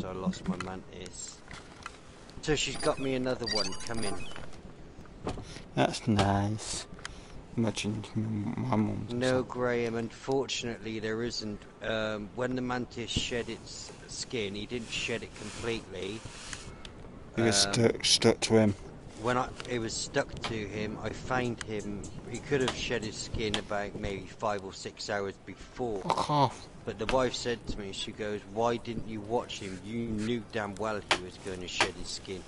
So I lost my mantis. So she's got me another one. Come in. That's nice. Imagine my mum. No, Graham. Unfortunately, there isn't. Um, when the mantis shed its skin, he didn't shed it completely. It was Um, stuck, stuck to him. When I it was stuck to him, I found him. He could have shed his skin about maybe five or six hours before. Fuck off. But the wife said to me, she goes, "Why didn't you watch him? You knew damn well he was going to shed his skin."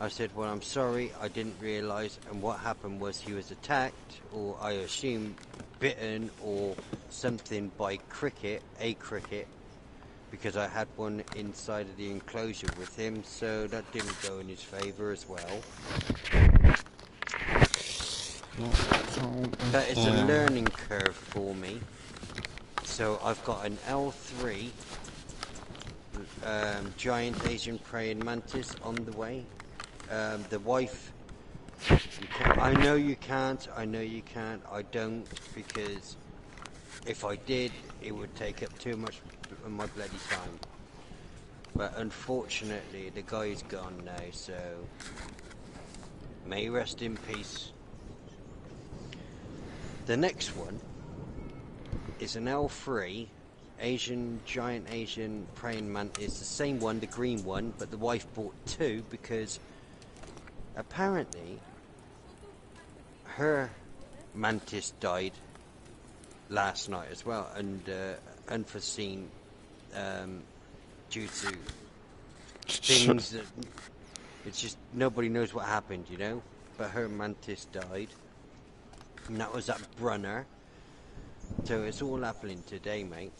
I said, "Well, I'm sorry, I didn't realise." And what happened was he was attacked, or I assume bitten, or something by cricket, a cricket, because I had one inside of the enclosure with him, so that didn't go in his favour as well. That is a learning curve for me. So I've got an L3 um, giant Asian praying mantis on the way. Um, the wife, I know you can't, I know you can't, I don't, because if I did, it would take up too much of my bloody time. But unfortunately, the guy's gone now, so may rest in peace. The next one is an L3 Asian giant Asian praying mantis, the same one, the green one, but the wife bought two because apparently her mantis died last night as well, and uh, unforeseen um, due to things that it's just nobody knows what happened, you know. But her mantis died, and that was at Brunner. So it's all happening today, mate.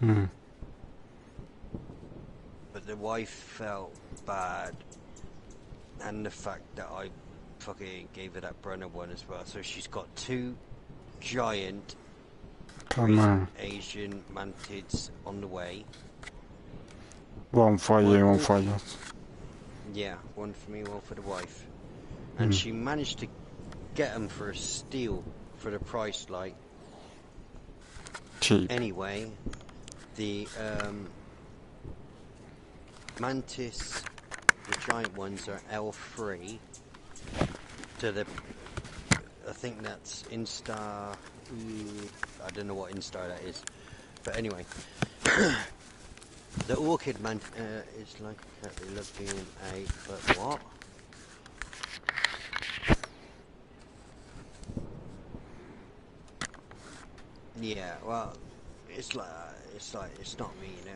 Hmm. But the wife felt bad, and the fact that I fucking gave her that Brenner one as well. So she's got two giant Come. Asian mantids on the way. One for you, one for you. Yeah, one for me, one for the wife. And Hmm. she managed to get them for a steal for the price, like. Cheap. Anyway, the um, mantis, the giant ones are L3. So the, I think that's Instar. I don't know what Instar that is, but anyway, the orchid man uh, is like looking a but what? Yeah, well, it's like it's like it's not me, you know.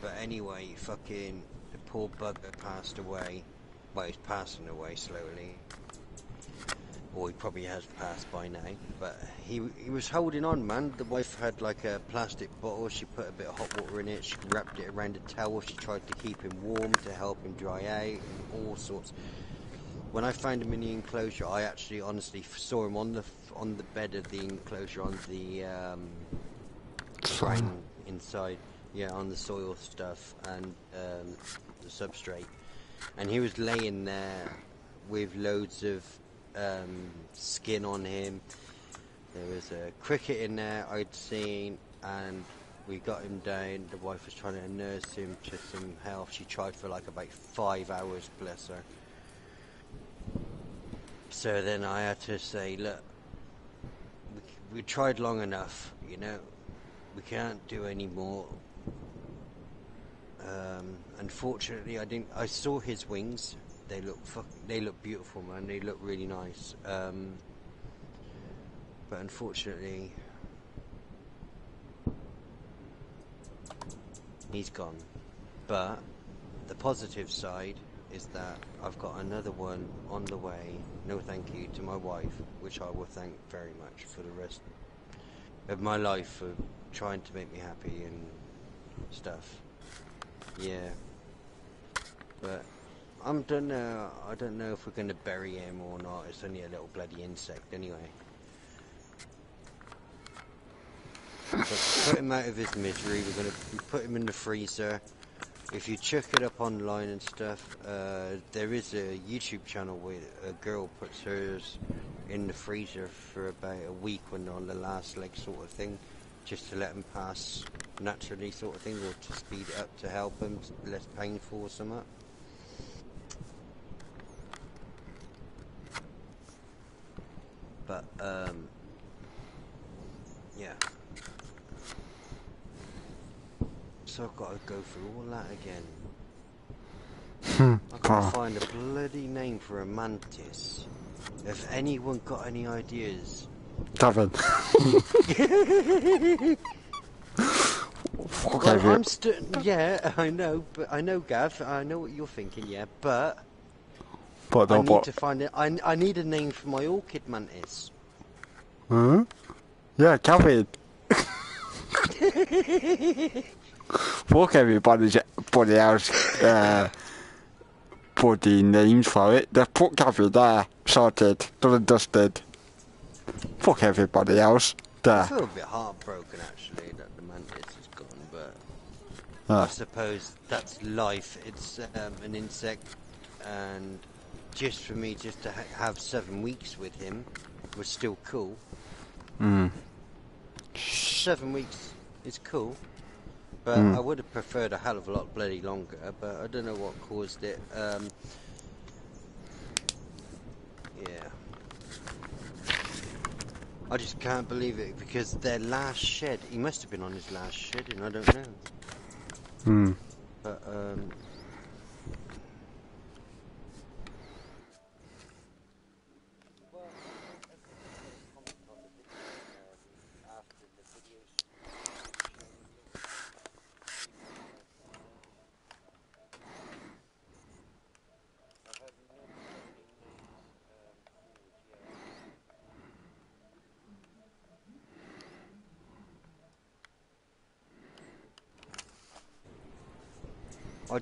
But anyway, fucking poor bugger passed away. Well, he's passing away slowly. Or he probably has passed by now. But he he was holding on, man. The wife had like a plastic bottle. She put a bit of hot water in it. She wrapped it around a towel. She tried to keep him warm to help him dry out and all sorts. When I found him in the enclosure, I actually honestly saw him on the on the bed of the enclosure on the um, inside, yeah, on the soil stuff and um, the substrate, and he was laying there with loads of um, skin on him. There was a cricket in there I'd seen, and we got him down. The wife was trying to nurse him to some health. She tried for like about five hours, bless her. So then I had to say, look, we, we tried long enough, you know, we can't do any more. Um, unfortunately, I didn't. I saw his wings. They look They look beautiful, man. They look really nice. Um, but unfortunately, he's gone. But the positive side is that I've got another one on the way. No thank you to my wife, which I will thank very much for the rest of my life for trying to make me happy and stuff. Yeah. But I'm don't know. I don't know if we're to bury him or not. It's only a little bloody insect anyway. Put him out of his misery, we're to put him in the freezer. If you check it up online and stuff, uh, there is a YouTube channel where a girl puts hers in the freezer for about a week when they're on the last leg sort of thing, just to let them pass naturally sort of thing, or to speed it up to help them, less painful or something. But um, yeah. So I've got to go through all that again. Hmm. I can't God. find a bloody name for a mantis. If anyone got any ideas, Gavin. Fuck well. I'm still. Yeah, I know, but I know, Gav. I know what you're thinking. Yeah, but But I need but. to find it. I, I need a name for my orchid mantis. Hmm. Yeah, Gavin. Fuck everybody, everybody else. Uh, bloody names for it. Just put Gavin there. Sorted. Done and dusted. Fuck everybody else. I There. feel a bit heartbroken actually that the mantis is gone, but I Uh, suppose that's life. It's um, an insect, and just for me, just to ha- have seven weeks with him was still cool. mm. Seven weeks is cool, but Mm. I would have preferred a hell of a lot bloody longer. But I don't know what caused it. Um, yeah, I just can't believe it because their last shed. He must have been on his last shed, and I don't know. Mm. But um,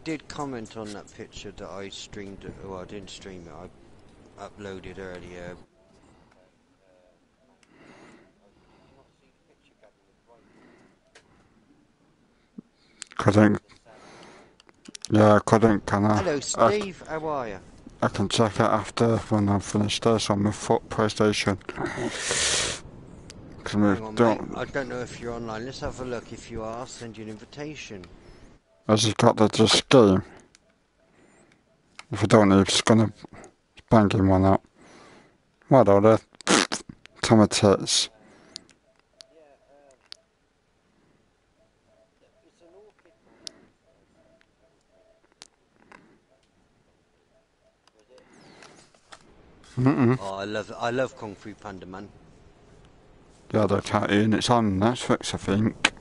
did comment on that picture that I streamed. Well, I didn't stream it. I uploaded earlier. Couldn't. Yeah, couldn't, can I? Hello, I, Steve. How are you? I can check it after when I'm finished this on my foot PlayStation. Hang on, don't. mate. I don't know if you're online. Let's have a look. If you are, I'll send you an invitation. Has he got the this game? If you don't, he's gonna bang him one out. What are they? Tomatoes. Mm-mm. Oh, I love I love Kung Fu Panda Man. The other cartoon, it's on Netflix, I think.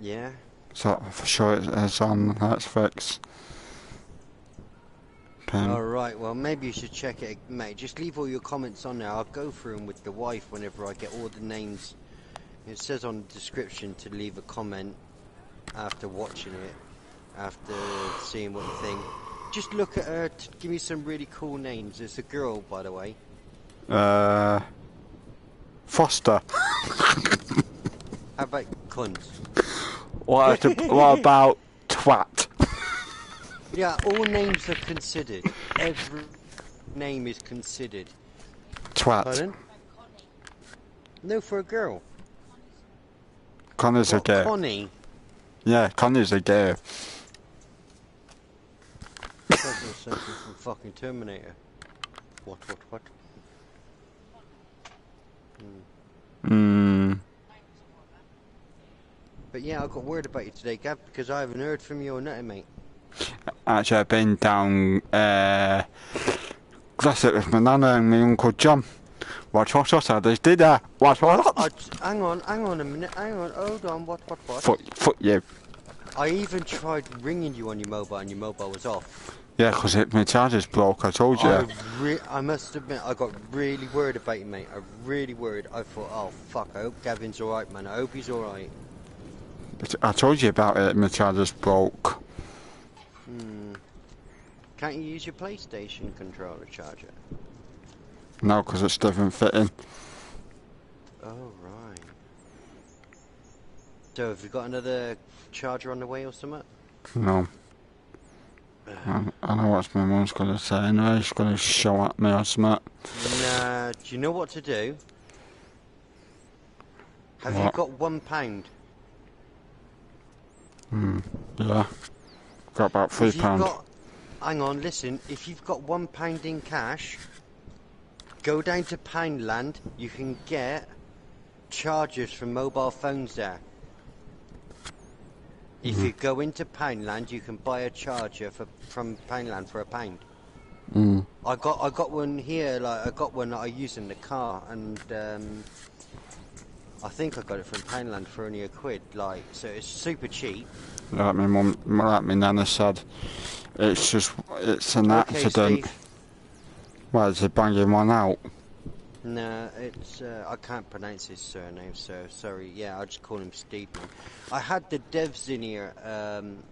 Yeah. So for sure it's on Netflix. Pen. All right. Well, maybe you should check it, mate. Just leave all your comments on there. I'll go through them with the wife whenever I get all the names. It says on the description to leave a comment after watching it, after seeing what you think. Just look at her. Give me some really cool names. It's a girl, by the way. Uh, Foster. How about cunt? What, ab- what about Twat? Yeah, all names are considered. Every name is considered. Twat. Pardon? No, for a girl. Connor's a What, girl. Connie. Yeah, Connor's a girl. Sounds like something from fucking Terminator. What, what, what? Hmm. But yeah, I got word about you today, Gav, because I haven't heard from you or nothing, mate. Actually, I've been down uh, Glasset with my nana and my uncle John. Watch what what I just did there. Watch what what. hang on, hang on a minute, hang on, hold on, what, what, what? Fuck, fuck you. I even tried ringing you on your mobile and your mobile was off. Yeah, 'cause it my charger's broke. I told you. I, I must admit, I got really worried about you, mate. I really worried. I thought, oh fuck, I hope Gavin's alright, man. I hope he's alright. I told you about it. My charger's broke. Hmm. Can't you use your PlayStation controller charger? No, because it's different fitting. Oh, right. So, have you got another charger on the way or something? No. I, I know what my mum's gonna say anyway. She's gonna show at me or something. Nah, do you know what to do? Have you got one pound? Hmm. Yeah. Got about three pounds. got, hang on, listen. If you've got one pound in cash, go down to Poundland. You can get chargers from mobile phones there. If Mm-hmm. you go into Poundland, you can buy a charger for from Poundland for a pound. Mm. I got I got one here. Like I got one that I use in the car, and um, I think I got it from Poundland for only a quid. Like so, it's super cheap. Like my mum, like my nana said, it's just, it's an Okay, accident. Steve. Why is he banging one out? No, it's uh, I can't pronounce his surname, so sorry. Yeah, I'll just call him Steve. I had the devs in here. Um,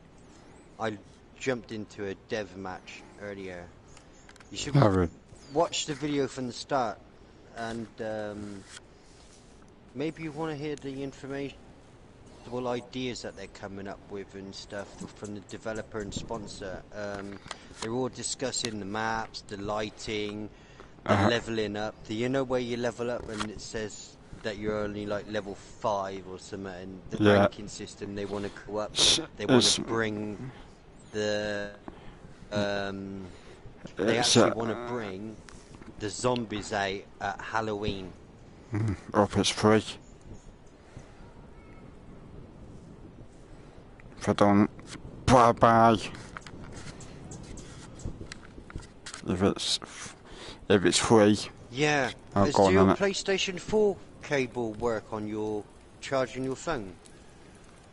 I jumped into a dev match earlier. You should watch the video from the start, and um, maybe you want to hear the information, well, ideas that they're coming up with and stuff from the developer and sponsor. Um, they're all discussing the maps, the lighting, the Uh-huh. leveling up. Do you know where you level up and it says that you're only like level five or something? And the Yeah. ranking system they want to go up. They want to bring the um, they actually uh, want to bring the zombies out at Halloween. Up it's free. If I don't, bye bye. If it's, if it's free, Yeah. Oh, Does your? PlayStation 4 cable work on your charging your phone?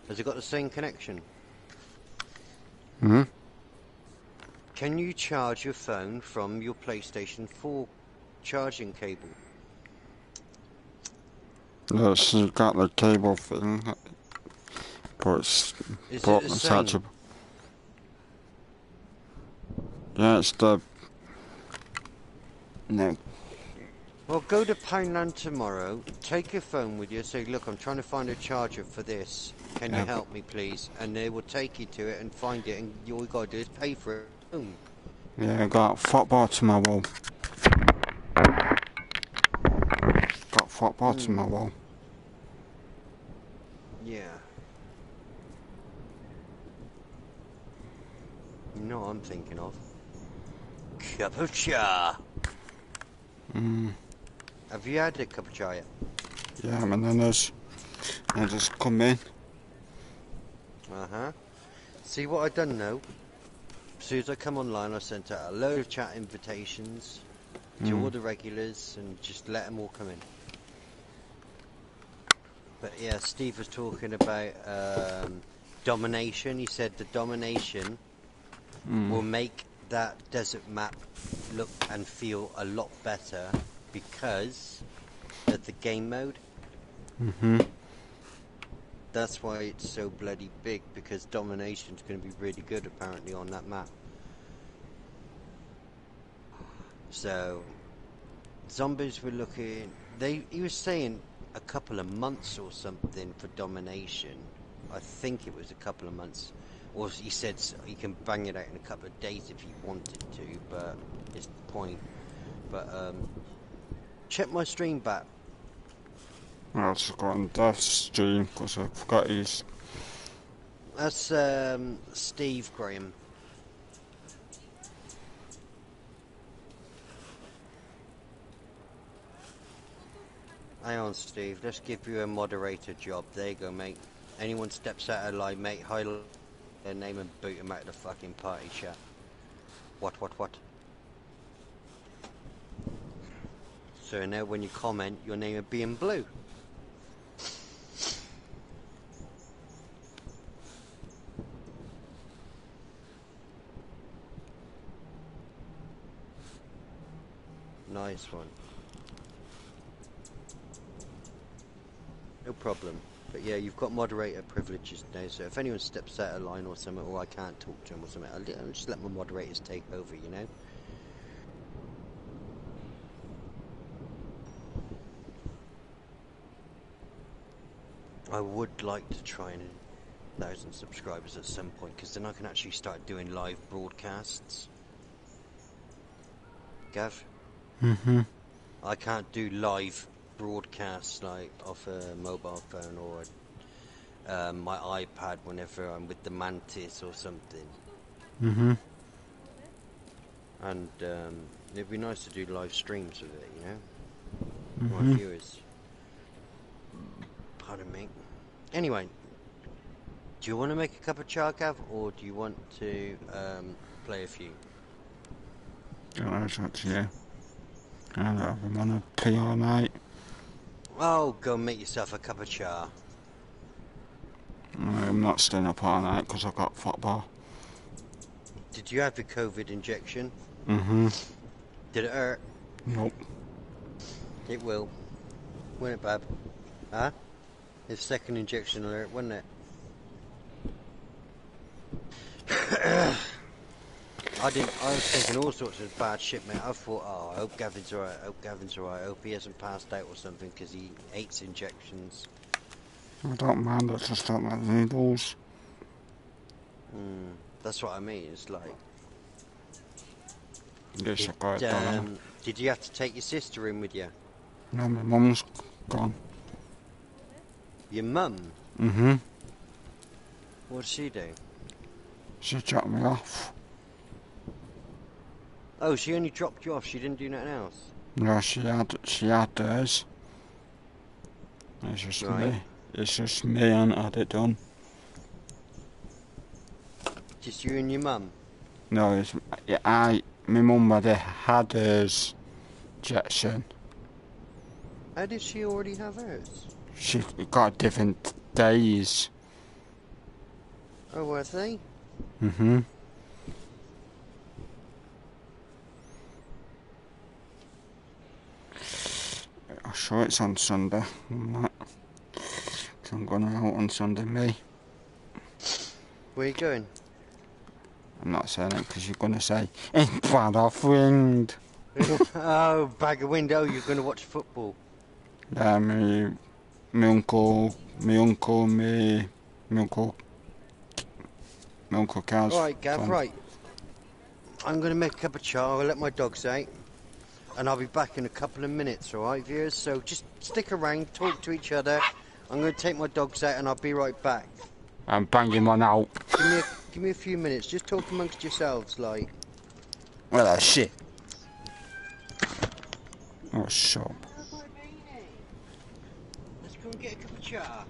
Has it got the same connection? hmm? Can you charge your phone from your PlayStation 4 charging cable? Yes, you got the cable thing, but it's, Is but it same? yeah, it's the, no, Well, go to Poundland tomorrow. Take your phone with you. Say, look, I'm trying to find a charger for this. Can Yeah, you help me, please? And they will take you to it and find it. And all you got to do is pay for it. Boom. yeah, I got football to wall. Got football to my wall. Yeah. You know what I'm thinking of? Cup of cha. Mm. Have you had a cup of chai yet? Yeah, my nana's. I just come in. Uh huh. See what I done now? As soon as I come online, I sent out a load of chat invitations to Mm. all the regulars and just let them all come in. But yeah, Steve was talking about um, domination. He said the domination Mm. will make that desert map look and feel a lot better because of the game mode. hmm That's why it's so bloody big because domination's going to be really good apparently on that map. So zombies were looking. They he was saying a couple of months or something for domination. I think it was a couple of months. Or he said he can bang it out in a couple of days if he wanted to, but it's the point. But um, check my stream back. I also got on Death stream because I forgot his. That's um, Steve Graham. Hang on, Steve. Let's give you a moderator job. There you go, mate. Anyone steps out of line, mate, highlight their name and boot them out of the fucking party chat. What, what, what? So now when you comment, your name will be in blue. Nice one. No problem. But yeah, you've got moderator privileges now, so if anyone steps out of line or something, or I can't talk to them or something, I'll, I'll just let my moderators take over, you know? I would like to try and thousand subscribers at some point, because then I can actually start doing live broadcasts. Gav? Mm-hmm. I can't do live broadcasts like off a mobile phone or um, my iPad whenever I'm with the Mantis or something. Mm-hmm. And um, it'd be nice to do live streams with it, you know, Mhm. my viewers. Pardon me. Anyway, do you want to make a cup of char, Gav, or do you want to um, play a few? Don't know, it's up to you. I don't know, I'm on a pee all night. Oh, go make yourself a cup of char. I'm not staying up all night because I've got football. Did you have the COVID injection? Mm-hmm. Did it hurt? Nope. It will. Won't it, Bab? Huh? The second injection alert, wouldn't it? I didn't. I was thinking all sorts of bad shit, mate. I thought, oh, I hope Gavin's alright. I hope Gavin's alright. I hope he hasn't passed out or something because he hates injections. I don't mind, I just don't like the needles. Mm, that's what I mean. It's like. Yes, I Did, got it um, did you have to take your sister in with you? No, my mum's gone. Your mum? Mm-hmm. What did she do? She dropped me off. Oh, she only dropped you off. She didn't do nothing else. No, she had, she had hers. It's just Right. me. It's just me and had it done. Just you and your mum. No, it's, yeah, I, my mum had, had hers injection. How did she already have hers? She got different days. Oh, were they? Mm-hmm. I'm sure it's on Sunday. I'm not. I'm going out on Sunday, me. Where are you going? I'm not saying it because you're going to say, it's bad off wind. oh, bag of window. Oh, you're going to watch football. Yeah, me, my uncle, my uncle, me, my uncle, my uncle Kaz. Right, Gav. fun. Right. I'm going to make up a cup of char. I'll let my dogs out, and I'll be back in a couple of minutes. All right, viewers. So just stick around, talk to each other. I'm going to take my dogs out, and I'll be right back. I'm banging one out. Give me a, give me a few minutes. Just talk amongst yourselves, like. Well, that's shit. Oh, shut up. Let's go and get a cup of char.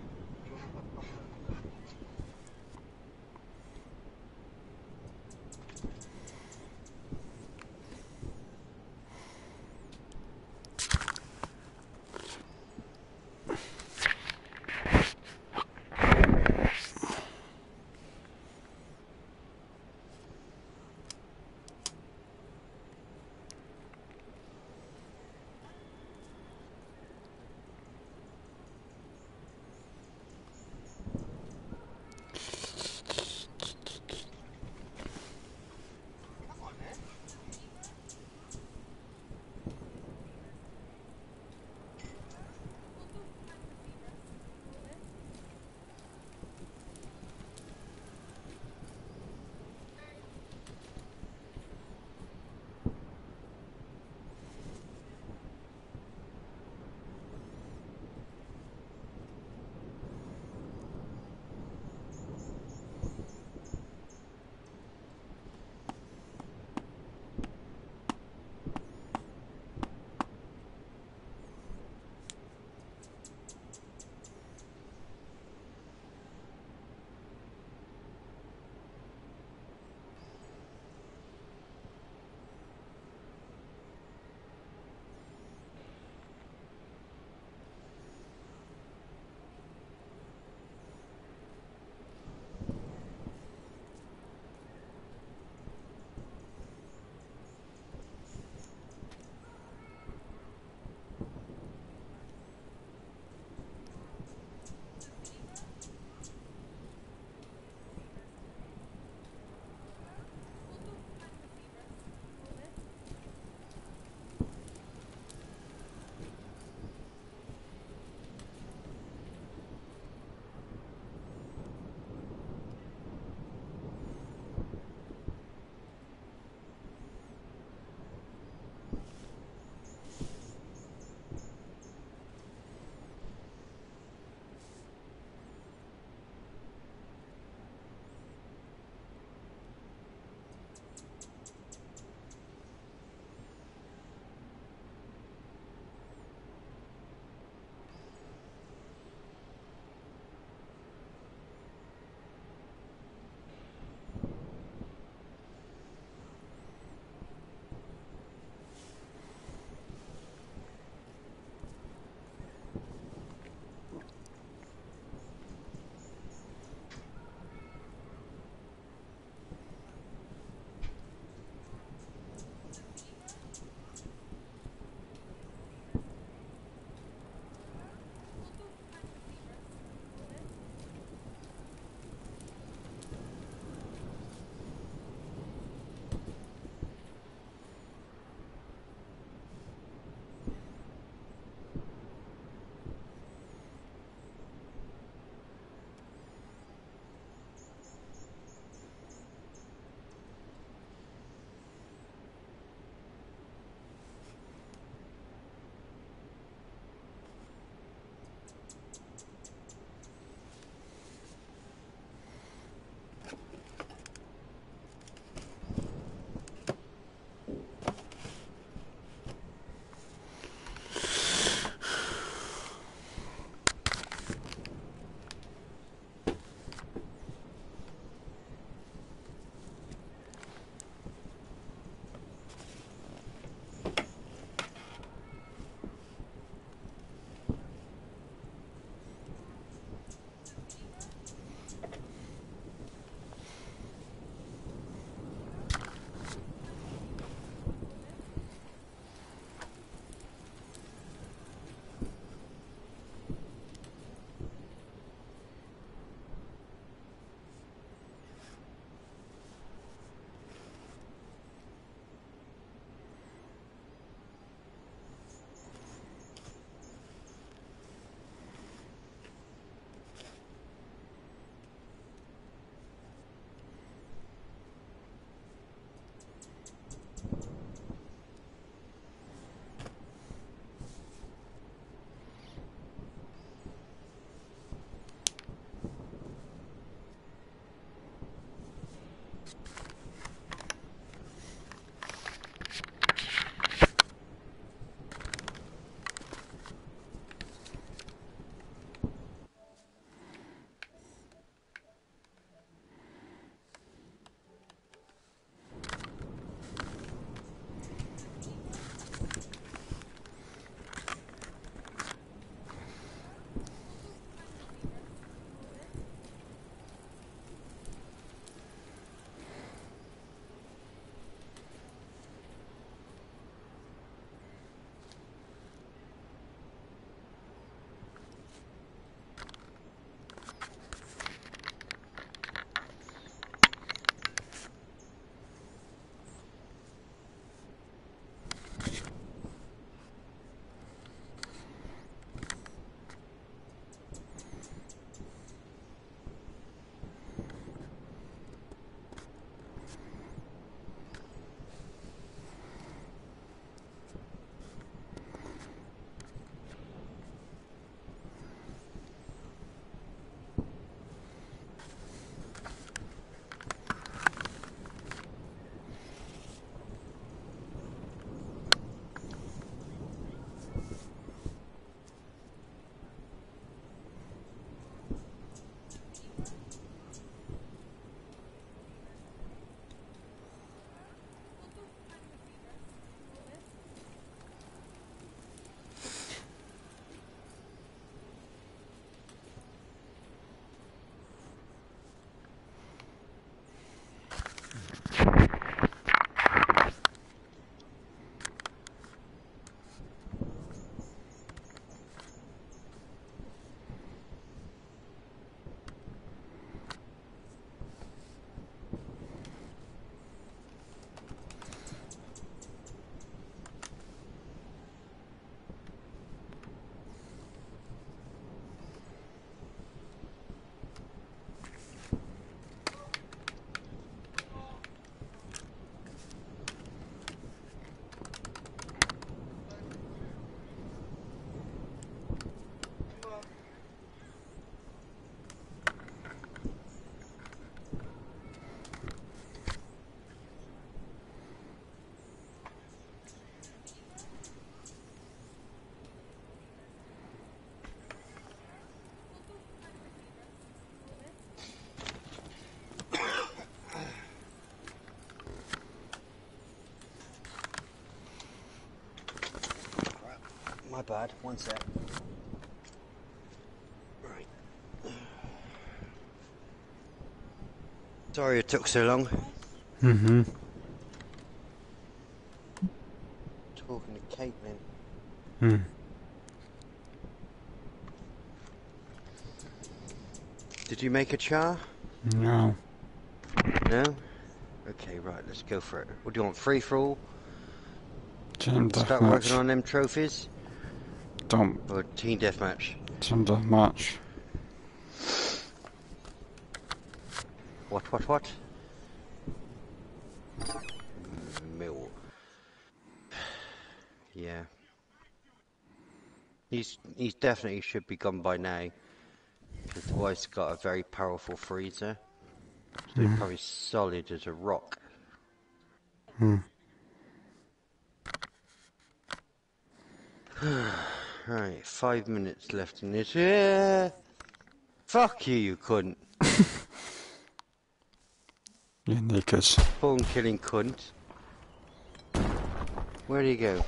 Bad. One sec. Right. Sorry it took so long. Mm-hmm. Talking to Caitlin. Hmm. Did you make a char? No. No? Okay, right, let's go for it. What do you want, free for all? Team Start working on them trophies? Don't. Or team deathmatch? Team deathmatch. What, what, what? Mill. Yeah. He's he's definitely should be gone by now. Because the wife's got a very powerful freezer. So he's mm-hmm. probably solid as a rock. right, five minutes left in this. Yeah. Fuck you, you cunt. You knickers. Spawn killing cunt. Where do you go?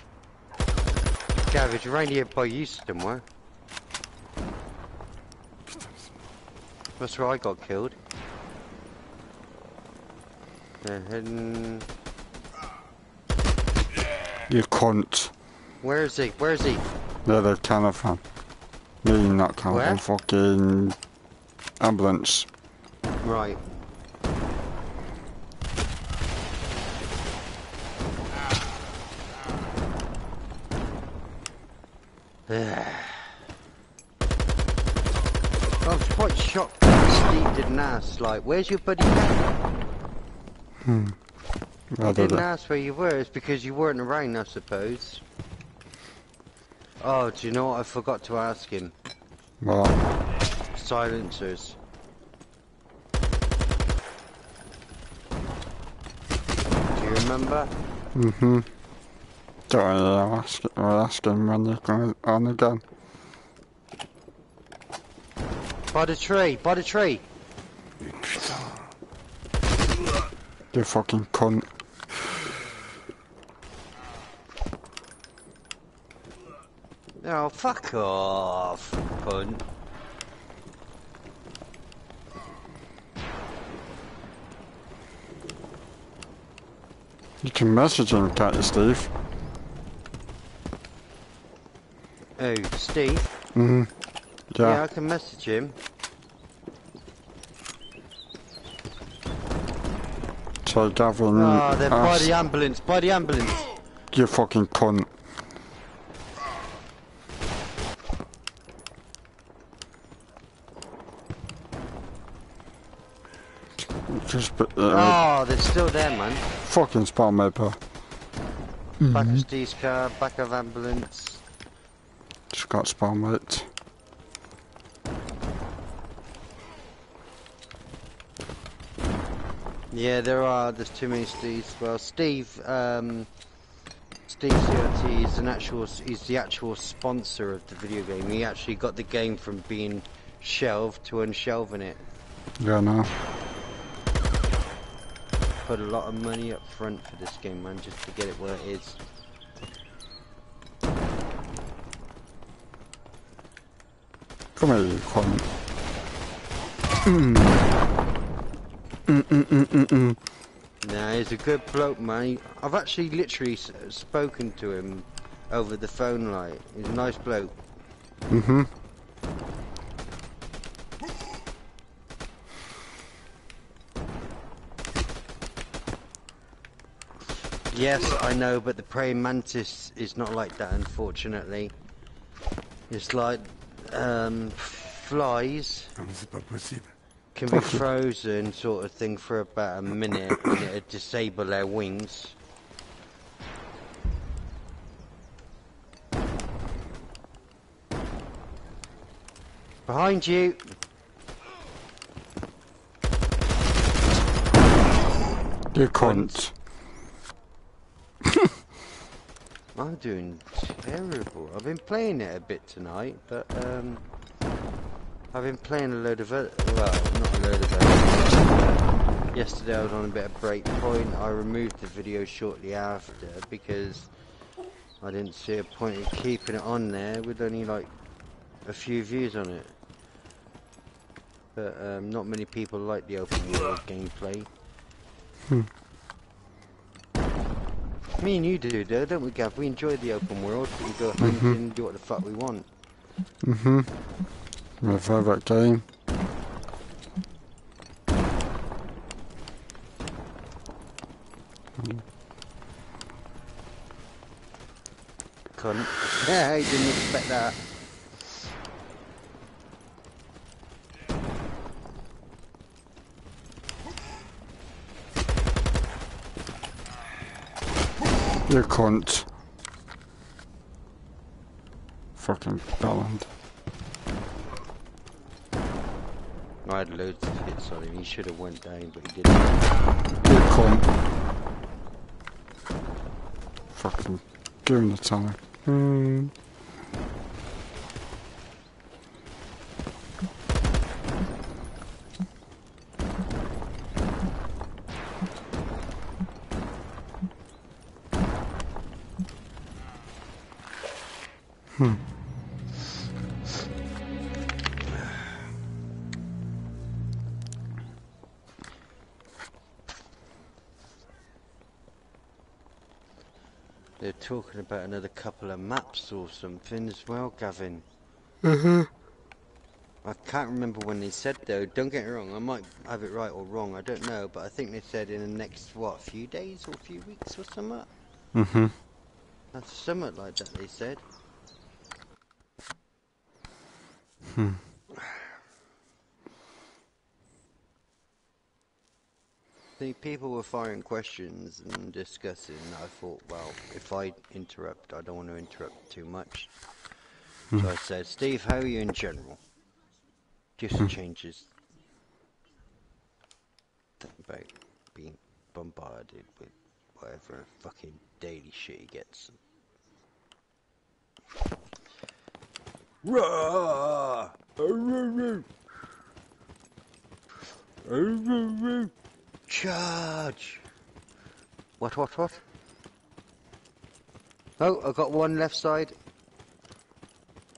Gavage, around here by you somewhere. That's where I got killed. They're heading... You cunt. Where is he? Where is he? They're the caravan. Me, not caravan. Where? Fucking ambulance. Right. I was quite shocked that Steve didn't ask, like, where's your buddy? Hmm. He Rather didn't ask where you were, it's because you weren't around, I suppose. Oh, do you know what I forgot to ask him? Well, Silencers. Do you remember? mm-hmm. Don't worry, I'll ask, I'll ask him when you're going on again. By the tree, by the tree. You fucking cunt. Oh, fuck off, cunt. You can message him, can't you, Steve? Oh, Steve? Mm-hmm. Yeah, Yeah. I can message him. So Gavin Oh, they're by the ambulance, by the ambulance. you fucking cunt. Just uh, Oh, they're still there, man. fucking spawn maper. Back of Steve's car, back of ambulance. Just got spawn mate. Yeah, there are. There's too many Steves. Well, Steve, um, Steve CRT is an actual. He's the actual sponsor of the video game. He actually got the game from being shelved to unshelving it. Yeah, no. Put a lot of money up front for this game, man, just to get it where it is. Come here, cunt. Mm. Mm mm mm mm mm. Nah, he's a good bloke, man. I've actually literally s- spoken to him over the phone, like. He's a nice bloke. Mm-hmm. Yes, I know, but the praying mantis is not like that, unfortunately. It's like um, flies possible. can be frozen, sort of thing, for about a minute, and it'll disable their wings. Behind you! You cunt. I'm doing terrible. I've been playing it a bit tonight, but um, I've been playing a load of well, not a load of. Yesterday I was on a bit of Breakpoint. I removed the video shortly after because I didn't see a point in keeping it on there with only like a few views on it. But um, not many people like the open world gameplay. Hmm. Me and you do, though, don't we, Gav? We enjoy the open world. We go hunting Mhm. and do what the fuck we want. Mm-hmm. My favourite game. Cunt. Yeah, he didn't expect that. You cunt. Fucking bellend. I had loads of hits on him. He should have went down, but he didn't. You cunt. Fucking give him the time. Hmm. Talking about another couple of maps or something as well, Gavin. Mm-hmm. I can't remember when they said though. Don't get me wrong. I might have it right or wrong. I don't know, but I think they said in the next what, few days or few weeks or something. Mm-hmm. That's something like that. They said. Hmm. People were firing questions and discussing. I thought, well, if I interrupt, I don't want to interrupt too much. So hmm. I said, Steve, how are you in general? Just hmm. changes. Think about being bombarded with whatever fucking daily shit he gets. Rah! Charge! What, what, what? Oh, I've got one left side.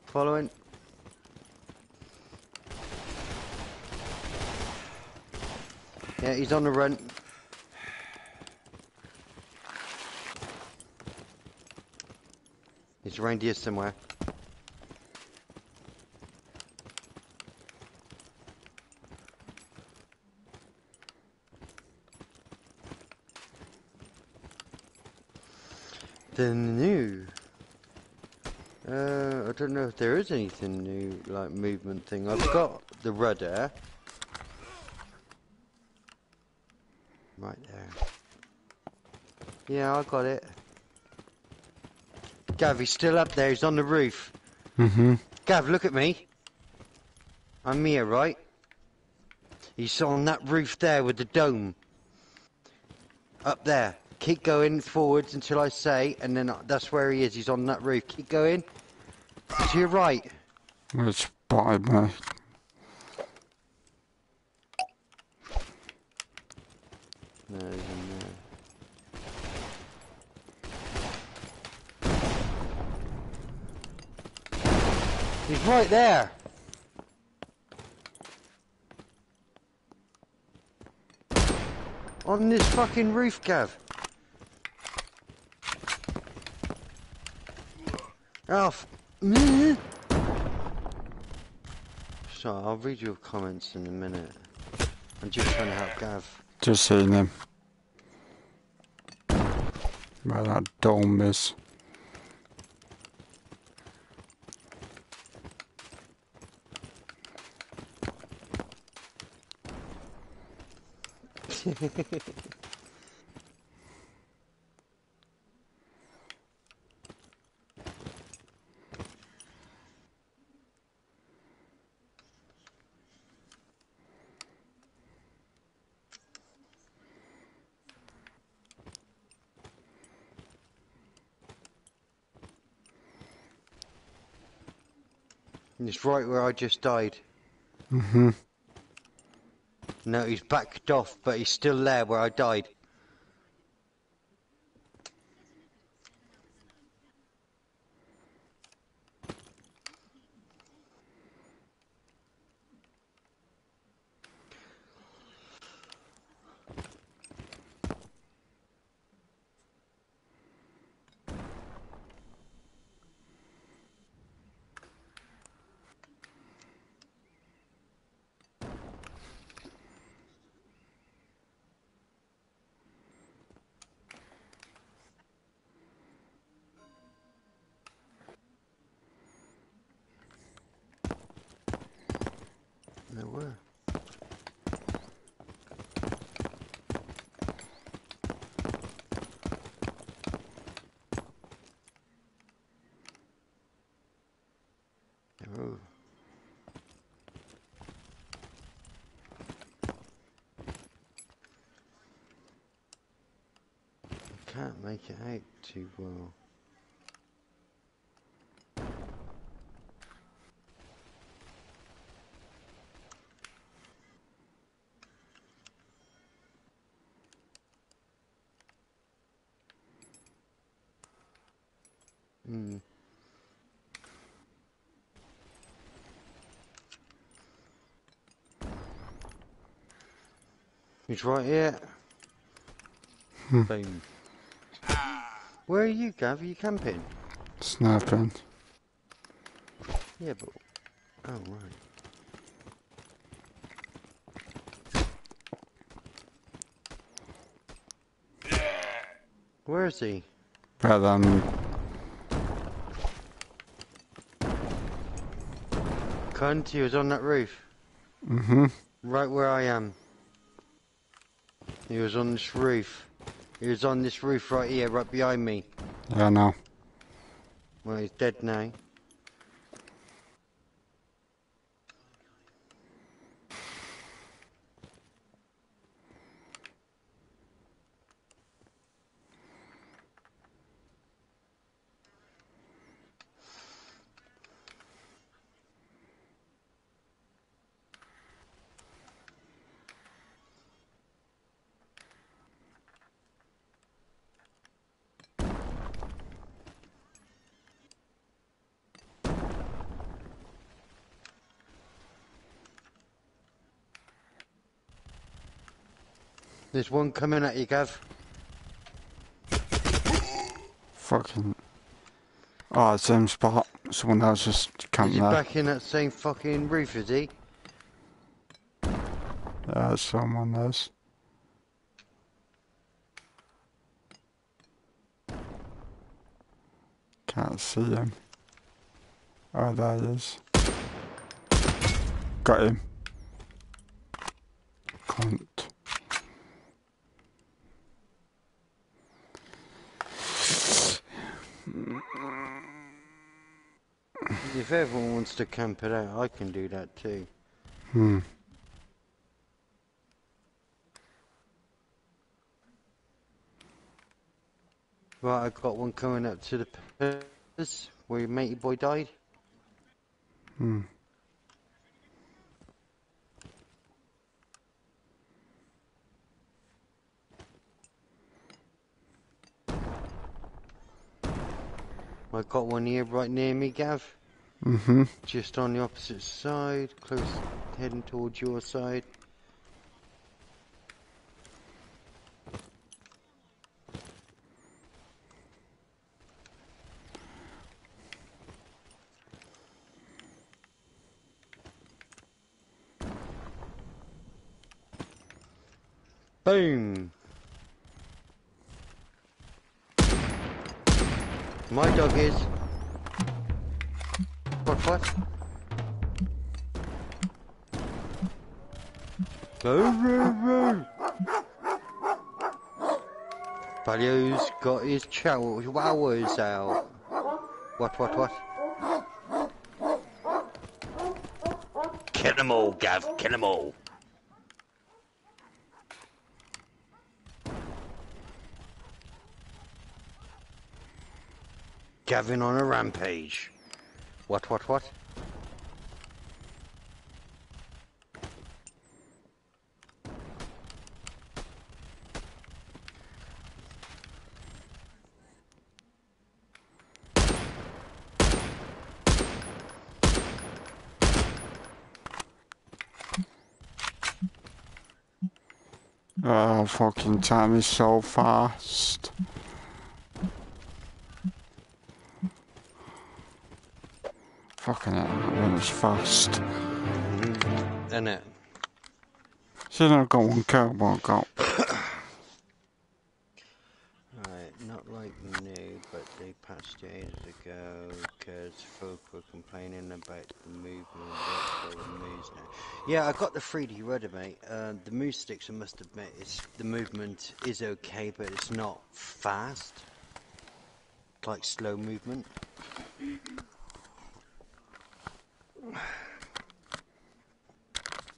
Following. Yeah, he's on the run. He's around here somewhere. The new. Uh, I don't know if there is anything new, like movement thing. I've got the rudder. Right there. Yeah, I got it. Gav, he's still up there. He's on the roof. Mm-hmm. Gav, look at me. I'm here, right? He's on that roof there with the dome. Up there. Keep going forwards until I say, and then that's where he is. He's on that roof. Keep going. To your right. It's spotted me. No, he's in there. He's right there. On this fucking roof, Gav. Oh, f- mm. So I'll read your comments in a minute. I'm just trying to help Gav. Just seeing them. Where that dome is. Right where I just died. Mm-hmm. No, he's backed off, but he's still there where I died. There were. Oh. can't make it out too well. He's right here. Boom. Where are you, Gav? Are you camping? Sniping. Yeah, but... Oh, right. Where is he? But then, Cunt, he was on that roof. mm-hmm. Right where I am. He was on this roof. He was on this roof right here, right behind me. Yeah, know. Well, he's dead now. There's one coming at you, Gav. Fucking. Oh, same spot. Someone else just camped he there. back in that same fucking roof, is he? Yeah, someone else. Can't see him. Oh, there he is. Got him. Cunt. If everyone wants to camp it out, I can do that too. Hmm. Right, I've got one coming up to the pillars where your matey boy died. Hmm. I got one here right near me, Gav. Mm-hmm. Just on the opposite side, close, heading towards your side. Boom! My dog is. What, what? Palio's got his out. What, what, what? Kill them all, Gav, kill them all. Gavin on a rampage. What, what, what? Fucking time is so fast. Fucking hell, that was fast. Isn't it? Should have got one kill, but I got. Right, not like new, but they patched it ages ago because folk were complaining about the movement of the moves now. Yeah, I got the 3D rudder, mate. Uh, the move sticks, I must admit, it's, the movement is okay, but it's not fast. Like slow movement.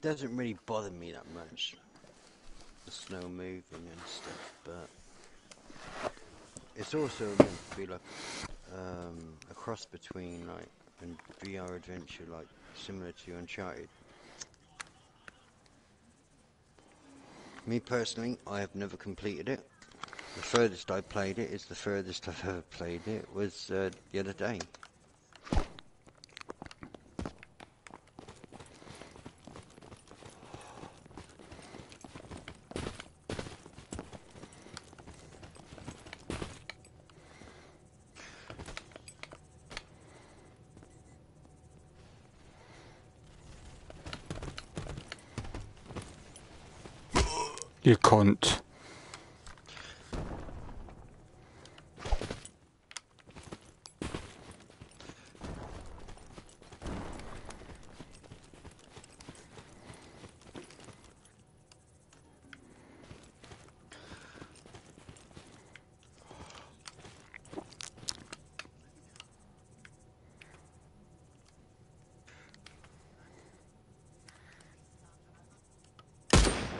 Doesn't really bother me that much. The slow moving and stuff, but it's also meant to be like um, a cross between like and VR adventure, like similar to Uncharted. Me personally, I have never completed it. The furthest I played it is the furthest I've ever played it was uh, the other day. You cunt.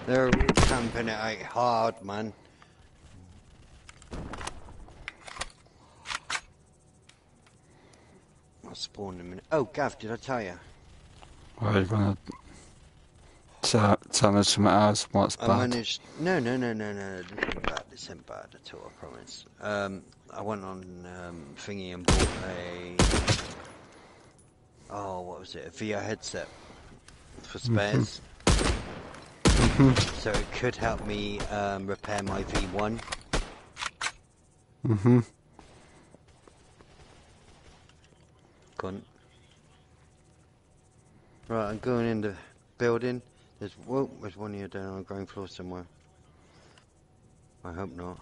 They're camping it out hard, man. I'll spawn in a minute. Oh, Gav, did I tell you? Are you gonna tell, tell us something else? What's I bad? managed. No, no, no, no, no. This ain't bad. This ain't bad at all. I promise. Um, I went on um, thingy and bought a. Oh, what was it? A VR headset for spares. So it could help me um, repair my V1. Mm-hmm. Cunt. Right, I'm going in the building. There's whoa, there's one here down on the ground floor somewhere. I hope not.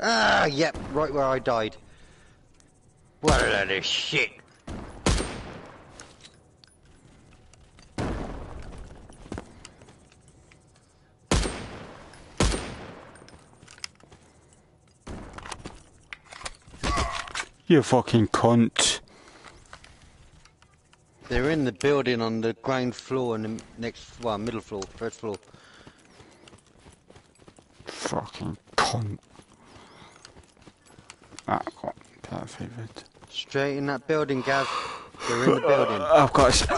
Ah, yep, right where I died. What a load of shit. You fucking cunt. They're in the building on the ground floor and the next, well, middle floor, first floor. Fucking cunt. That got perfect. Straight in that building, Gav. They're in the uh, building. I've got a,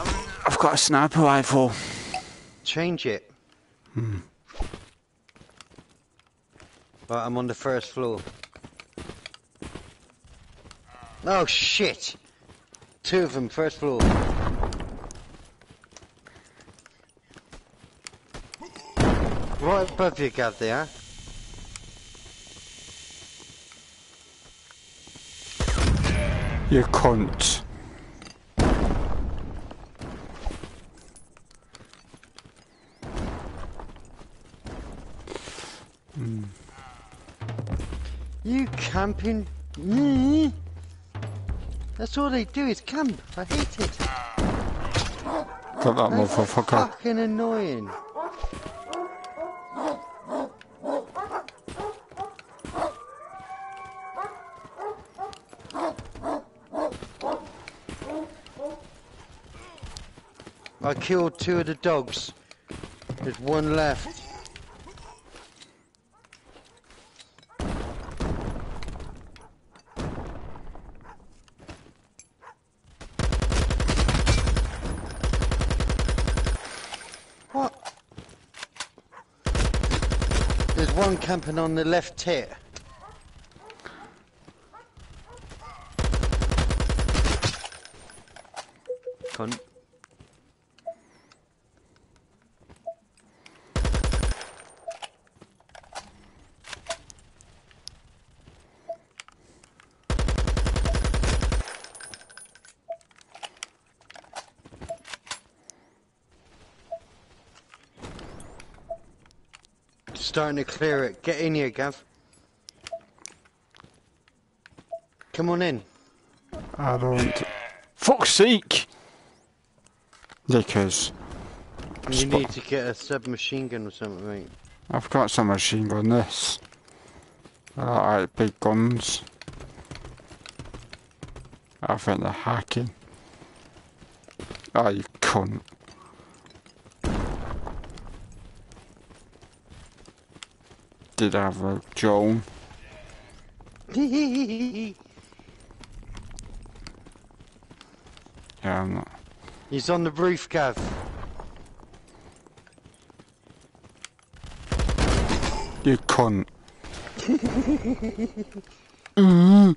I've got a sniper rifle. Change it. Hmm. Right, I'm on the first floor. Oh shit! Two of them, first floor. Right above you, Gav, there. You cunt. You camping? Mm. That's all they do is camp. I hate it. Got that That's motherfucker. fucking annoying. I killed two of the dogs. There's one left. What? There's one camping on the left tit. Cunt. Starting to clear it. Get in here, Gav. Come on in. I don't. Fuck's sake! Because You Spot- need to get a submachine gun or something, mate. I've got some machine gun this. Alright, big guns. I think they're hacking. Oh, you cunt. Did have a drone. He's Yeah, I'm not. He's on the roof, Gav. You cunt. mm.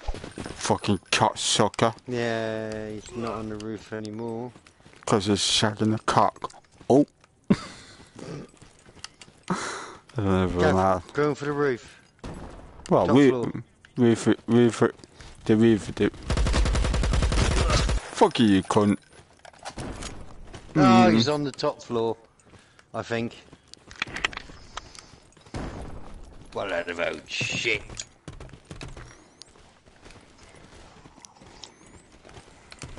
Fucking cocksucker. Yeah, he's not on the roof anymore. Because he's shagging the cock. Oh. I don't know Gav, that. going for the roof. Well, top we, floor. roof, roof, the roof, the... Fuck you, you cunt. Oh, Mm. he's on the top floor, I think. What about shit?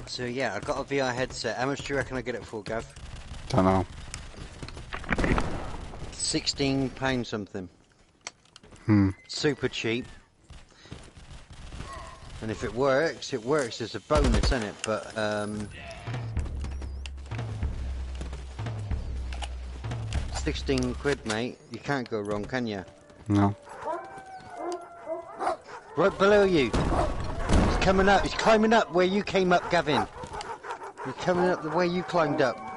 So yeah, I've got a VR headset. How much do you reckon I get it for, Gav? Don't know. Sixteen pounds something. Hmm. Super cheap. And if it works, it works as a bonus, isn't it? But um, sixteen quid, mate. You can't go wrong, can you? No. Right below you. He's coming up. He's climbing up where you came up, Gavin. He's coming up the way you climbed up.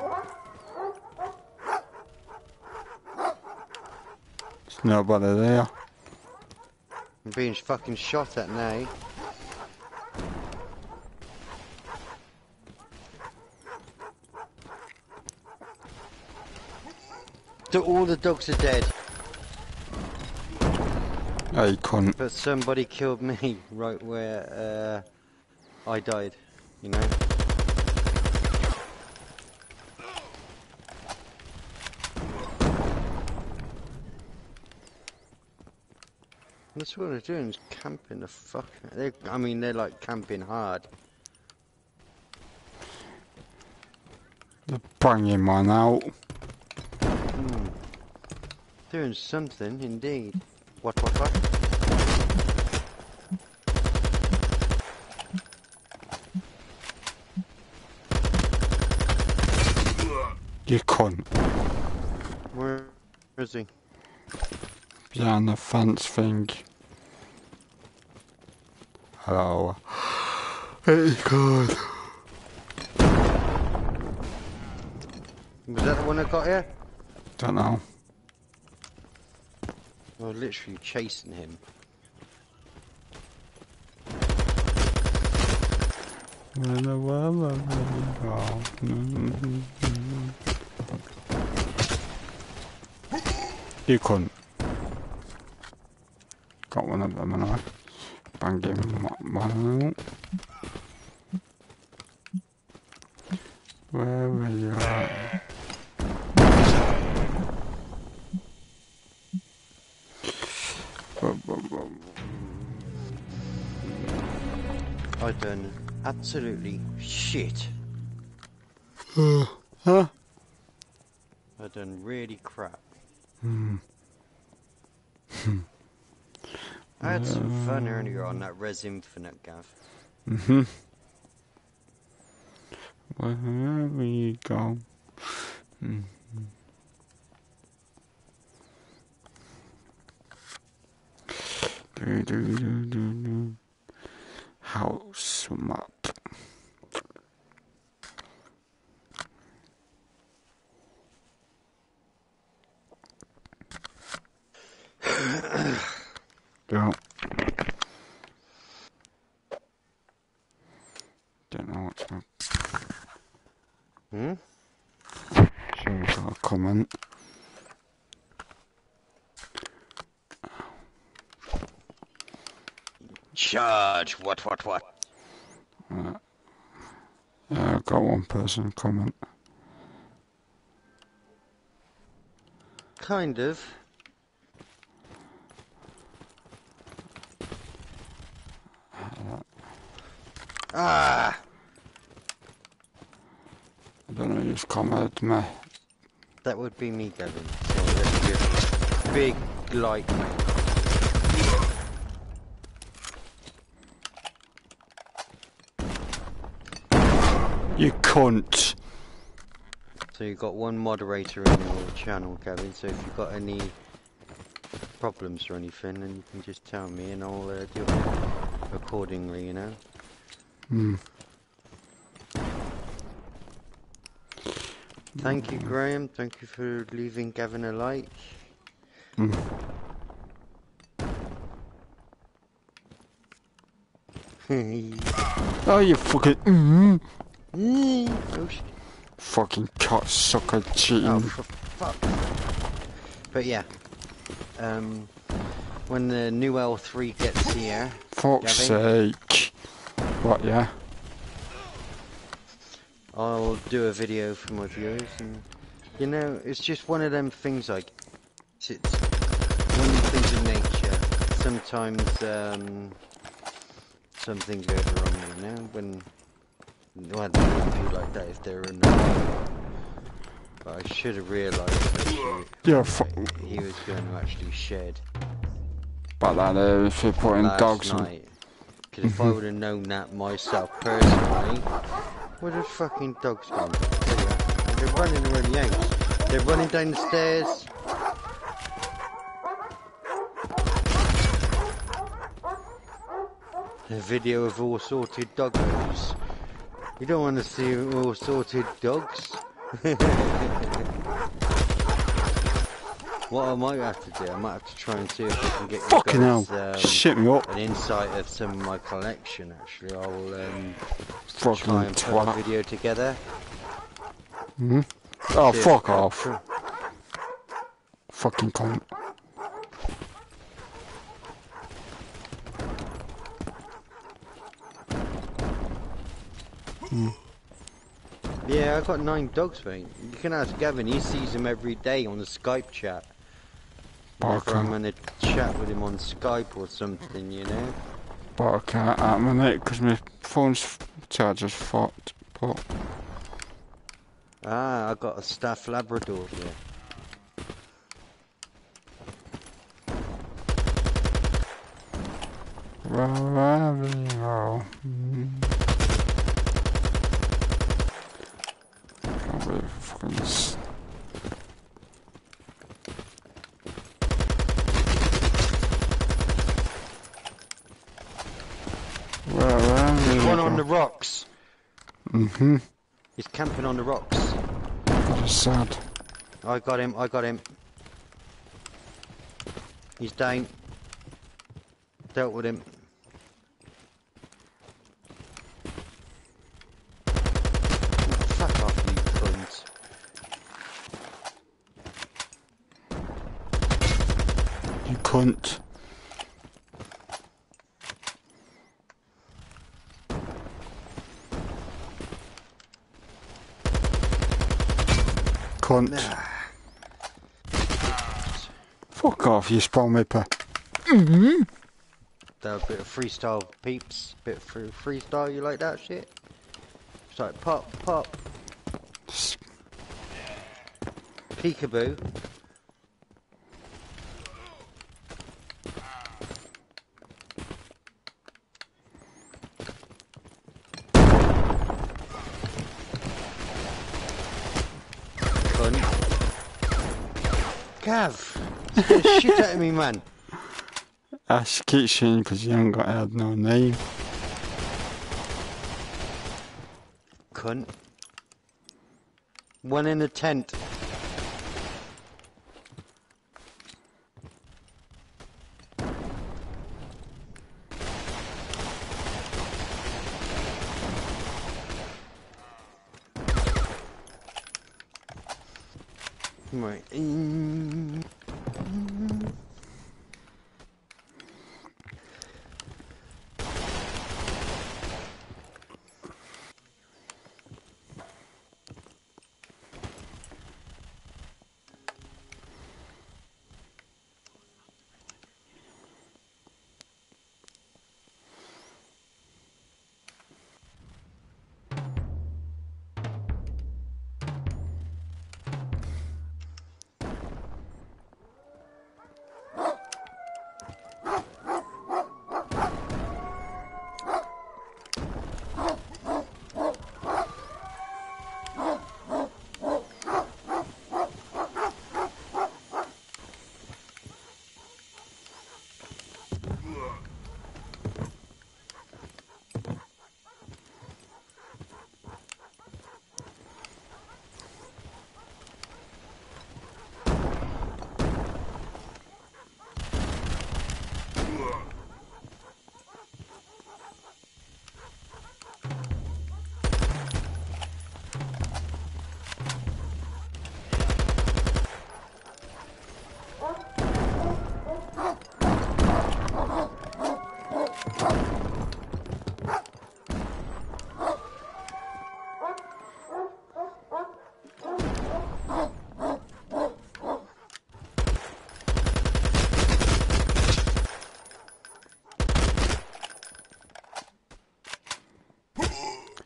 Nobody there. I'm being fucking shot at now. So all the dogs are dead, Hey, cunt. but somebody killed me right where uh, I died. You know. That's what they're doing, is camping the fuck. They, I mean, they're like camping hard. The banging one out. Hmm. Doing something, indeed. What, what, what? You cunt. Where is he? Behind the fence thing. Hello. Hey, God. Was that the one I got here? Don't know. I was literally chasing him. Where the world will go. You cunt. Got one of them and I banged him one out. Where were you at? Bu- bu- bu- done absolutely shit. Huh? I done really crap. Hmm. I had some fun Infinite, Gav. Mm-hmm. Wherever you go. Mm. Do, do, do, do, do. House 'em up. yeah. Don't know what to. Hmm? So we got a comment. Charge! What, what, what? Yeah, I got one person comment. Kind of. Ah! I don't know who's commented me. That would be me, Gavin. So that's your big like, You cunt. So you've got one moderator in your channel, Gavin. So if you've got any problems or anything, then you can just tell me and I'll uh, deal with it accordingly, you know? Hmm. Thank you, Graham. Thank you for leaving Gavin a like. Hmm. Oh, you fucking. Mm, oh, fucking cocksucker cheating. oh, fuck. But yeah, um, when the new L3 gets here, Fuck's Gavin? sake. What, yeah? I'll do a video for my viewers, and you know, it's just one of them things. Like it's, it's one of the things in nature. Sometimes um, something goes wrong, you know. When well, I don't feel like that if they're in the But I should have realised that Yeah, he, fuck. he was going to actually shed But that uh, if you're putting last dogs night. Because if I would have known that myself personally, where the fucking dogs gone? There you are. They're running around the house. They're running down the stairs. A video of all sorted doggos. You don't want to see all sorted dogs. what I might have to do, I might have to try and see if I can get Fucking hell. guys, um, Shit me up. an insight of some of my collection. Actually, I will um, Fucking try and put a video together. Oh, See if fuck off. Fucking cunt. Yeah, I've got nine dogs, mate. You can ask Gavin. He sees them every day on the Skype chat. Whenever I'm gonna chat with him on Skype or something, you know. But I can't at the minute because my phone's charger's fucked. But Ah, I got a staff Labrador here. Raravino. Can't s- There's one on the rocks. Mm-hmm. He's camping on the rocks. That is sad. I got him. I got him. He's down. Dealt with him. Fuck off, you cunt. You cunt. Cunt. Fuck off, you spawn ripper. Mm-hmm. That a bit of freestyle, peeps. Bit of freestyle. You like that shit? It's like pop, pop, peekaboo. Cunt. Get the shit out of me, man. Ash keep shooting because you haven't got had no name. Cunt. One in a tent.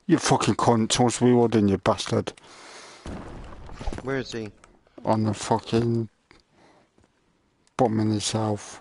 You fucking cunt. Towards rewarding, you bastard. Where is he? On the fucking bottom in the south.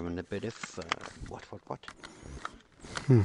having a bit of fun. What, what, what? Hmm.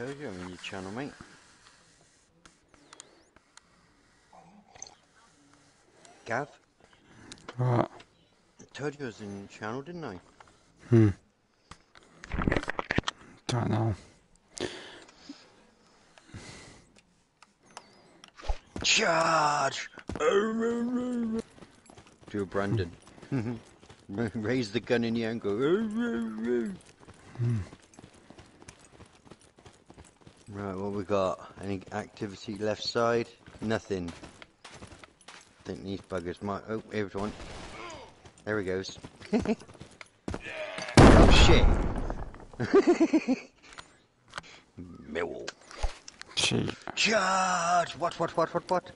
Told you I'm in your channel, mate. Gav, Right. I told you I was in your channel, didn't I? Hmm. Don't know. Charge! Do a Brandon. Raise the gun in the air and go. Right, what we got? Any activity left side? Nothing. I think these buggers might. Oh, here's one. There he goes. oh shit! Mill. Cheat. Charge! What, what, what, what, what?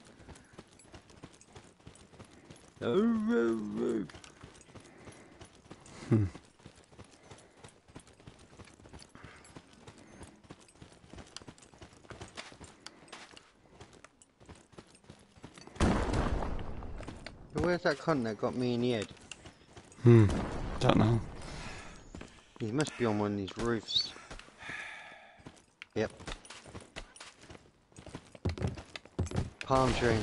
Oh, oh, oh. Hmm. Where's that cunt that got me in the head? Hmm. Don't know. He must be on one of these roofs. Yep. Palm tree.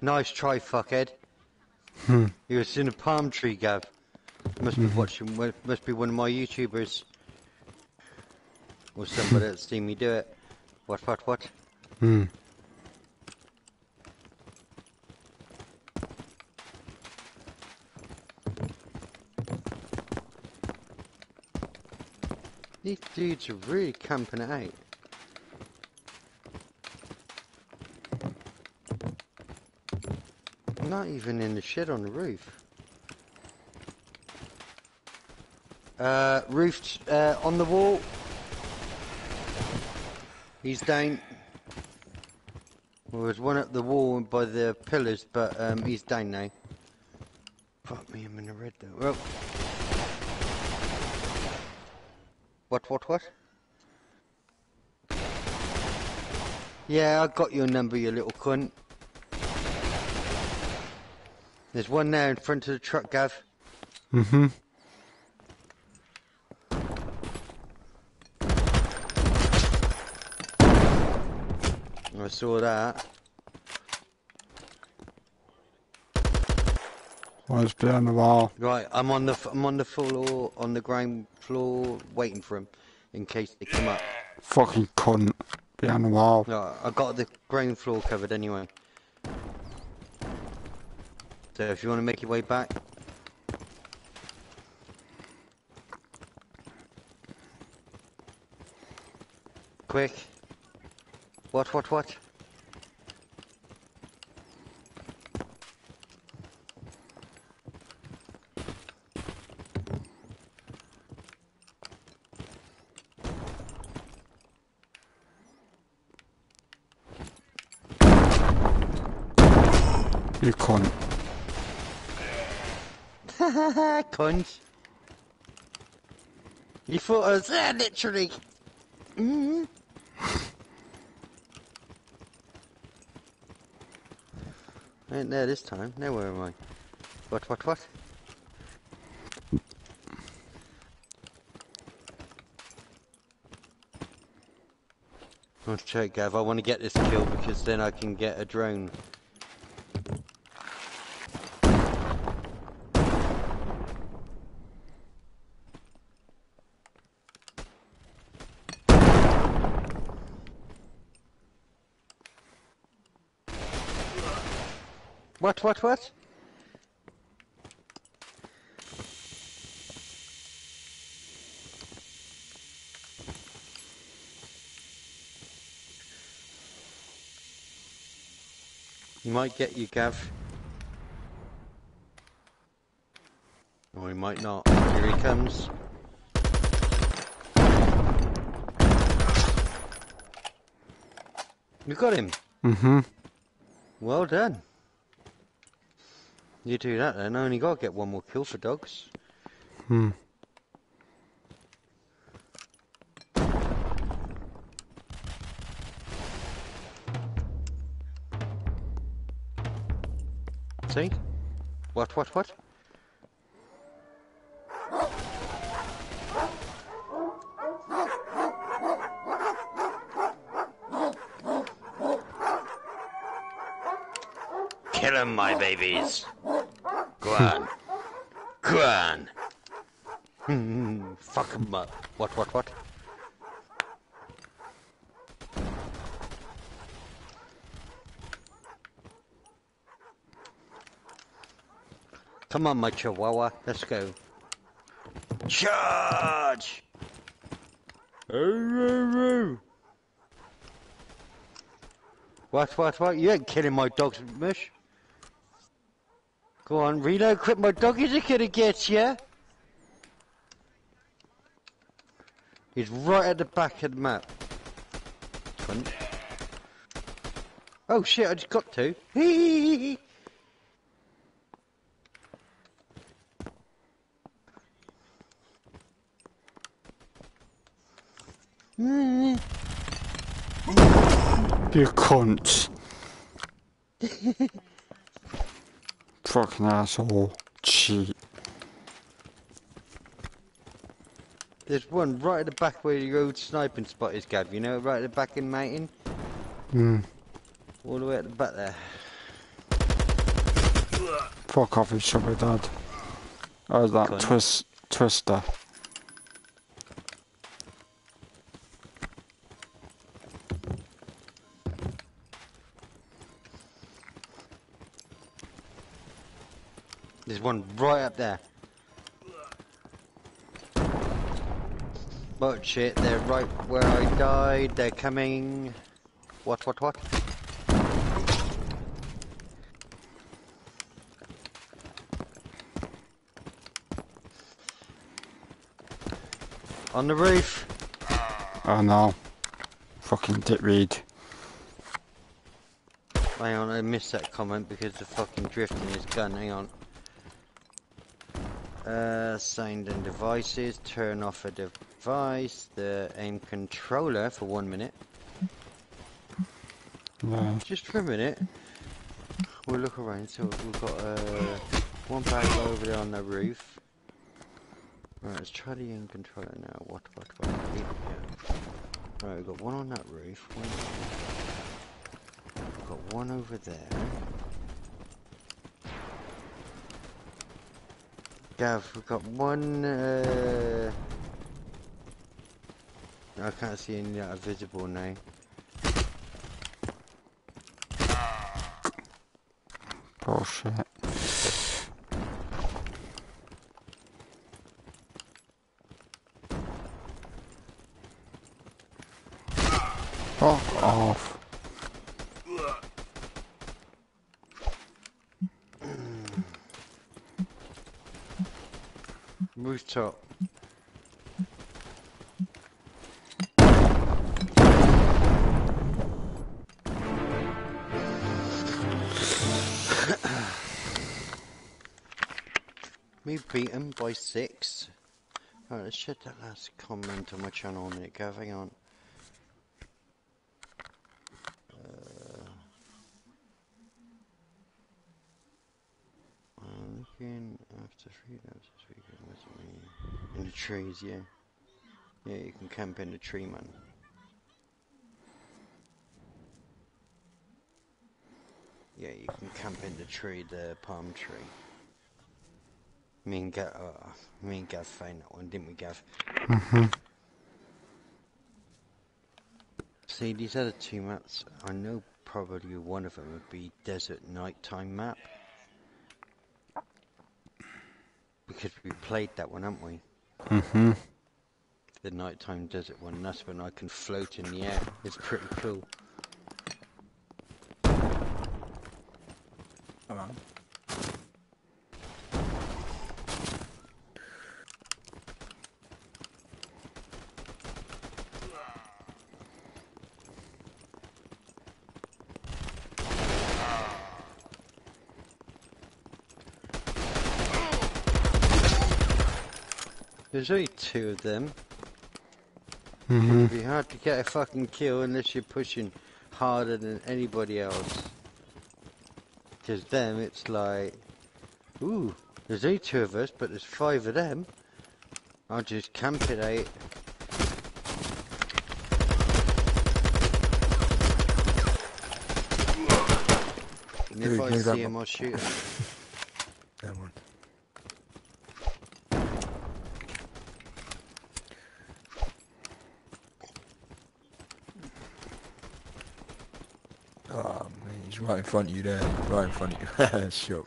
Nice try, fuckhead. Hmm. He was in a palm tree, Gav. Must be watching. Must be one of my YouTubers. Or somebody that's seen me do it. What? What? What? Hmm. These dudes are really camping it out. Not even in the shed on the roof. Uh, roofed uh, on the wall. He's down. Well, there's one up the wall by the pillars, but um, he's down now. Fuck me, I'm in the red though. Well. What, what, what? Yeah, I got your number, you little cunt. There's one there in front of the truck, Gav. Mm-hmm. I saw that. Was behind the wall. Right, I'm on the f- I'm on the floor on the ground floor waiting for him in case they come up. Fucking cunt. Behind the wall. No, I got the ground floor covered anyway. So if you want to make your way back, quick. What? What? What? You cunt. Cunt. You thought I was there, literally. Mm. Ain't there this time. Now where am I? What, what, what? Let's check, Gav. I want to get this kill because then I can get a drone. What, what, what? He might get you, Gav. Or he might not. Here he comes. You got him. Mm-hmm. Well done. You do that then, I only gotta get one more kill for dogs. Hmm. See? What, what, what? Kill Kill 'em, my babies. Go on. Go on. Hmm, Fuck 'em up. What, what, what? Come on, my chihuahua. Let's go. Charge! What, what, what? You ain't killing my dogs, Mush. Go on, reload quick. My doggies are gonna get you. He's right at the back of the map. Cunt. Oh shit, I just got to. You cunt. Fucking asshole. Cheat. There's one right at the back where your old sniping spot is, Gav. You know, right at the back in mountain. Hmm. All the way at the back there. Fuck off, you sugar dad. Oh, that twist, twister. There's one right up there. But shit, they're right where I died. They're coming. What, what, what? On the roof. Oh no. Fucking Dick Reed. Hang on, I missed that comment because the fucking drifting his gun. Hang on. Uh, signed in devices. Turn off a device. The aim controller for one minute. Yeah. Just for a minute. We'll look around. So we've got uh, one bag over there on the roof. Right, let's try the aim controller now. What, what, what? Here we go. Right, we've got one on that roof. One We've got one over there. Gav, we've got one. Uh... I can't see any that are visible now. Let's check that last comment on my channel a minute, Gav. Hang on. Uh, I'm looking after days this weekend. It me? In the trees, yeah. Yeah, you can camp in the tree, man. Yeah, you can camp in the tree, the palm tree. Me and Gav, uh, me and Gav found that one, didn't we, Gav? Mhm. See, these other two maps, I know probably one of them would be Desert Nighttime map. Because we played that one, haven't we? Mm-hmm. The nighttime desert one. That's when I can float in the air. It's pretty cool. Come on. There's only two of them. Mm-hmm. It'd be hard to get a fucking kill unless you're pushing harder than anybody else. Because them, it's like, ooh, there's only two of us, but there's five of them. I'll just camp it out. And if I see him, I'll shoot him. That one. Oh man, he's right in front of you there. Right in front of you. shot.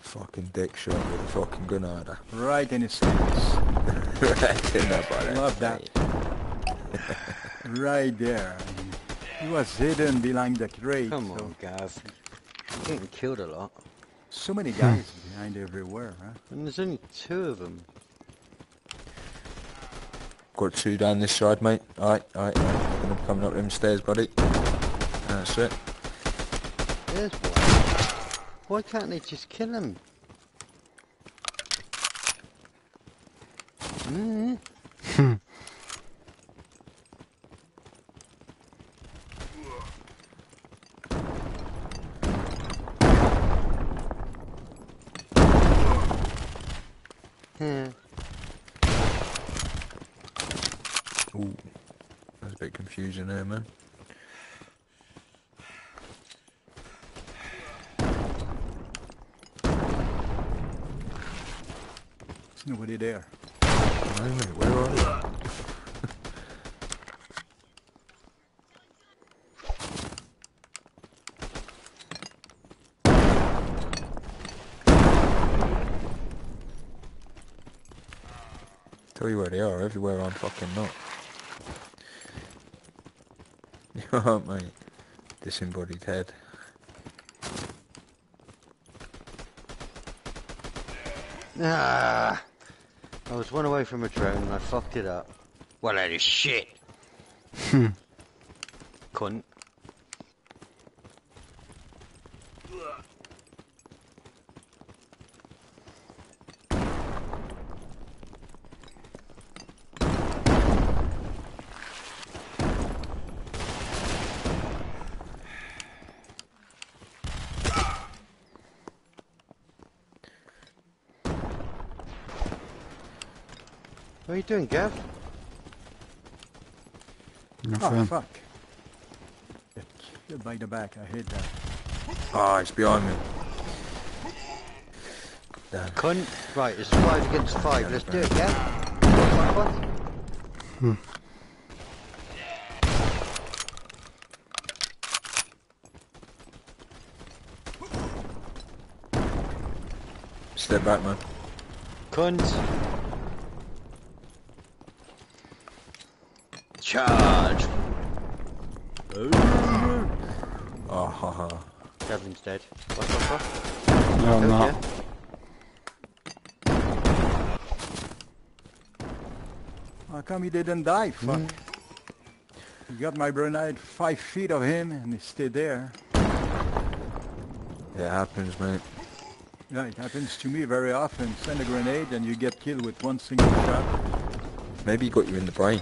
Fucking dick shot with a fucking granada. Right in his face. right in that body. Love that. right there. He was hidden behind the crate. Come so, on, Gav. You're getting killed a lot. so many hmm. guys behind everywhere, huh? And there's only two of them. Got two down this side, mate. Alright, alright, alright. Gonna coming up them stairs, buddy. That's it. There's one. Why can't they just kill him? Mm. Yeah. Ooh. That's a bit confusing there, man. There's nobody there. No, mate, where are you? Tell you where they are, everywhere I'm fucking not. You aren't, mate. Disembodied head. Ah, I was one away from a drone and I fucked it up. Well, that is shit. Cunt. What are you doing, Gav? Oh, Nothing. fuck. It's by the back, I hit that. Ah, it's behind me. Damn. Cunt. Right, it's five against five. Let's do it, Gav. Hmm. Step back, man. Cunt. Charge. Oh, ha, ha. Kevin's dead. What, what, what? No, I'm not. yeah. How come he didn't die? Fuck. Hmm. You got my grenade five feet of him and he stayed there. It happens, mate. Yeah, it happens to me very often. Send a grenade and you get killed with one single shot. Maybe he got you in the brain.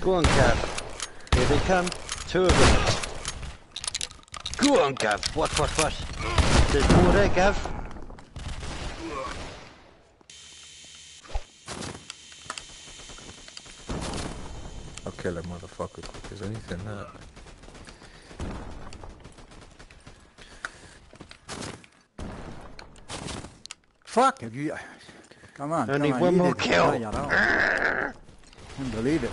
Go on, Kev. Here they come. Two of them. Go on, Kev. What, what, what? There's more there, Kev. I'll kill a motherfucker quick as anything, that. Fuck! Have you... Come on, Only come on. one you more kill. die at all. Can't believe it.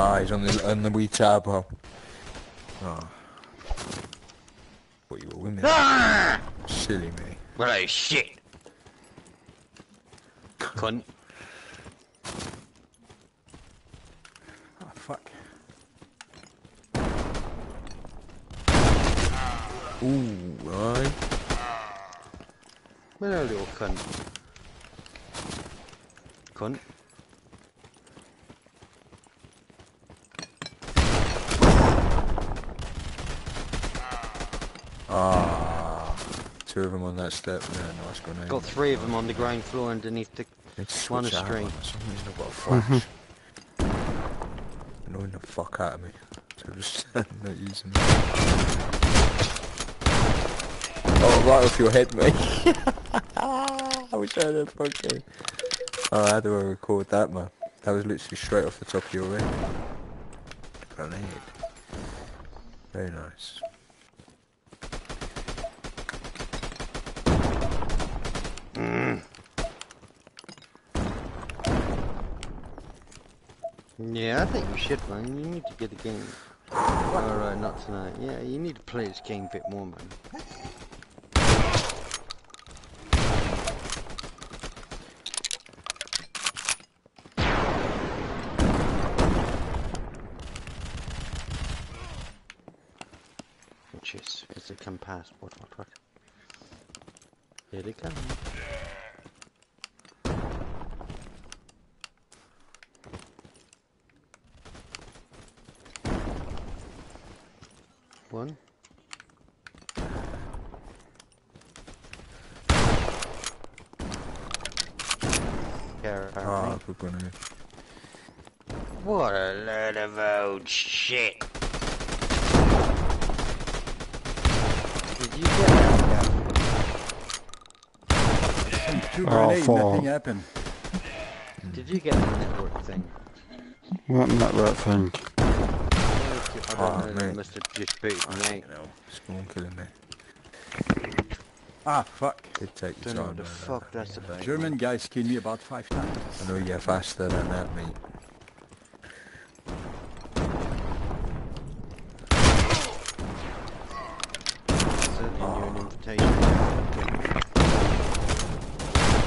Ah, he's on the on the wee tab hole. Oh. What you were women? Ah! Silly me. Well, shit. Cunt. Oh, fuck. Ooh, right. Well, oh, little cunt. Cunt. Ah, two of them on that step. Yeah, nice grenade. Got three of them on the ground floor underneath the... Need one switch out, string. man. For some reason I've got a mm-hmm. flash. Annoying the fuck out of me. So just not using it. Oh, right off your head, mate. I wish I had a fucking... Oh, how do I record that, man? That was literally straight off the top of your head. Grenade. Very nice. Yeah, I think you should, man. You need to get the game. Alright, not tonight. Yeah, you need to play this game a bit more, man. Which is, as they come past, what, what, what? Here they come. One. Yeah, Ah, apparently. good grenade. What a load of old shit. Did you get that? Send two Oh, grenades, four. nothing happened. Did you get the network thing? What network thing? I don't Oh, know, mate. they must have just booted me. You know, spawn killing me. Ah, fuck. Did take your Don't know time. what the though, fuck that's about. German guys killed me about five times. I know you're faster than that, mate. Sending you an invitation.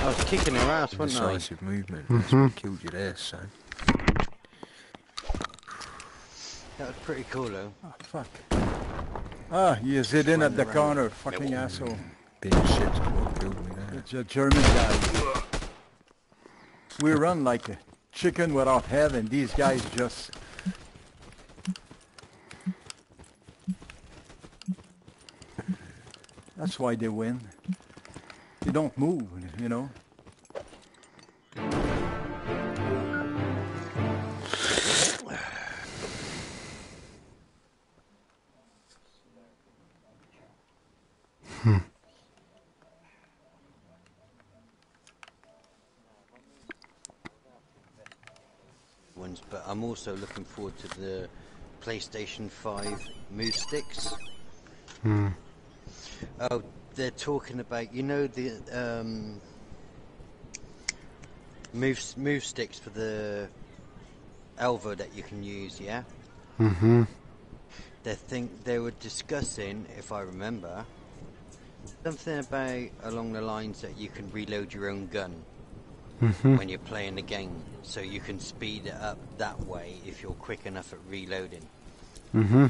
I was kicking her ass, wasn't I? Decisive movement. That's what killed you there, son. That was pretty cool though. Ah, fuck. Ah, you sit in at the corner, fucking asshole. Being shit's what killed me there. It's a German guy. We run like a chicken without head, and these guys just... That's why they win. They don't move, you know. Also looking forward to the PlayStation 5 move sticks. Hmm. Oh, they're talking about you know the um, move move sticks for the Alvo that you can use, yeah. Mm-hmm. They think they were discussing, if I remember, something about along the lines that you can reload your own gun. Mm-hmm. when you're playing the game, so you can speed it up that way if you're quick enough at reloading. Mm-hmm.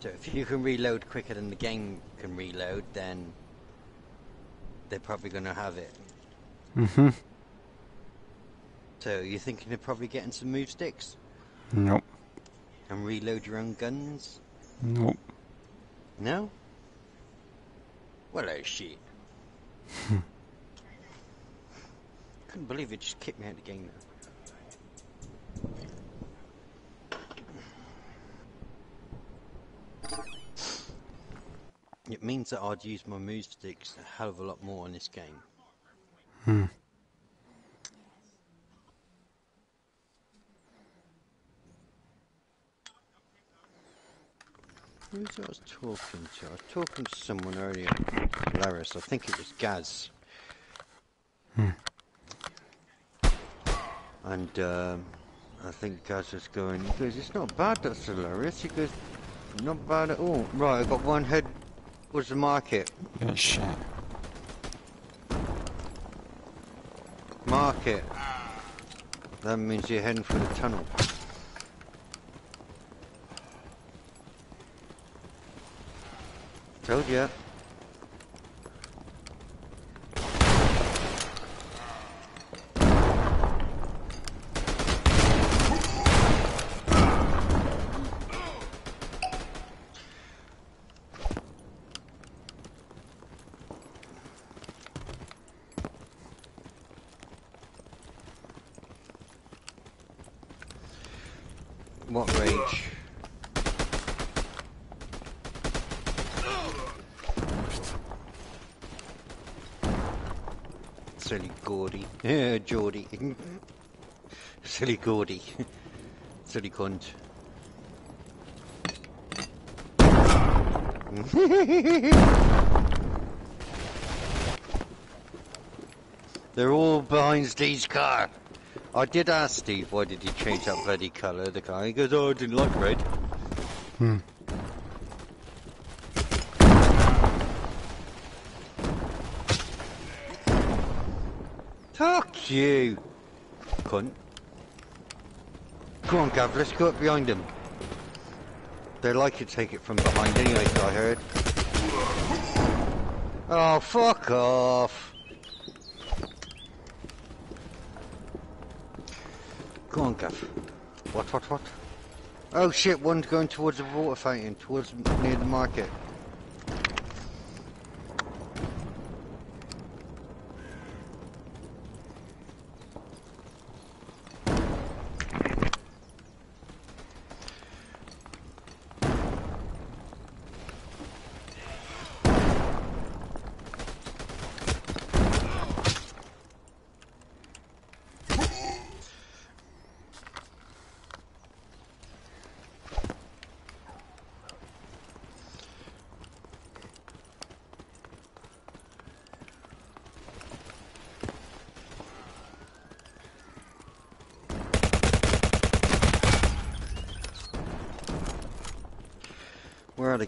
So if you can reload quicker than the game can reload, then they're probably going to have it. Mm-hmm. So you're thinking of probably getting some move sticks Nope. and reload your own guns? Nope. No? Well, oh shit. Couldn't believe it just kicked me out of the game now. It means that I'd use my move sticks a hell of a lot more in this game. Hmm. Who was I was talking to? I was talking to someone earlier. Laris, I think it was Gaz. Hmm. And um, I think Gaz was going, he goes, it's not bad, that's hilarious. He goes, not bad at all. Right, I got one head. What's the market? Yeah, shit. Market. That means you're heading for the tunnel. Told ya. What rage? Silly Gordy. Yeah, Geordie. Gordy. Silly cunt. They're all behind Steve's car. I did ask Steve why did he change that bloody colour of the car. He goes, oh, I didn't like red. Hmm. Fuck you, cunt. Come on, Gav, let's go up behind them. They like to take it from behind anyway, so I heard. Oh, fuck off. Go on, Gav. What, what, what? Oh shit, one's going towards the water fountain, towards near the market.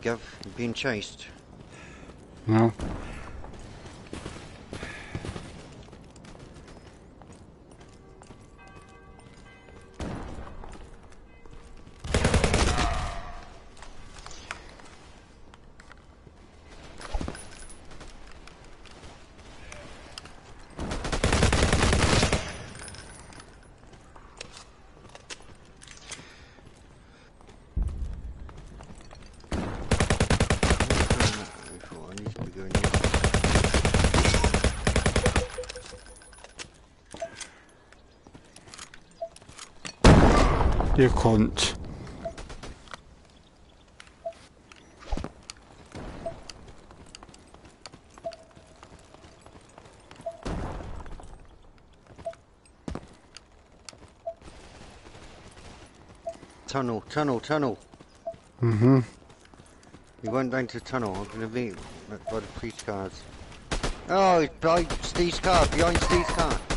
Gav? You're being chased. No. Before, I need to be going here. You cunt. Tunnel, tunnel, tunnel. Mm-hmm. We went down to the tunnel. I'm gonna be by the police cars. Oh, it's behind Steve's car, behind Steve's car.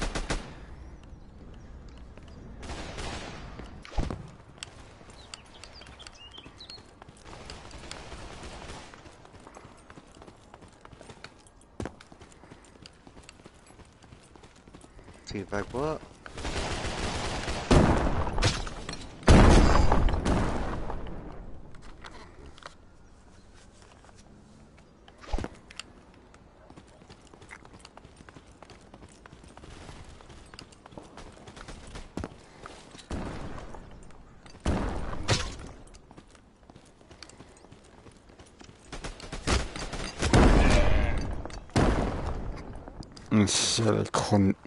Teabag what? You silly cunt. Fuck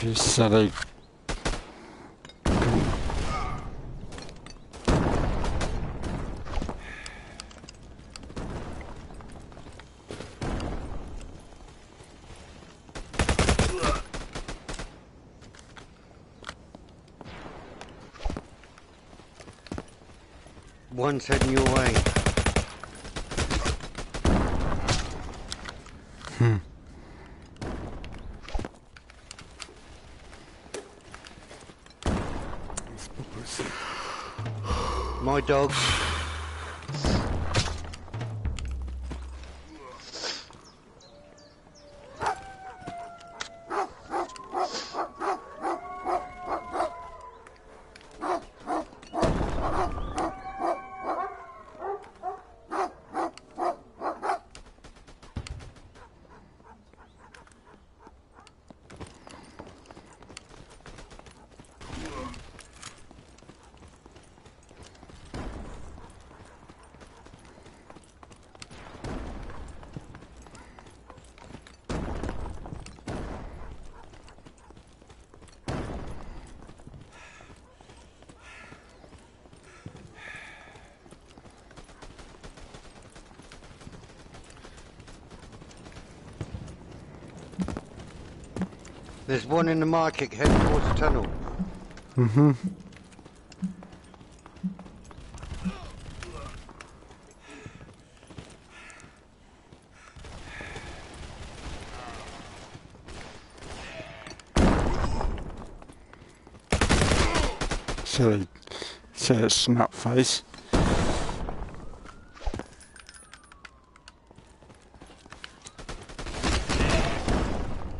off, you silly One's heading your way. My dog. There's one in the market heading towards the tunnel. Mm-hmm. Silly, silly snap face.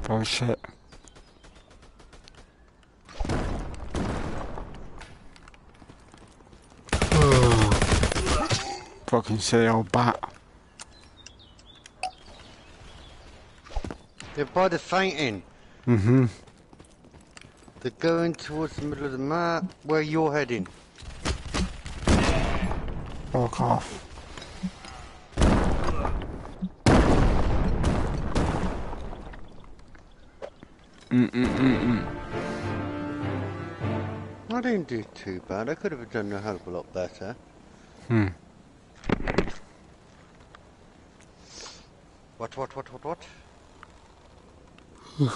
Oh shit. Fucking silly old bat. They're by the fainting. Mm-hmm. They're going towards the middle of the map where you're heading. Fuck off. Mm-mm-mm-mm. I didn't do too bad. I could have done a hell of a lot better. Hmm. What, what, what, what, what? Yeah,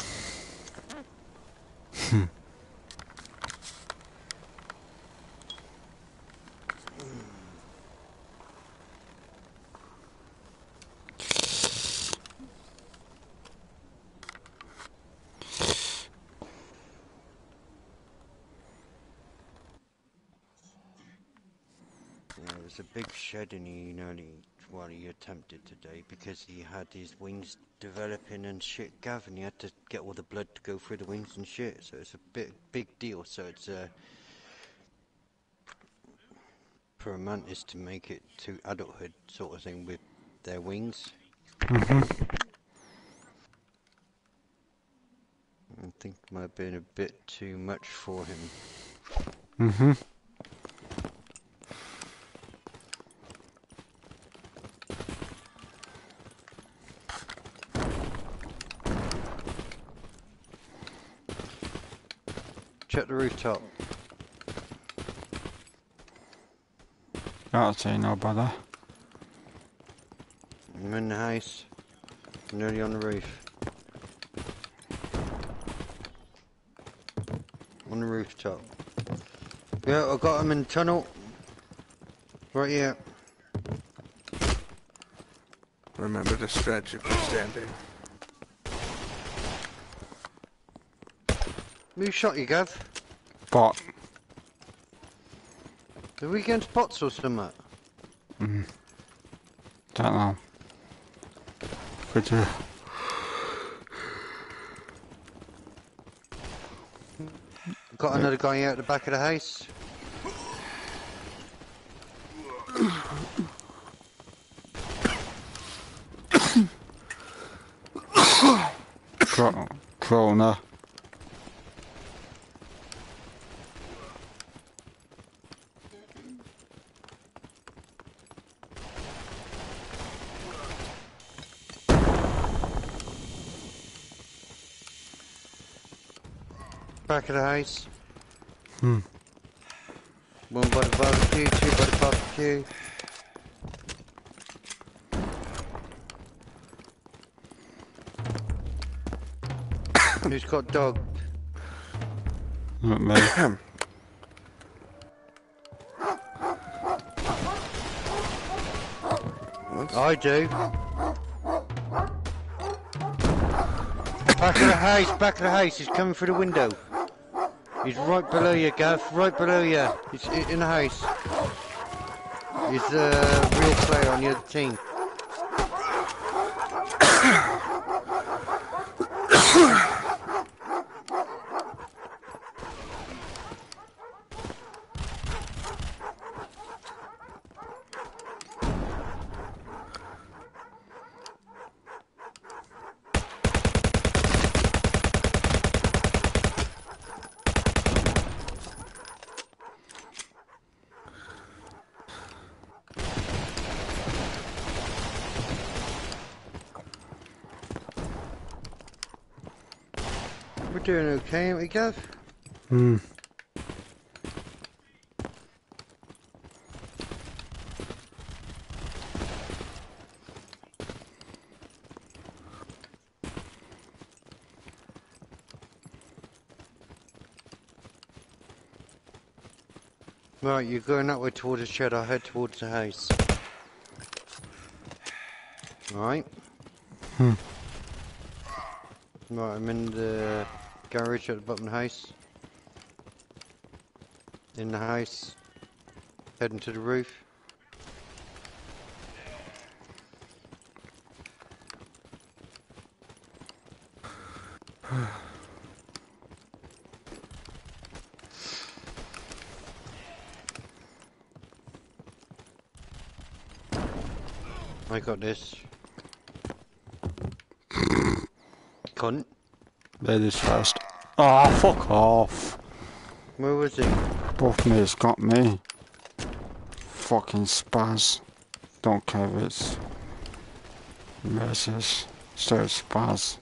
there was a and he nearly, well, he attempted today because he had his wings developing and shit Gavin. He had to get all the blood to go through the wings and shit, so it's a big, big deal. So it's uh, for a mantis to make it to adulthood sort of thing with their wings. Mm-hmm. I think it might have been a bit too much for him. Mm-hmm. Check the rooftop. That'll say no bother. I'm in the house. Nearly on the roof. On the rooftop. Yeah, I got him in the tunnel. Right here. Remember to stretch if you're standing. Who shot you, Gav? But Are we against bots or something? Hmm. don't know. Could you? Got another guy out the back of the house. Corona. Back of the house. Hmm. One by the barbecue, two by the barbecue. Who's got dog? Not me. I do. Back of the house, back of the house. He's coming through the window. He's right below you, Gav. Right below you. He's in the house. He's a real player on other team. We're doing okay, aren't we, Gav? Hmm. Right, you're going that way towards the shed. I'll head towards the house. Right. Hmm. Right, I'm in the garage at the bottom of the house. In the house. Heading to the roof. I got this. Cunt. Ladies first. Ah, fuck off. Where was he? Both mates got me. Fucking spaz. Don't care if it's messes. Still spaz.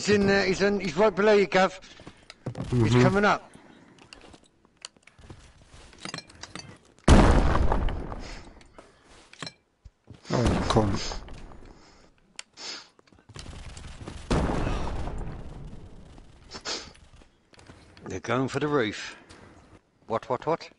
He's in there. He's in. He's right below you, Gav. He's mm-hmm. coming up. Oh, you cunt. They're going for the roof. What? What? What?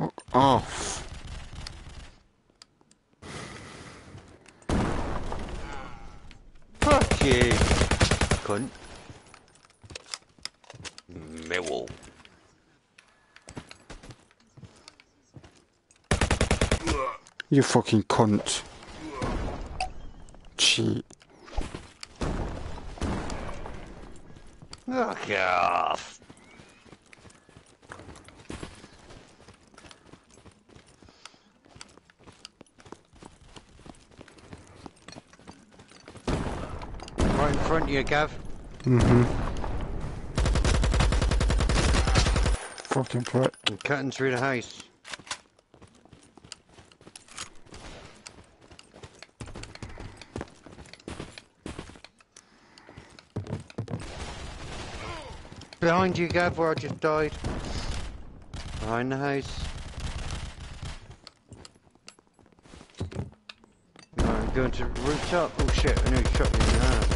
Fuck off. Fuck you, cunt. Millwall. You fucking cunt. Cheat. Fuck off. Right in front of you, Gav. Mm-hmm. Fucking prick. I'm cutting through the house. Behind you, Gav, where I just died. Behind the house. Right, I'm going to rooftop. Oh shit, I nearly shot me in the ass.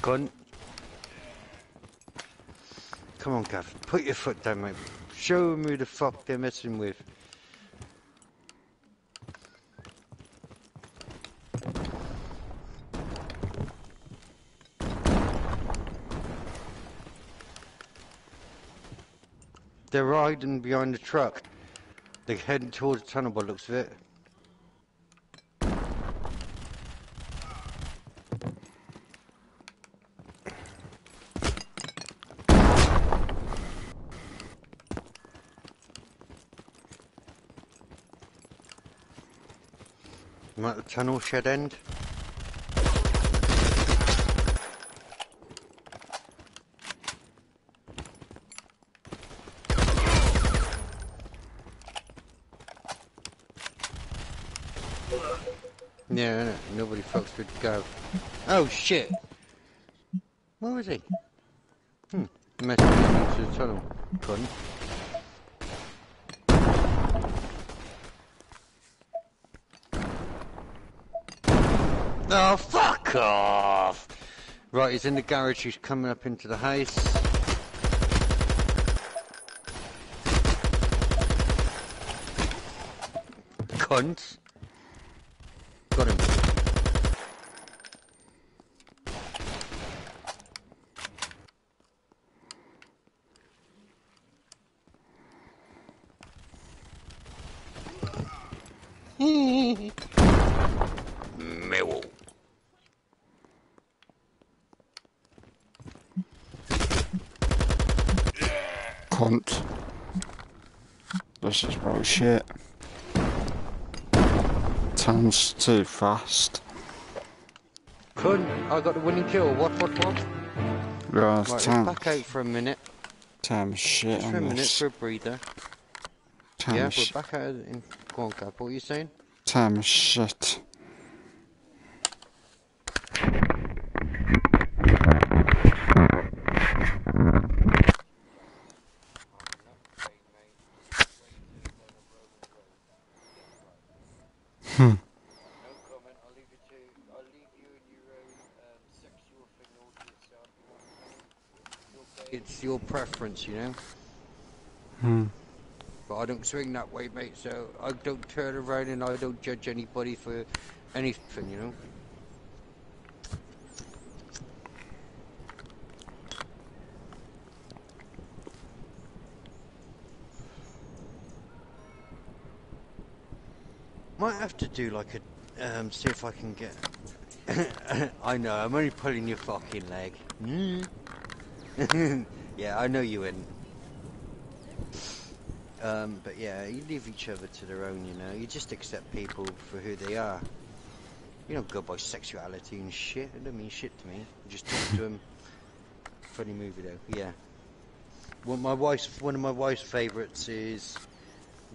Cunt. Come on, Gav. Put your foot down, mate. Show them who the fuck they're messing with. They're riding behind the truck. They're heading towards the tunnel by the looks of it. I'm at the tunnel shed end. Yeah, innit? With Gav. Oh shit! Where was he? Hmm. Messing into the tunnel. Cunt. Oh, fuck off! Right, he's in the garage, he's coming up into the house. Cunt. Got him. Mewel. Cunt. Bullshit. Time's too fast. Cunt, I got the winning kill. What, what, what? Yeah, Right, time, back out for a minute. time shit Just For a minute this. for a breather. Time, yeah, we're back out in... Go on, Gav, what are you saying? time shit. No comment. I'll leave it to. I'll leave you and your own um, sexual thing all to yourself. You want to It's your preference, you know. Hmm. But I don't swing that way, mate. So I don't turn around and I don't judge anybody for anything, you know. Might have to do like a, um, see if I can get. I know, I'm only pulling your fucking leg. yeah, I know you wouldn't. Um, but yeah, you leave each other to their own, you know. You just accept people for who they are. You don't go by sexuality and shit. It don't mean shit to me. You just talk to them. Funny movie though, yeah. One, my wife's, one of my wife's favourites is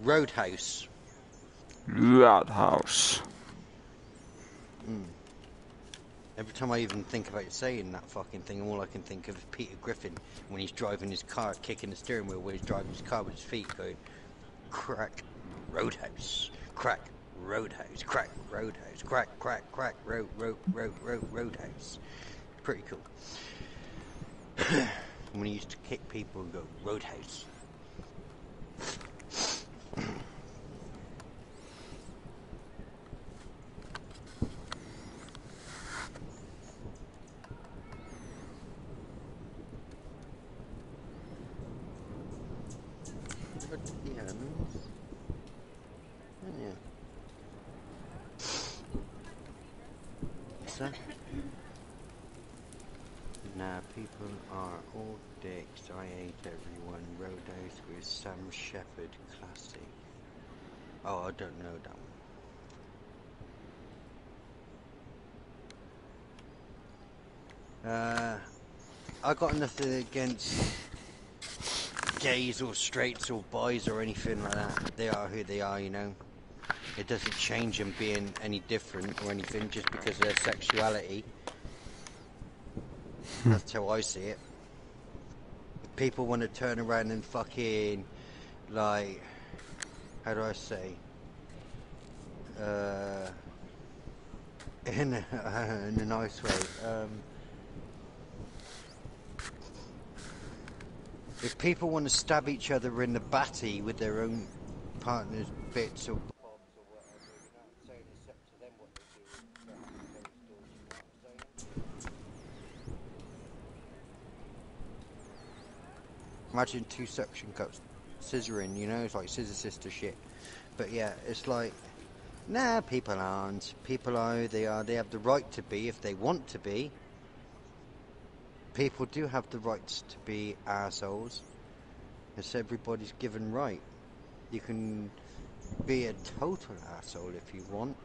Roadhouse. Roadhouse. Mm. Every time I even think about saying that fucking thing, all I can think of is Peter Griffin when he's driving his car, kicking the steering wheel when he's driving his car with his feet, going, crack, roadhouse, crack, roadhouse, crack, roadhouse, crack, crack, crack, road, road, road, road, roadhouse. Pretty cool. when he used to kick people and go, roadhouse. But yeah, I mean, it's- yeah. So, nah, people are all dicks. I hate everyone. Roadhouse with Sam Shepard, classic. Oh, I don't know that one. Uh, I got nothing against gays or straights or boys or anything like that. They are who they are, you know. It doesn't change them being any different or anything just because of their sexuality. That's how I see it. People want to turn around and fucking, like, how do I say? Uh, in a, in a nice way. Um, if people want to stab each other in the batty with their own partner's bits or? Imagine two suction cups scissoring, you know, it's like scissor sister shit. But yeah, it's like, nah, people aren't. People are who they are. They have the right to be if they want to be. People do have the rights to be assholes. It's everybody's given right. You can be a total asshole if you want.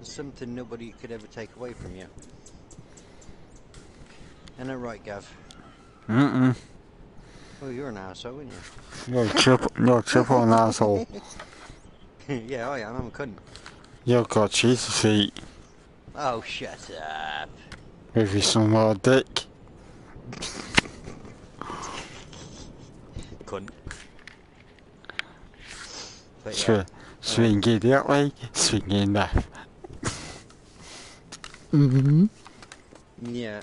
It's something nobody could ever take away from you. Isn't that right, Gav? Mm-mm. Oh, you're an asshole, aren't You're a triple, you're a triple an asshole. yeah, I am. I'm a cunt. You've got Jesus feet. Oh, shut up. If you some more dick. Cunt. But yeah, swing it that way, swing it that. mm-hmm. yeah.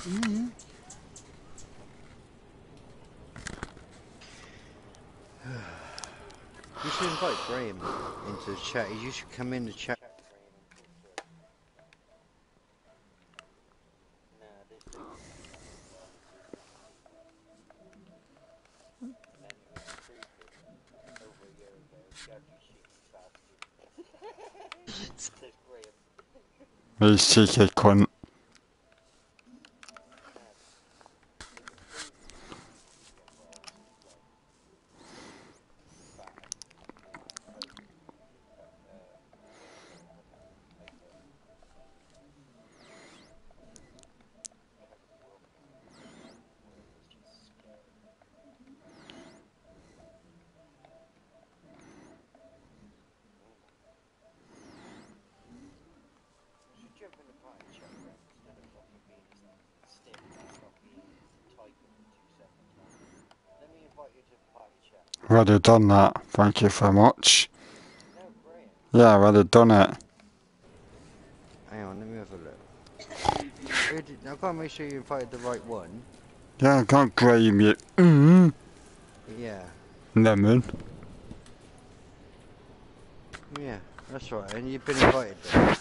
You should invite Graham into the chat. You should come in the chat. He's cheeky cunt. I'd have done that. Thank you very much. Yeah, I'd have done it. Hang on, let me have a look. Who did, I've got to make sure you invited the right one. Yeah, I can't graham you. Mm-hmm. Yeah, Lemon. yeah, that's right. And you've been invited. Then.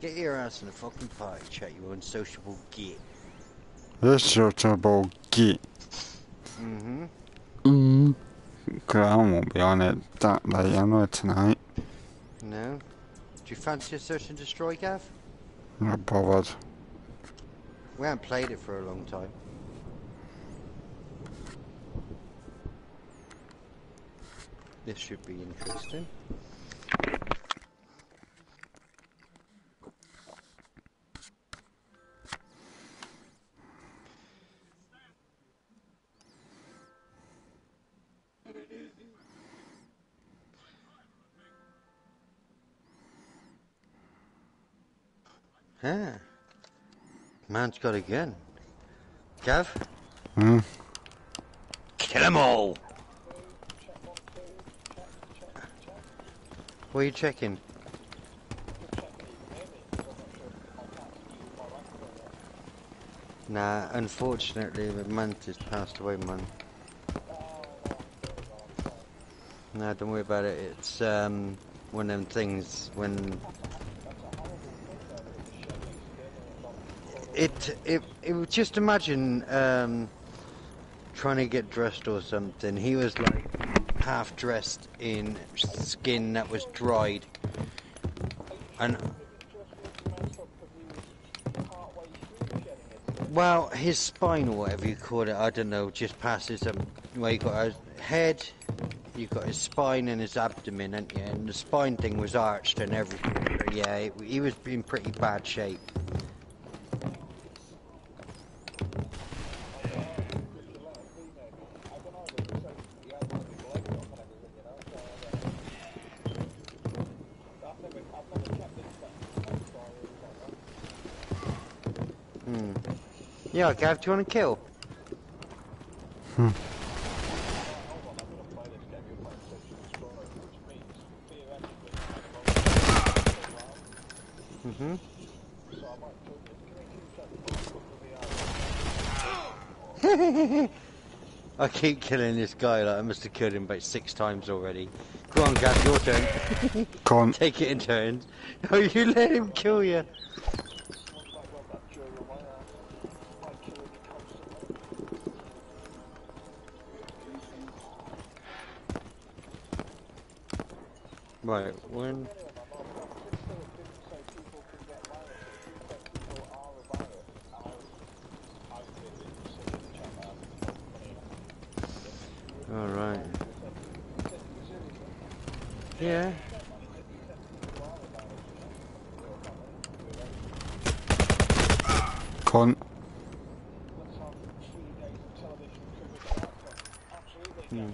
Get your ass in the fucking party chat, you unsociable git. This your trouble git. Mm-hmm. Mm. Cause I won't be on it that late, I know tonight. No? Do you fancy a search and destroy, Gav? Not bothered. We haven't played it for a long time. This should be interesting. Man's got a gun. Gav? Hmm. Kill 'em all! What are you checking? Nah, unfortunately the mantis passed away, man. Nah, don't worry about it. It's um one of them things when it it it was just imagine um trying to get dressed or something. He was like half dressed in skin that was dried, and well, his spine or whatever you call it, I don't know, just passes him. Well, you got his head, you got his spine and his abdomen, and and the spine thing was arched and everything. Yeah, he- he was in pretty bad shape. Yeah, Gav, do you want to kill? Mm-hmm. I keep killing this guy, like I must have killed him about six times already. Go on, Gav, your turn. Can't. Take it in turns. Oh, you let him kill you. Right, when... Alright. Yeah. Can't. Hmm.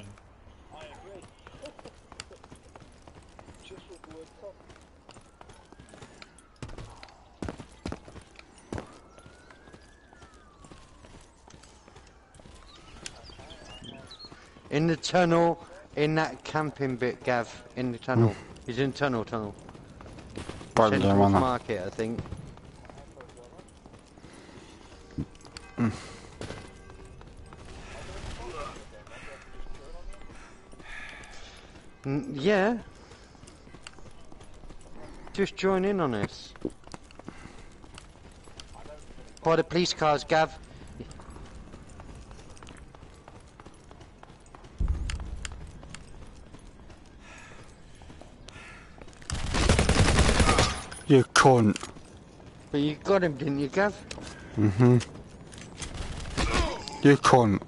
In the tunnel, in that camping bit, Gav, in the tunnel. He's in tunnel, tunnel. Probably Central wanna. Market, I think. Mm, yeah. Just join in on this. By the police cars, Gav. You can't. But you got him, didn't you, Gav? Mm-hmm. You can't.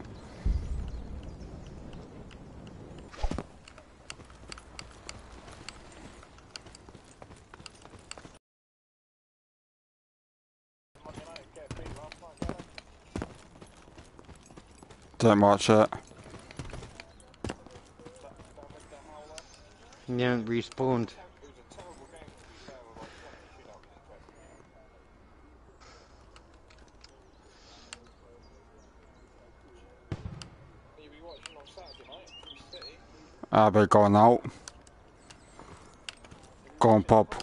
Don't watch it. You haven't respawned. I'll be going out. Going pub.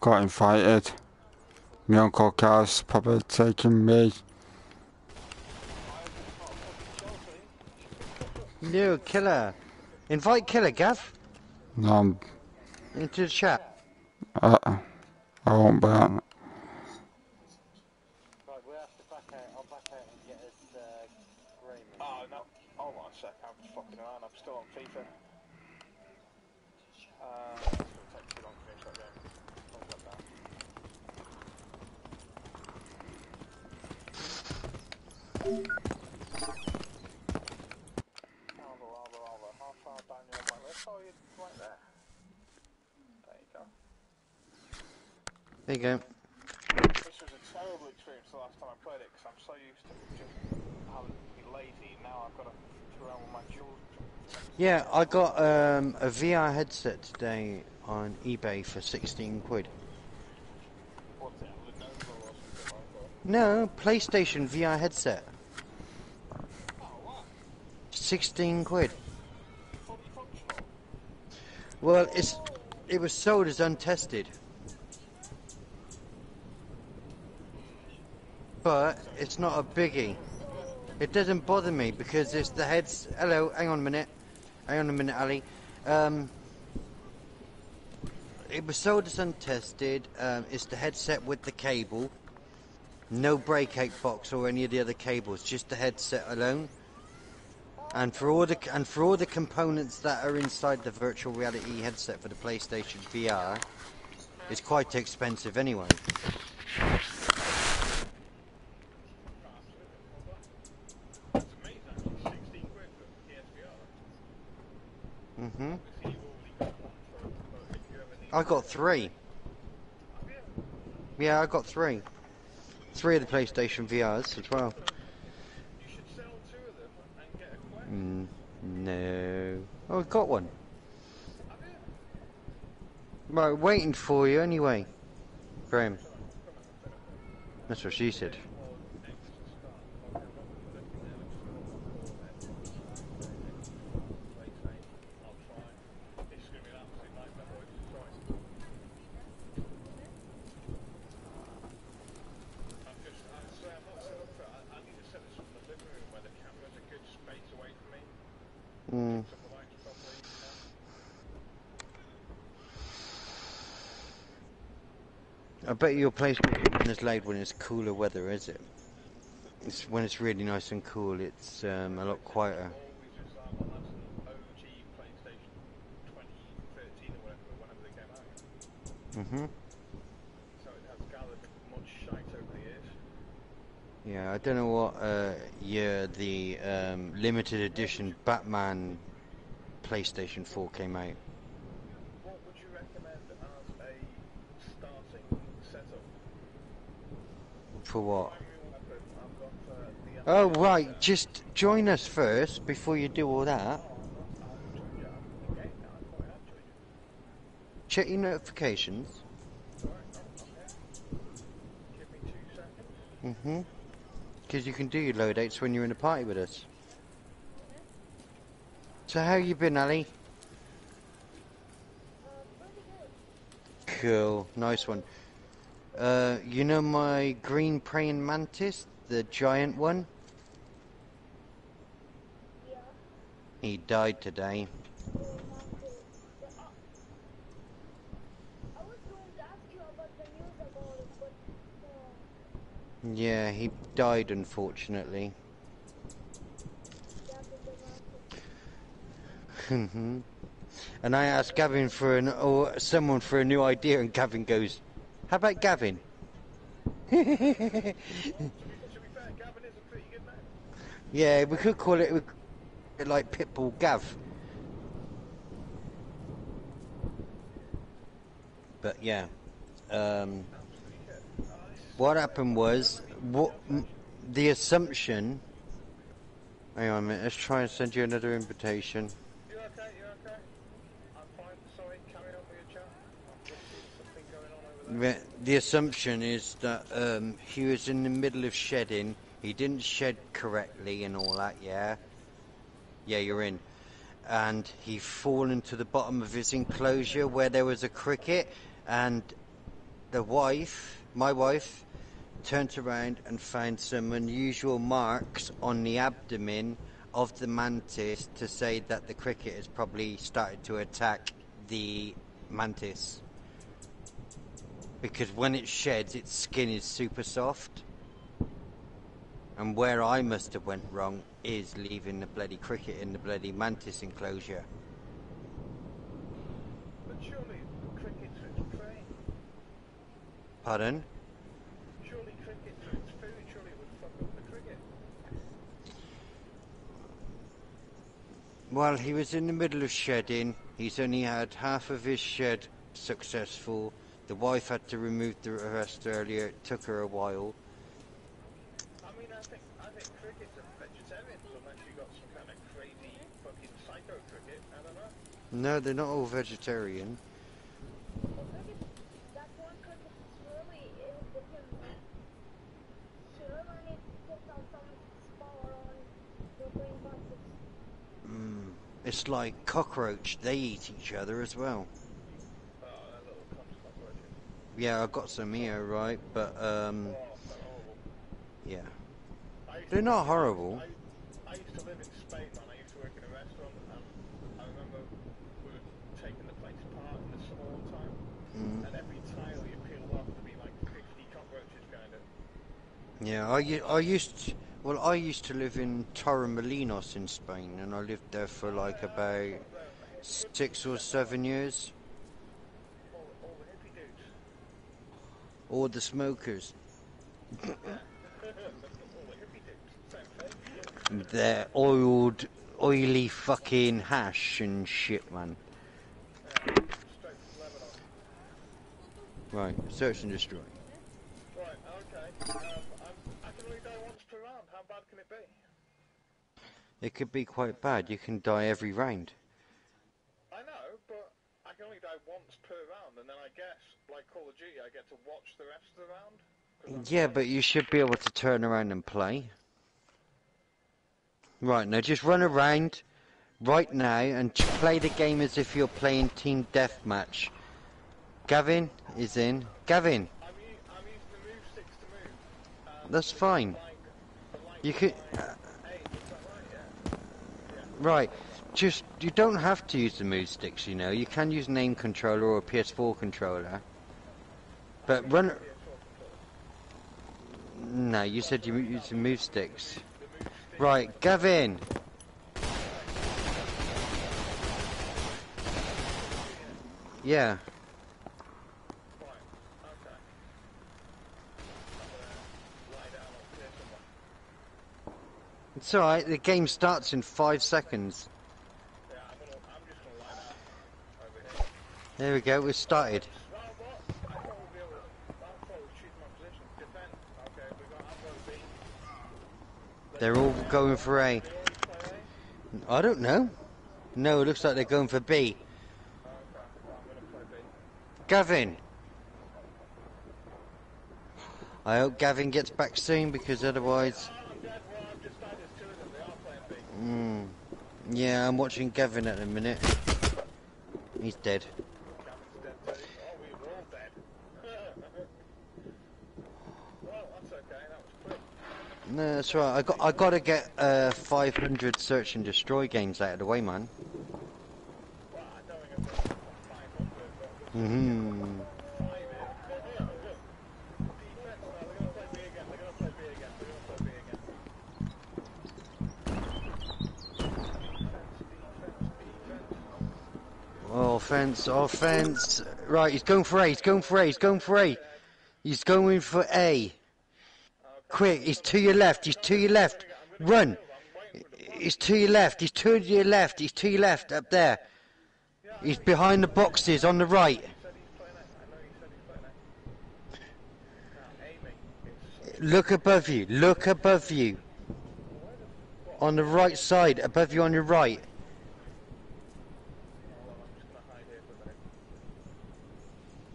Got invited. My uncle Car's probably taking me. No, killer. Invite killer, Gav, Um, into the chat. uh, I won't be on it. Right, we have to back out. I'll back out and get us uh, Graham. Oh no, hold on a sec, I'm fucking around, I'm still on FIFA. Uh, it's gonna take too long to finish that game. Close that down. Alva, Alva, Alva, how far down you on my list? Oh, you're right there. There you go. There you go. This was a terrible experience the last time I played it, because I'm so used to just having to be lazy, now I've got to throw around with my jewels. Yeah, I got um, a VR headset today on eBay for 16 quid. No, PlayStation VR headset. Oh, 16 quid. Well, it's it was sold as untested. But it's not a biggie. It doesn't bother me because it's the heads. Hello, hang on a minute. Hang on a minute, Ali. Um, it was sold as untested. Um, it's the headset with the cable. No breakout box or any of the other cables, just the headset alone. And for all the and for all the components that are inside the virtual reality headset for the PlayStation VR, it's quite expensive anyway. It's amazing, actually, 16 quid for PSVR. hmm Obviously, you've already got one for, but if you ever need I got three. Yeah, I got three. Three of the PlayStation VRs as well. You should sell two of them and get a Quest. Mm, no. Oh, I got one. Right, waiting for you anyway. Graham. That's what she said. I bet your place is laid when it's cooler weather, is it? It's when it's really nice and cool. It's um, a lot quieter. Always just that, well, that's an OG PlayStation 2013 or whatever, whenever they came out. Mhm. So it has gathered much shite over the years. Yeah, I don't know what uh, year the um, limited edition Batman PlayStation 4 came out. What would you recommend as a starting setup? For what? Oh right, just join us first before you do all that. Check your notifications. Mhm. Because you can do your loadouts when you're in a party with us. So how you been, Ali? Cool, nice one. Uh, you know my green praying mantis, the giant one? He died today. I was going to ask you about the news about it, but Yeah, he died unfortunately. that is the answer. And I asked Gavin for an or someone for a new idea, and Gavin goes, "How about Gavin?" Yeah, we could call it like Pitbull Gav. But yeah, um, what happened was what the assumption. Hang on a minute. Let's try and send you another invitation. You okay? You okay? I'm fine. Sorry, carry on with your chat. I've got something going on over there. The assumption is that um, he was in the middle of shedding. He didn't shed correctly and all that. Yeah, yeah, you're in. And he fallen to the bottom of his enclosure where there was a cricket, and the wife, my wife, turned around and found some unusual marks on the abdomen of the mantis to say that the cricket has probably started to attack the mantis because when it sheds, its skin is super soft. And where I must have went wrong is leaving the bloody cricket in the bloody mantis enclosure. But surely cricket's its prey. Pardon? Surely cricket's its food. Surely it would fuck up the cricket. Well, he was in the middle of shedding. He's only had half of his shed successful. The wife had to remove the rest earlier. It took her a while. I mean, I think I think crickets are vegetarians unless you got some kind of crazy fucking psycho cricket. I don't know. No, they're not all vegetarian. The cricket, that one cricket surely is different. Surely it takes out some power on the brain boxes. Mm. It's like cockroach. They eat each other as well. Oh, that little cunt cockroaches. Yeah, I got some here, right? But um, yeah. They're not horrible. I, used to live in Spain, man. I used to work in a restaurant, and I remember we were taking the place apart in the summer all the time, Mm. and every tile you peeled off there'd be like 50 cockroaches kind of. Yeah, I, I used well, I used to live in Torremolinos in Spain, and I lived there for like about six or seven years. All, all the hippie dudes. All the smokers, the oiled, oily fucking hash and shit, man. Right, search and destroy. Right, okay. Um, I can only die once per round. How bad can it be? It could be quite bad. You can die every round. I know, but I can only die once per round, and then I guess, Call of Duty, I get to watch the rest of the round. Yeah, but you should be able to turn around and play. Right, now just run around right now and play the game as if you're playing Team Deathmatch. Gavin is in. Gavin, I'm, I'm using the move sticks to move. and that's fine. Like, You could. aim, is that right? Yeah. Right, just. You don't have to use the move sticks, you know. You can use an aim controller or a PS4 controller. But run. No, you said you used move sticks. Right, Gavin. Yeah. It's alright, the game starts in five seconds. There we go, we've started. Well, what? I thought we'd be able to, I thought we'd choose my position. Defend. Okay, we got, I've got a B. They're all going for A. I don't know. No, it looks like they're going for B. Gavin. I hope Gavin gets back soon because otherwise. Mm, yeah, I'm watching Gavin at the minute. He's dead. Gavin's dead too. Oh, we were all dead. well, that's okay. That was quick. No, that's right. I got I got to get uh, 500 search and destroy games out of the way, man. Well, I don't think I've got 500, but hmm. Offense, offense. Right, he's going for A. He's going for A. He's going for A. He's going for A. Quick, he's to your left. He's to your left. Run. He's to your left. He's to your left. He's to your left up there. He's behind the boxes on the right. Look above you. Look above you. On the right side, above you on your right.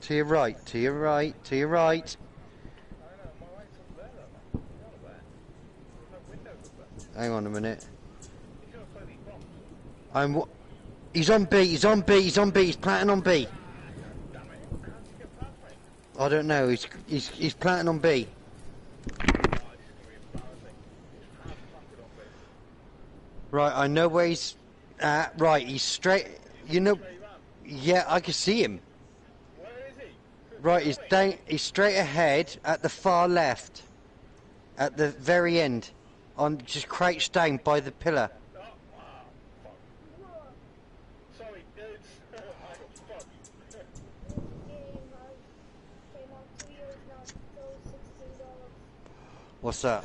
To your right. To your right. To your right. I know, my light's up there though, man. It's not up there. There's no windows up there. Hang on a minute. I'm. He's on B. He's on B. He's on B. He's planting on B. I don't know. He's he's he's planting on B. Right. I know where he's at. Right. He's straight. You know. Yeah, I can see him. Where is he? Right. He's down. He's straight ahead at the far left. At the very end. On just crouched down by the pillar. What's that?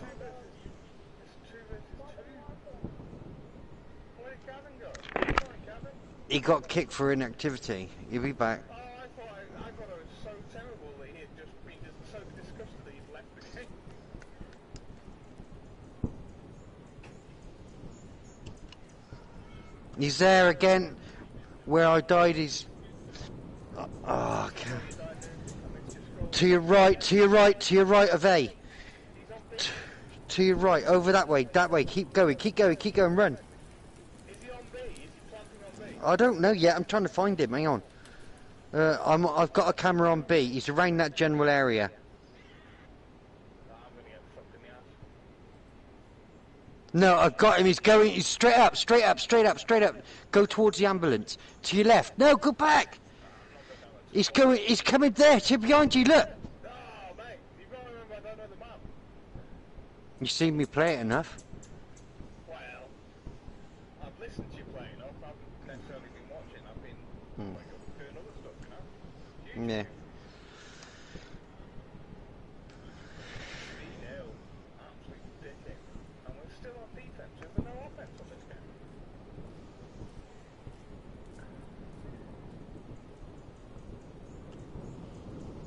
He got kicked for inactivity. He'll be back. Oh, I thought I, I thought it was so terrible that he had just been just so disgusted that he'd left the game. He's there again. Where I died, he's. Oh. I just scroll. To your right, to your right, to your right of A. To your right, over that way, that way. Keep going, keep going, keep going, run. I don't know yet. I'm trying to find him. Hang on. Uh, I'm, I've got a camera on B. He's around that general area. Nah, I'm gonna get fucked in the ass. No, I've got him. He's going. He's straight up, straight up, straight up, straight up. Go towards the ambulance. To your left. No, go back. He's going. He's coming there. To behind you. Look. Oh, mate, you've got to remember I don't know the map. You've seen me play it enough. Well, I've listened to you play enough. I haven't necessarily been watching. I've been Hmm. like doing other stuff, you know. Yeah. Three nil, absolute dickhead, and we're still on defense. Is there no offense on this game?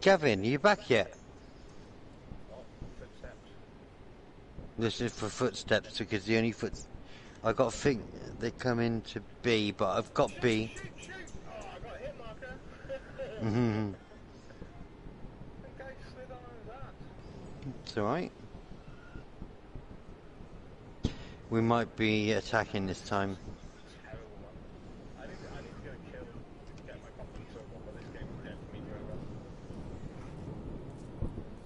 Kevin, you back yet? This is for footsteps because the only foot I got think they come into B, but I've got B. It's alright. We might be attacking this time.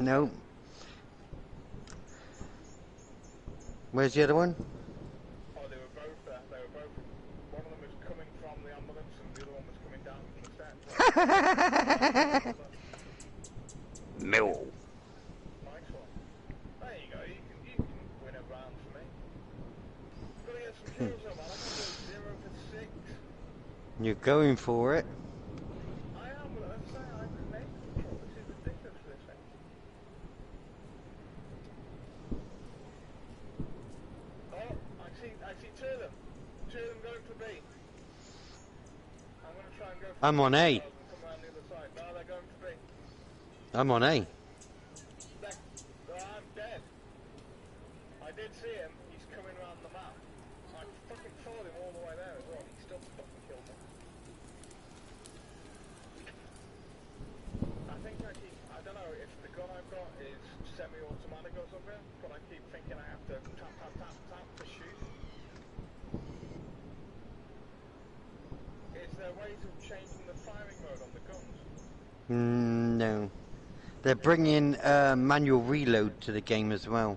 You know. Where's the other one? Oh, they were both there. They were both. One of them was coming from the ambulance, and the other one was coming down from the set. Mill. You're going for it. I'm on A. I'm on A. They're bringing uh, manual reload to the game as well.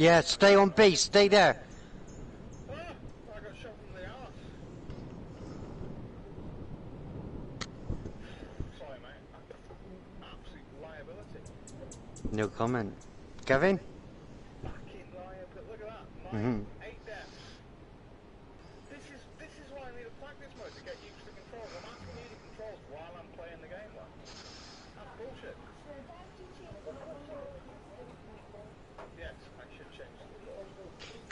Yeah, stay on base, stay there.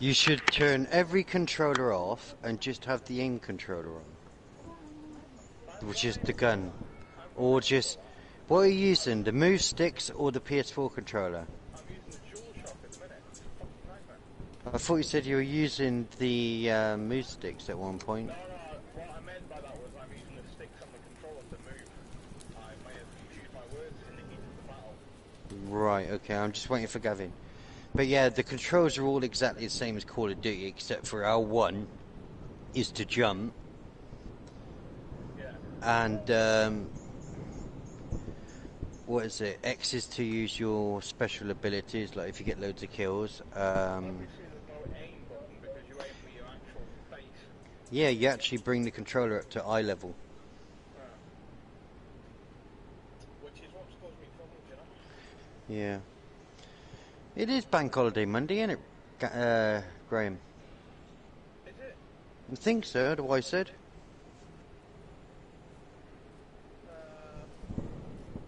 You should turn every controller off and just have the aim controller on. Which is the gun. Or just... What are you using? The move sticks or the PS4 controller? I thought you said you were using the uh, move sticks at one point. Right, okay, I'm just waiting for Gavin. But yeah, the controls are all exactly the same as Call of Duty, except for L1 is to jump, Yeah. and um, what is it? X is to use your special abilities, like if you get loads of kills. Um, Obviously there's no aim button because you aim for your actual face. yeah, you actually bring the controller up to eye level. Uh, which is what's caused me problems, you know? Yeah. It is Bank Holiday Monday, isn't it, uh, Graham? Is it? I think so, otherwise said. Uh,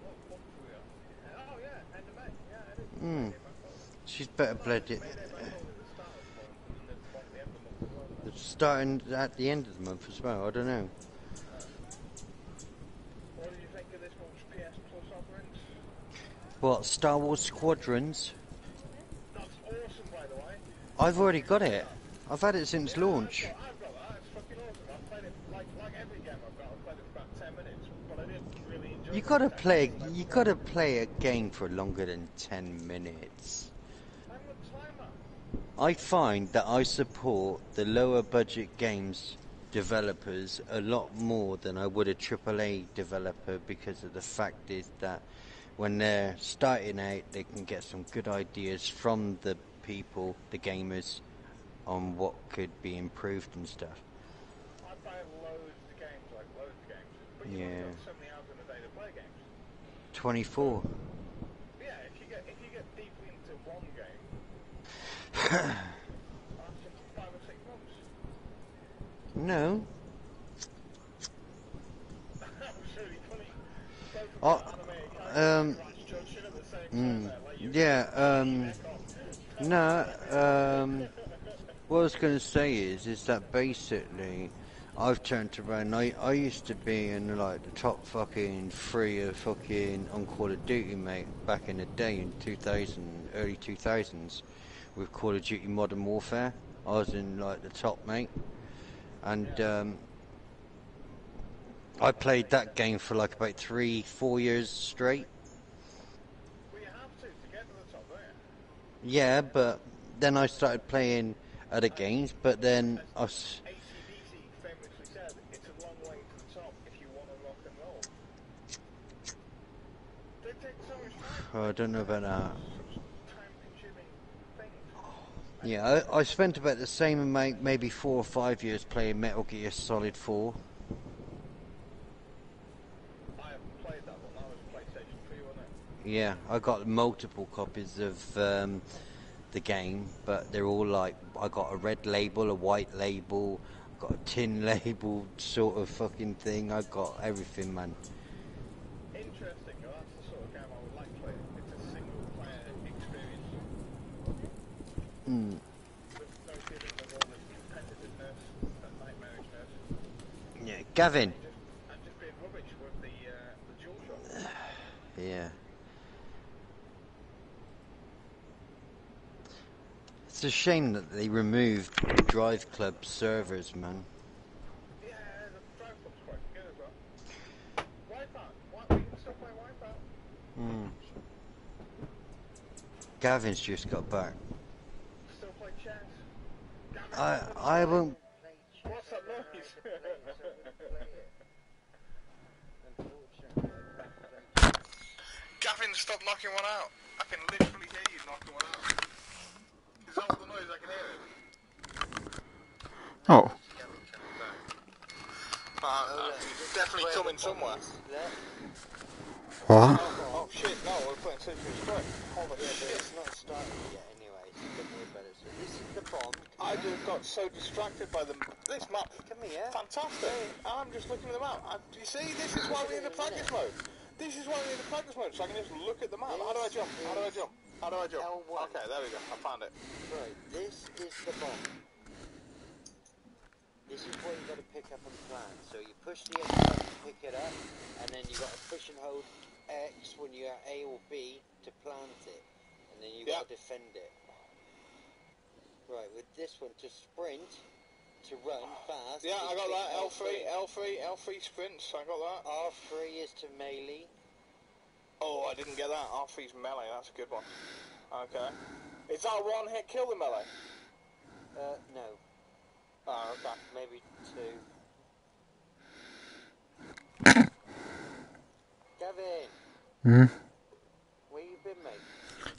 what month are we on? Oh yeah, end of May. Yeah, it is. Hmm. May Day Bank Holiday. She's better bled it. May Day Bank Holiday is the start of the month and then the one at the end of the month as well. It's starting at the end of the month as well, I don't know. What did you think of this month's PS Plus offerings? What, Star Wars Squadrons? That's awesome, by the way. I've already got it. I've had it since launch. Ten. You gotta play, you gotta play a game for longer than 10 minutes. I find that I support the lower budget games developers a lot more than I would a AAA developer because of the fact is that when they're starting out, they can get some good ideas from the people, the gamers, on what could be improved and stuff. I play loads of games, like loads of games. But you Yeah. only so many hours in a day to play games. 24. Yeah, if you get if you get deeply into one game, five or six months. No. Oh, the anime characters um, crash junction at the same Mm, time. there, like you yeah, um, no, um, what I was going to say is, is that basically, I've turned around. I, I used to be in like the top fucking three of fucking on Call of Duty, mate, back in the day in 2000, early 2000s, with Call of Duty Modern Warfare. I was in like the top, mate, and um, I played that game for like about three, four years straight. Well, you have to to get to the top, don't you? Yeah, but then I started playing other games, but then I s- ACDC famously said it's a long way to the top if you want to rock and roll. They take so much time. oh, I don't know about that. Yeah, I, I spent about the same amount, maybe four or five years playing Metal Gear Solid 4. I haven't played that one. That was PlayStation 3, wasn't it? Yeah, I got multiple copies of um, the game, but they're all like I got a red label, a white label, got a tin label sort of fucking thing. I got everything, man. Interesting. Well, that's the sort of game I would like to play. It's a single-player experience Mm. with no feeling of all this competitiveness, that nightmarishness, Yeah, Gavin. just, and just being rubbish with the uh, the DualShock. Yeah. It's a shame that they removed the Drive Club servers, man. Yeah, the drive club's quite good as well. Wipeout. Why, we can still play Wipeout. Hmm. Gavin's just got back. Still play chess. I I won't. What's that noise? Gavin, stop knocking one out. I can literally hear you knocking one out. Oh, what? Oh shit, no, we're playing Citrus Strike. Holy shit. It's not started yet, anyway. This is the bomb. I just got so distracted by the this map. Come here. Fantastic. I'm just looking at the map. You see, this is why we need the practice mode. This is why we need the practice mode, so I can just look at the map. How do I jump? How do I jump? How do I jump? L1. Okay, there we go. I found it. Right, this is the bomb. This is what you got to pick up and plant. So you push the X button to pick it up, and then you got to push and hold X when you're at A or B to plant it, and then you got to defend it. Right, with this one to sprint, to run fast. Yeah, I got that. L3, L3. L3, L3 sprints. I got that. R3 is to melee. Oh, I didn't get that. R3's melee. That's a good one. Okay. Is that a one hit kill the melee? Uh, no, Oh, okay. maybe two. Gavin, Hmm? where you been, mate?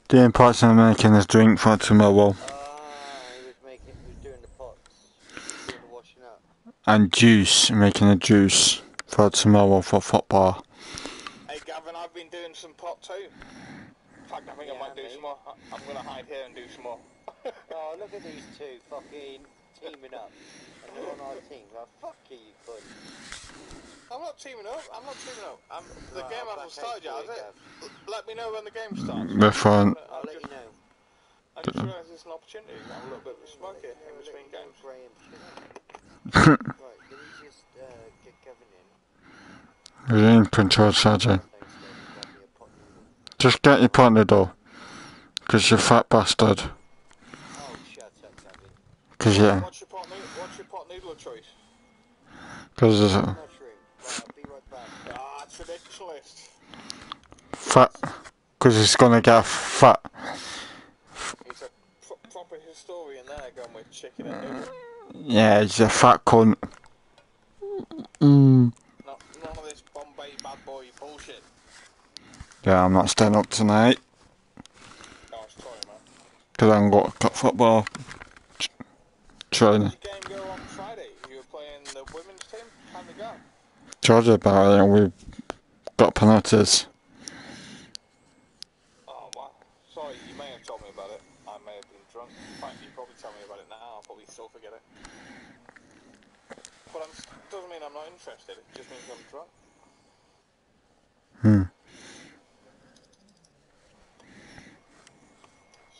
Doing pots and making this drink for tomorrow. Ah, he was making, he was doing the pots, doing the washing up. And juice, making a juice for tomorrow for football. Hey, Gavin, I've been doing some pot too. In fact, I think I Yeah, might do mate. some more. I- I'm gonna hide here and do some more. Oh, look at these two fucking teaming up. And they're on our team. Well, fuck you, you cunt. I'm not teaming up. I'm not teaming up. I'm, the Right, game I'll hasn't started yet, has it? Let me know when the game starts. The front. I'll I'll let you know. I just realised there's an opportunity. to have a little bit of a smoke here in between games. Right, can you just uh, get Kevin in? We're in control charging. Thanks, Dad. Grab me a pot noodle. Just get your pot noodle. Because you're fat bastard. Oh, shut up, Gavin. Because yeah. What's your pot noodle? What's your pot noodle of choice? Because there's a Right, I'll be right back. Ah, traditionalist. fat. Because it's gonna get fat. He's a pro- proper historian there, going with chicken and noodle. Yeah, he's a fat cunt. Mm. Not none of this Bombay bad boy bullshit. Yeah, I'm not staying up tonight. It's sorry, man. Because I haven't got got football t- training. Did your game go on Friday? You were playing the women's team? How'd it go? Told you about it and we got penalties. Oh, wow. Sorry, you may have told me about it. I may have been drunk. In fact, you probably tell me about it now. I'll probably still forget it. But I'm, doesn't mean I'm not interested. It just means I'm drunk. Hmm.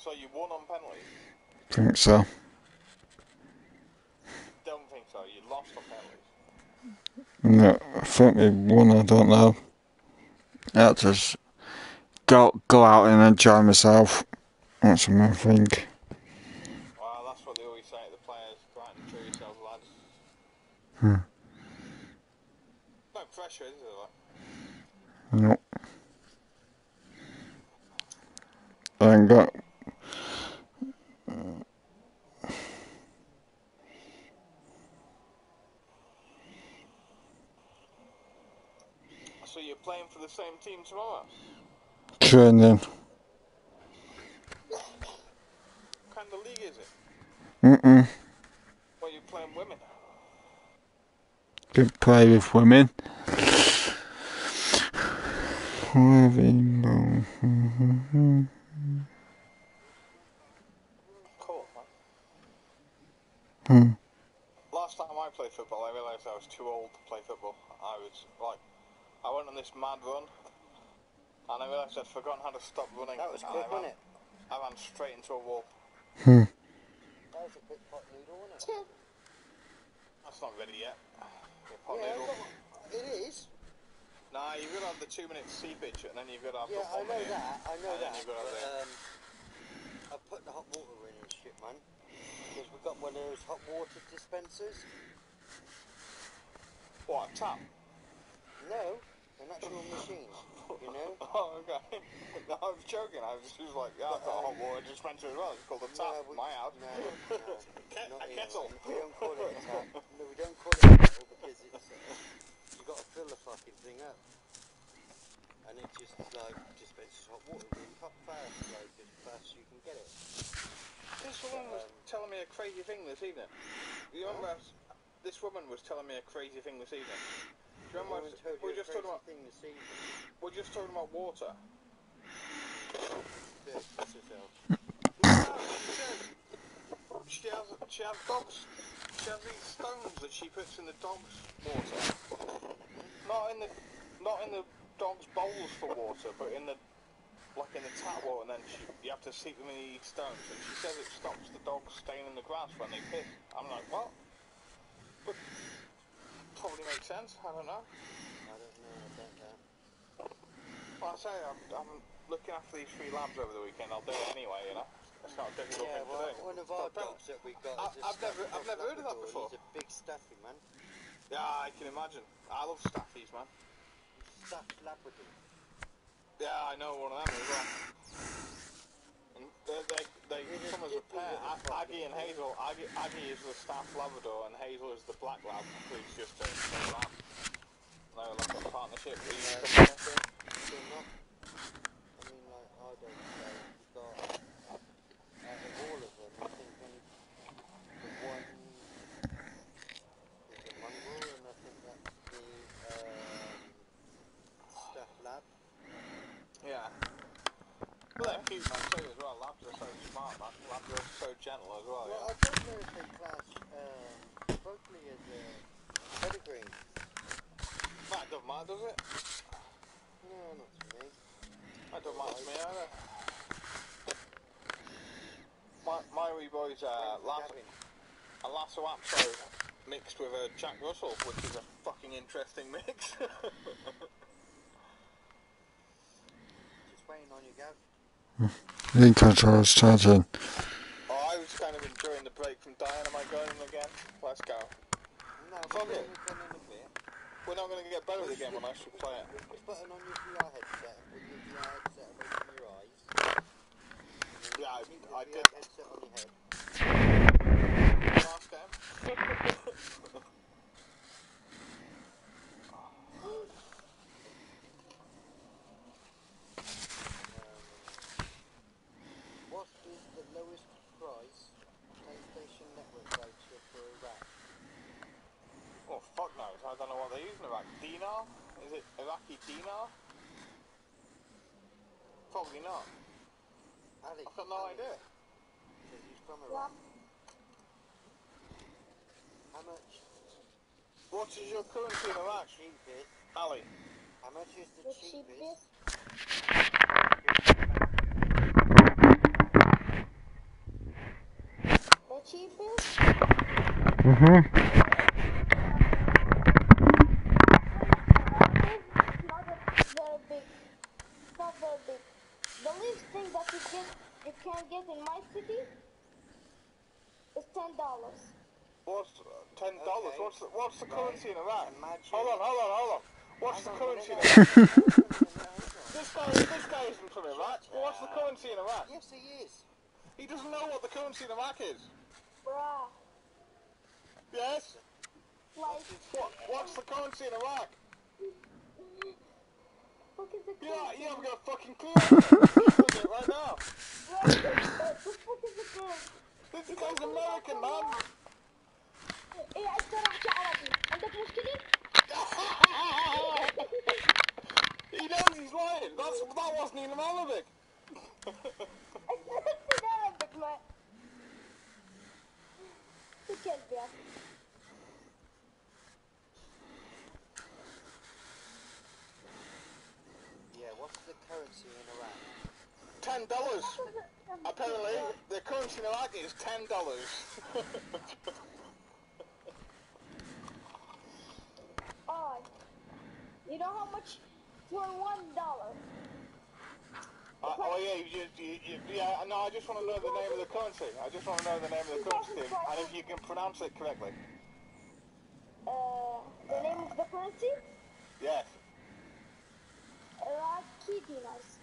So you won on penalties? Think so. Don't think so. You lost on penalties. No, I think we won, I don't know. Yeah, just go go out and enjoy myself. That's my thing. Well, that's what they always say to the players. Go out and enjoy yourselves, lads. Hmm. No pressure, is? Like, No. I ain't got so you're playing for the same team tomorrow? training. What kind of league is it? Mm-mm. Well, you're playing women. Good play with women. Rainbow. Cool, man. Hmm. Last time I played football, I realised I was too old to play football. I was like, I went on this mad run, and I realised I'd forgotten how to stop running. That was quick, I ran, wasn't it? I ran straight into a wall. Hmm. That was a quick pot noodle, wasn't it? That's not ready yet. Pot Yeah, noodle. it is. Nah, you've got to have the two minute seepage, and then you've got to have Yeah, the I know minute. that. I know that. you've got to But, have um, I put the hot water in and shit, man. Because we've got one of those hot water dispensers. What, a tap? No, an actual machine. You know? Oh, okay. no, I was joking. I was just like, yeah, I've got a hot water dispenser as well. It's called a tap No, we- my house. No, no, a kettle. We don't call it a tap. No, we don't call it a kettle because it's you got to fill the fucking thing up, and it just like dispenses hot water really hot fast, like as fast as you can get it. This woman was um, telling me a crazy thing this evening. You remember us- this woman was telling me a crazy thing this evening. Do you remember? Woman us- told we you were just talking about thing this evening. we we're just talking about water. Yeah, kiss yourself. she said she has she has dogs. She has these stones that she puts in the dogs' water. Not in the not in the dogs' bowls for water, but in the like in the tap water, and then she, you have to seep them in these stones. And she says it stops the dogs staying in the grass when they piss. I'm like, what? But probably makes sense. I don't know. I don't know about that. Well, I say I'm, I'm looking after these three labs over the weekend. I'll do it anyway, you know. It's not a difficult Yeah, thing well, to do. one of our But- but- dogs that we got I- is a I've never- I've never heard of that before. He's a big stuffy man. Yeah, I can imagine. I love staffies, man. Stuffed Labrador. Yeah, I know one of them as well. And they, they, they It is come as a pair. with A- Aggie and Hazel. Aggie, Aggie is the staff Labrador, and Hazel is the black lab, who's just a, a lab. They're like a partnership. Are you Yeah. coming in? So not, I mean, like, our dogs, so we got, out of all of them, I think only the one is a mongrel, and I think that's the, um, stuffed lab. Yeah. Well, they're cute, too, as well. Labs are so smart, man. Labs are so gentle as well, Well, yeah. I don't know if they class, um, Berkeley as a pedigree. That doesn't matter, does it? No, not to me. That don't matter to me either. My, my wee boy's uh, Lhasa, a Lhasa Apso mixed with a Jack Russell, which is a fucking interesting mix. Just waiting on you, Gav. Link control is charging. oh, I was kind of enjoying the break from Diana. Am I going again? Let's go. No, Fuck we're it. gonna in a bit. We're not going to get better again when I should play it. Just button on your VR headset and put your VR headset away from your eyes. Yeah, I, Keep the I VR did headset on your head. last game. Um, what is the lowest price PlayStation Network voucher for Iraq? Oh, fuck knows. I don't know what they're using. Iraq dinar? Is it Iraqi dinar? Probably not. Ali, I've got no Ali, idea. Says he's from Yeah. Iraq. How much? What is your currency in Iraq, Cheapest. Ali? How much is the, The cheapest? cheapest. The cheapest. It's mm-hmm not a very big. It's not very big. The least thing that you get, you can get in my city is ten dollars. What's ten dollars? Okay. What's the, what's the currency in Iraq? Hold on, hold on, hold on. What's the Hang on a currency in minute. Iraq? Yes, This guy, this guy isn't from Iraq. What's the currency in Iraq? Yes, he is. He doesn't know what the currency in Iraq is. Bruh. Yes. Like, What? What's the currency in Iraq? what is the Yeah, currency? you haven't got a fucking clue. It right now. Bruh, what the fuck is the currency? This guy's American, man he knows he's lying. That wasn't even Arabic. He can't be Yeah, what's the currency in Iraq? Ten dollars. Apparently, the currency in Iraq is ten dollars. Oh, you know how much for one dollar? Uh, oh yeah, you just, you, you, yeah. No, I just want to know the name of the currency. I just want to know the name of the currency and if you can pronounce it correctly. Uh, the name of the currency? Yes. Iraqi dinars.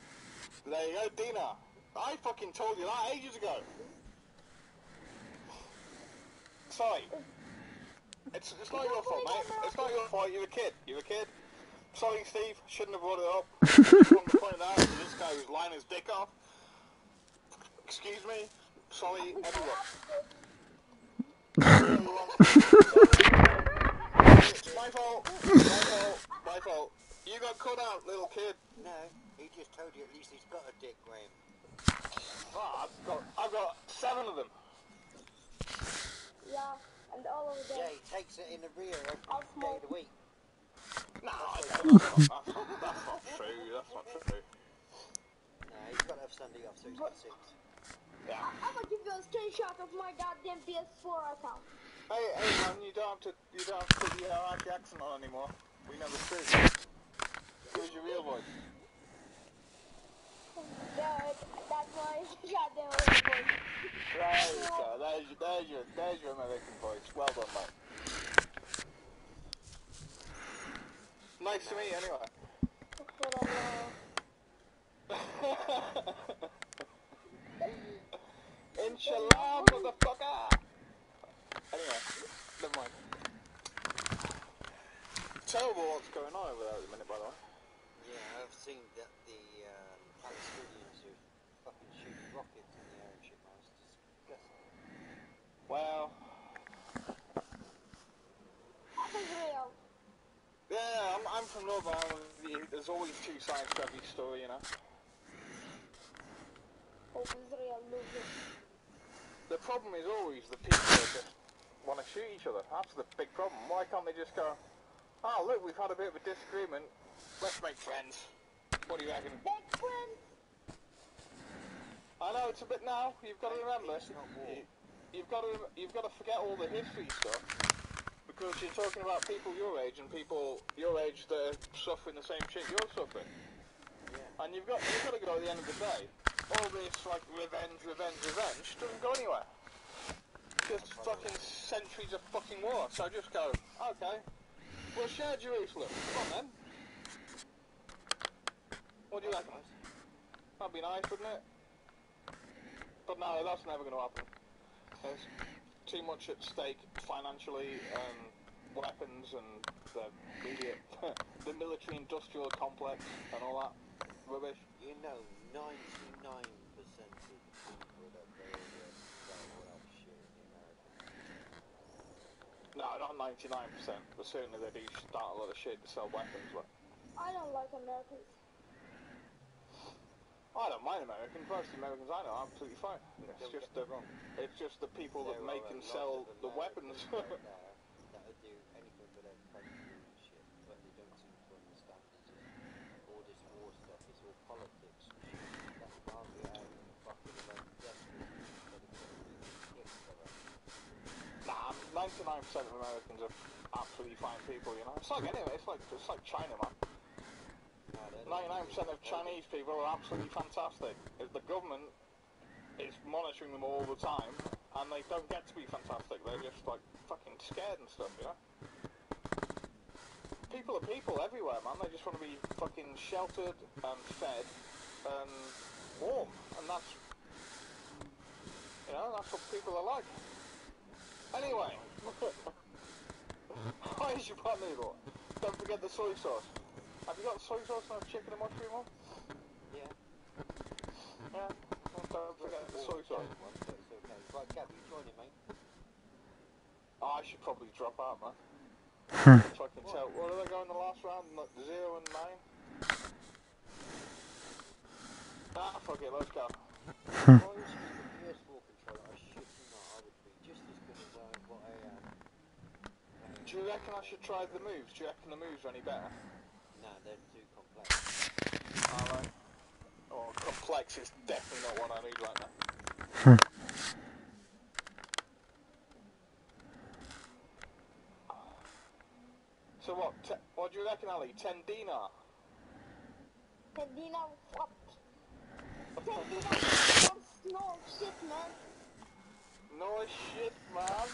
There you go, Dina. I fucking told you that ages ago. Sorry. It's, it's not your fault, mate. It's not your fault. You're a kid. You're a kid. Sorry, Steve. Shouldn't have brought it up. Just wanted to point it out that this guy was lying his dick off. Excuse me. Sorry, everyone. It's my fault. My fault. My fault. You got cut out, little kid. No, he just told you at least he's got a dick, Graham. Oh, I've got, I've got seven of them. Yeah, and all of them. Yeah, he takes it in the rear every I'll day smoke. of the week. No, that's not, that's, not, that's not true. That's not true. No, he's got to have Sunday off, so he's got six. Yeah. I'm gonna give you a screenshot of my goddamn PS4 account. Hey, hey, man, you don't have to, you don't have to put the Iraqi accent on anymore. We know the truth. Give us your real voice. That, that right, boy. There you go. There's, your- your, there's your American voice. Well done. Nice to meet you, anyway. Inshallah, motherfucker. Anyway, never mind. Terrible what's going on over there at the minute, by the way. Yeah, I've seen that the um, Palestinians who fucking shoot rockets in the air and shit, man. It's disgusting. Well, yeah, I'm, I'm from Northern Ireland. There's always two sides to every story, you know. The problem is always the people that just want to shoot each other. That's the big problem. Why can't they just go, oh look, we've had a bit of a disagreement. Let's make friends. What do you reckon? Big friends. I know it's a bit now. You've got to remember. You, you've got to you've got to forget all the history stuff because you're talking about people your age and people your age that are suffering the same shit you're suffering. Yeah. And you've got you've got to go at the end of the day. All this like revenge, revenge, revenge doesn't go anywhere. Just fucking centuries of fucking war. So just go, okay, we'll share Jerusalem. Come on then. What do you reckon? That'd be nice, wouldn't it? But no, that's never going to happen. There's too much at stake financially, and weapons, and the media, the military-industrial complex, and all that rubbish. You know, 99% of the people that go over there will have shit in the Americans. No, not 99%, but certainly they do start a lot of shit to sell weapons. But I don't like Americans. I don't mind Americans. Most the Americans I know are absolutely fine. It's just the wrong. it's just the people that make and sell the weapons. There uh, that do anything for their country and shit, but they don't seem to understand it yet. All this war stuff is all politics. That's why we are having fucking about justice instead of getting dicks for us. Nah, 99% of Americans are absolutely fine people. You know, it's like anyway. It's like it's like China, man. Nah, they're not 99% of Chinese people are absolutely fantastic. If the government is monitoring them all the time, and they don't get to be fantastic. They're just like fucking scared and stuff, you know. People are people everywhere, man. They just want to be fucking sheltered and fed and warm, and that's you know that's what people are like. Anyway, why is your pot noodle? Don't forget the soy sauce. Have you got soy sauce and chicken and mushroom one? Yeah. Yeah. Well, Don't forget the soy sauce. One, so it's okay. Right, Gav, you join it, mate. Oh, I should probably drop out, man. Fucking tell. What did I go in the last round? Like zero and nine? Ah, fuck it, let's go. If I was using the PS4 controller, I shit you not, I would be just as good as I, what I am. Um, Do you reckon I should try the moves? Do you reckon the moves are any better? Nah, they're too complex. Alright. Oh, complex is definitely not what I need right now. so what? Te- what do you reckon, Ali? Ten dinar? Tendina, what? Ten dinar Tendina, no shit, man. No shit, man.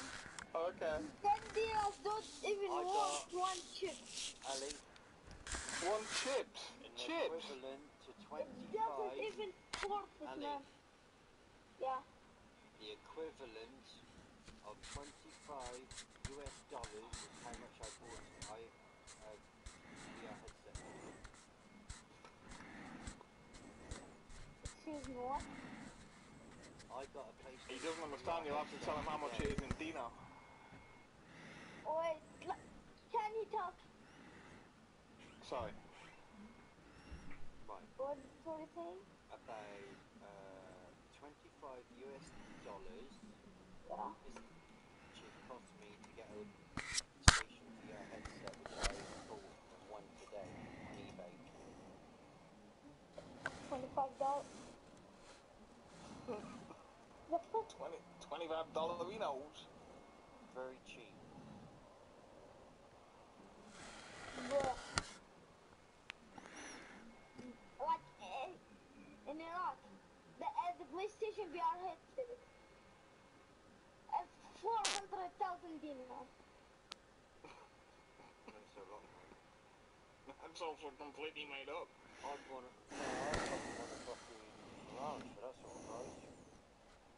Okay. Tendina don't even I want one chip. Ali, One chips. Chips. equivalent to It 25, doesn't even worth man. Yeah. the equivalent of 25 US dollars is how much I bought I, uh, VR headset. Excuse me, what? I got a PlayStation. He doesn't understand. You'll have to tell him how much it is in dinar. Wait, can he talk? Sorry. Right, What, are you saying? about uh, 25 US dollars Yeah. is it cost me to get a station VR headset which I bought and won today on eBay. Twenty-five dollars. The fuck? 20, 25 dollarinos. Very cheap. Bruh. Like eh, in Iraq, the PlayStation VR headset. Э, At 400,000 dinar. That's a lot. That's also completely made up. I'd want to. I'd probably want a fucking ranch for that sort of price.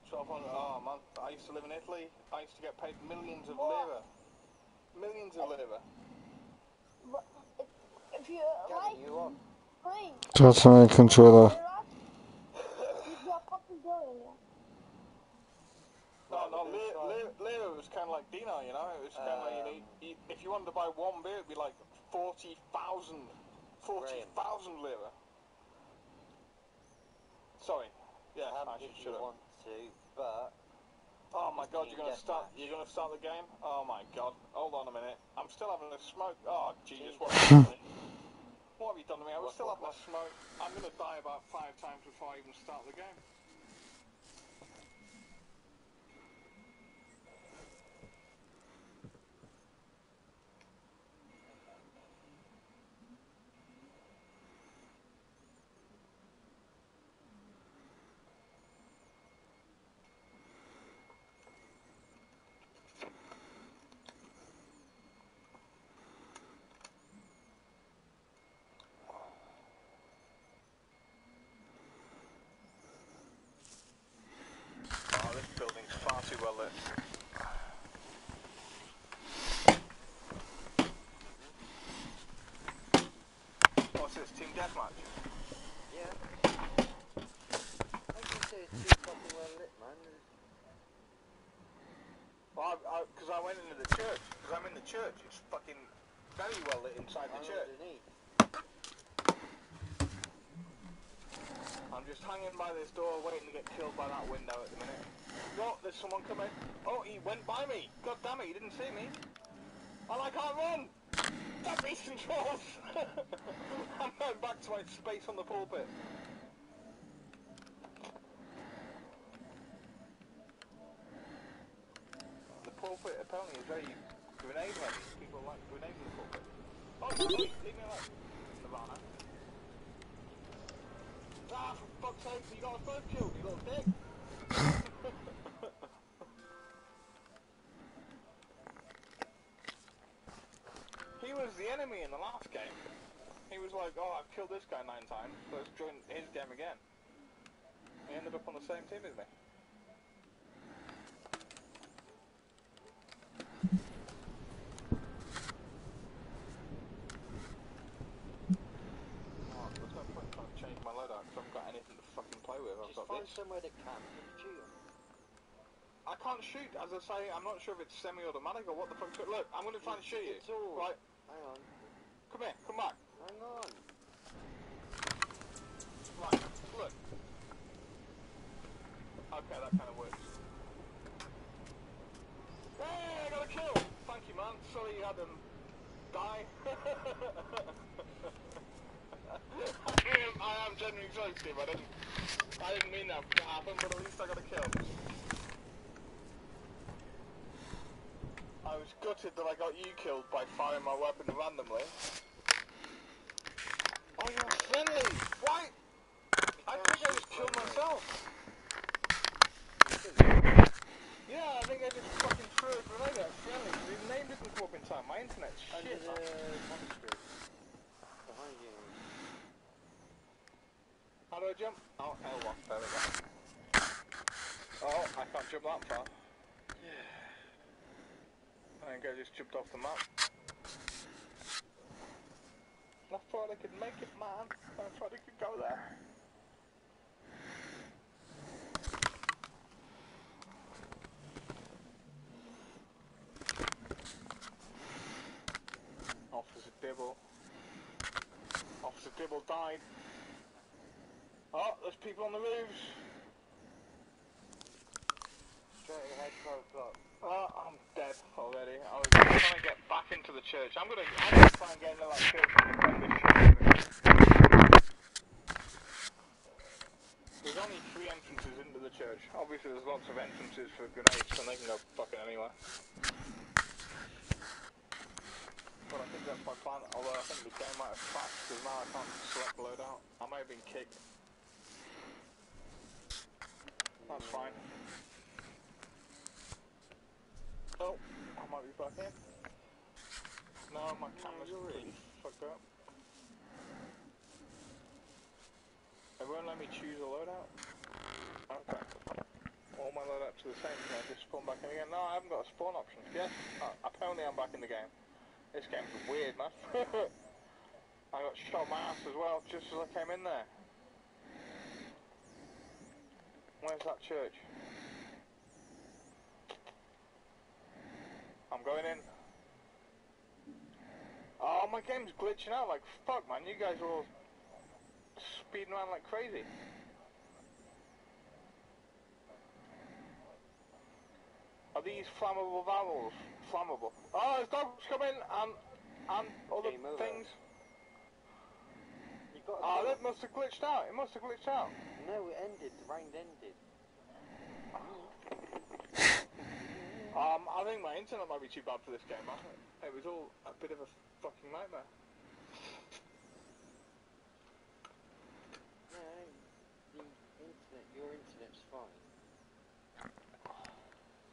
Twelve hundred. Oh man, I used to live in Italy. I used to get paid millions of What? lira. Millions of lira. But if, if you Gavin, like you on? playing That's my controller. A. No, no, lira, it's lira, lira was kind of like dinar, you know. It was kind of like you know, if you wanted to buy one beer, it'd be like forty thousand, forty thousand lira. Sorry. Yeah, I Um, should shut you up. want to, but Oh my god, you're gonna start. deathmatch. You're gonna start the game. Oh my god. Hold on a minute. I'm still having a smoke. Oh Jesus, what have you done to me? What have you done to me? I was still having a smoke. I'm gonna die about five times before I even start the game. Oh, this building's What's this? Team deathmatch? yeah. I can say it's too fucking well lit, man. Well, because I, went into the church. Because I'm in the church. It's fucking very well lit inside the church. I'm just hanging by this door waiting to get killed by that window at the minute. Oh, there's someone coming. Oh, he went by me. God damn it, he didn't see me. And I can't run. That beast controls. I'm going back to my space on the pulpit. The pulpit apparently is very grenade heavy. People like grenades in the pulpit. Oh, leave me alone. Nirvana. Ah, for fuck's sake, you got us both killed, you little dick. Enemy in the last game. He was like, oh, I've killed this guy nine times, so let's join his game again. He ended up on the same team as me. Oh, there's no point trying to change my loadout because I haven't got anything to fucking play with. I've Just got find this. somewhere to camp and. I can't shoot, as I say, I'm not sure if it's semi-automatic or what the fuck. Look, I'm gonna try and shoot you. Right, Hang on. come here, come back. Hang on. Right, look. Okay, that kind of works. Hey, I got a kill! Thank you, man. Sorry you had them die. I am, I am genuinely sorry, Steve. I didn't, I didn't mean that to happen, but at least I got a kill. I was gutted that I got you killed by firing my weapon randomly. Oh, you're friendly! Why? I think I just killed myself. Yeah, I think I just fucking threw a grenade at friendly his name didn't come up in time. My internet's Under shit. the Behind you. How do I jump? Oh, L one. There we go. Oh, I can't jump that far. I think I just jumped off the map. I thought I could make it, man. I thought I could go there. Officer Dibble. Officer Dibble died. Oh, there's people on the roofs. Straight ahead, 12 o'clock. Oh, I'm dead already. I was trying to get back into the church. I'm gonna, I'm gonna try and get into that church. There's only three entrances into the church. Obviously, there's lots of entrances for grenades, and they can go fucking anywhere. But I think that's my plan. Although I think the game might have crashed because now I can't select loadout. I may have been kicked. That's fine. Oh, I might be back in. No, my camera's completely fucked up. It won't let me choose a loadout. Okay. All my loadouts are the same, I just spawn back in again? No, I haven't got a spawn option. Yes, uh, apparently I'm back in the game. This game's weird, man. I got shot in my ass as well, just as I came in there. Where's that church? I'm going in. Oh, my game's glitching out like fuck, man. You guys are all speeding around like crazy. Are these flammable barrels? Flammable. Oh, there's dogs coming and and other Game things. Oh, that must have glitched out. It must have glitched out. No, it ended. The round ended. Um, I think my internet might be too bad for this game. It was all a bit of a fucking nightmare. No, the internet, your internet's fine.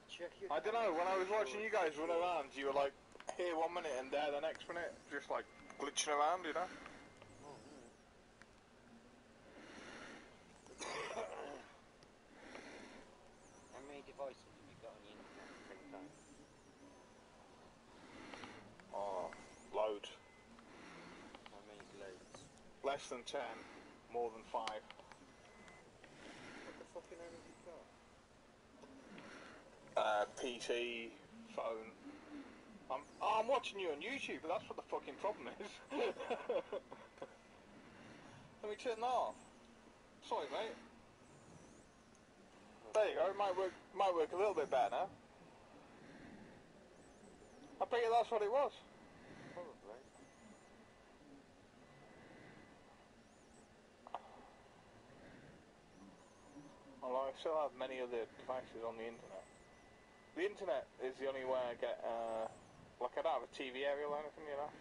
Check your I don't know, when I was watching you guys run around, you were like here one minute and there the next minute, just like glitching around, you know? How many devices have you got on the internet at the same time? Oh. How many loads? Less than 10, more than 5. What the fucking hell have you got? Uh, PC, phone. I'm, oh, I'm watching you on YouTube, but that's what the fucking problem is. Let me turn that off. Sorry, mate. There you go, it might work, might work a little bit better now. I bet you that's what it was. Probably. Although I still have many other devices on the internet. The internet is the only way I get, uh, like I don't have a TV aerial or anything, you know?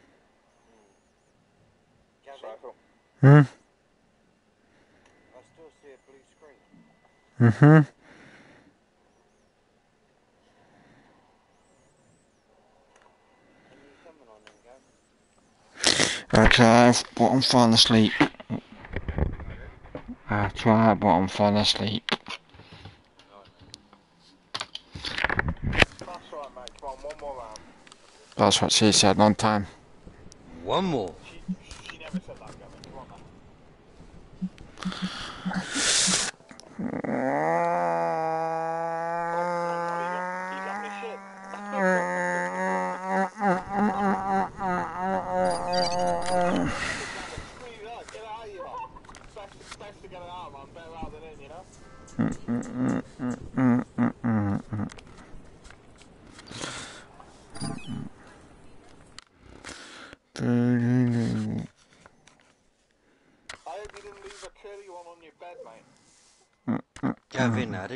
Gavin, So I thought, Hmm? I still see a blue screen. Mm-hmm. Can you coming on Okay, but I'm falling asleep. I try, but I'm falling asleep. that's alright mate, come on, one more round. That's what she said one time. One more.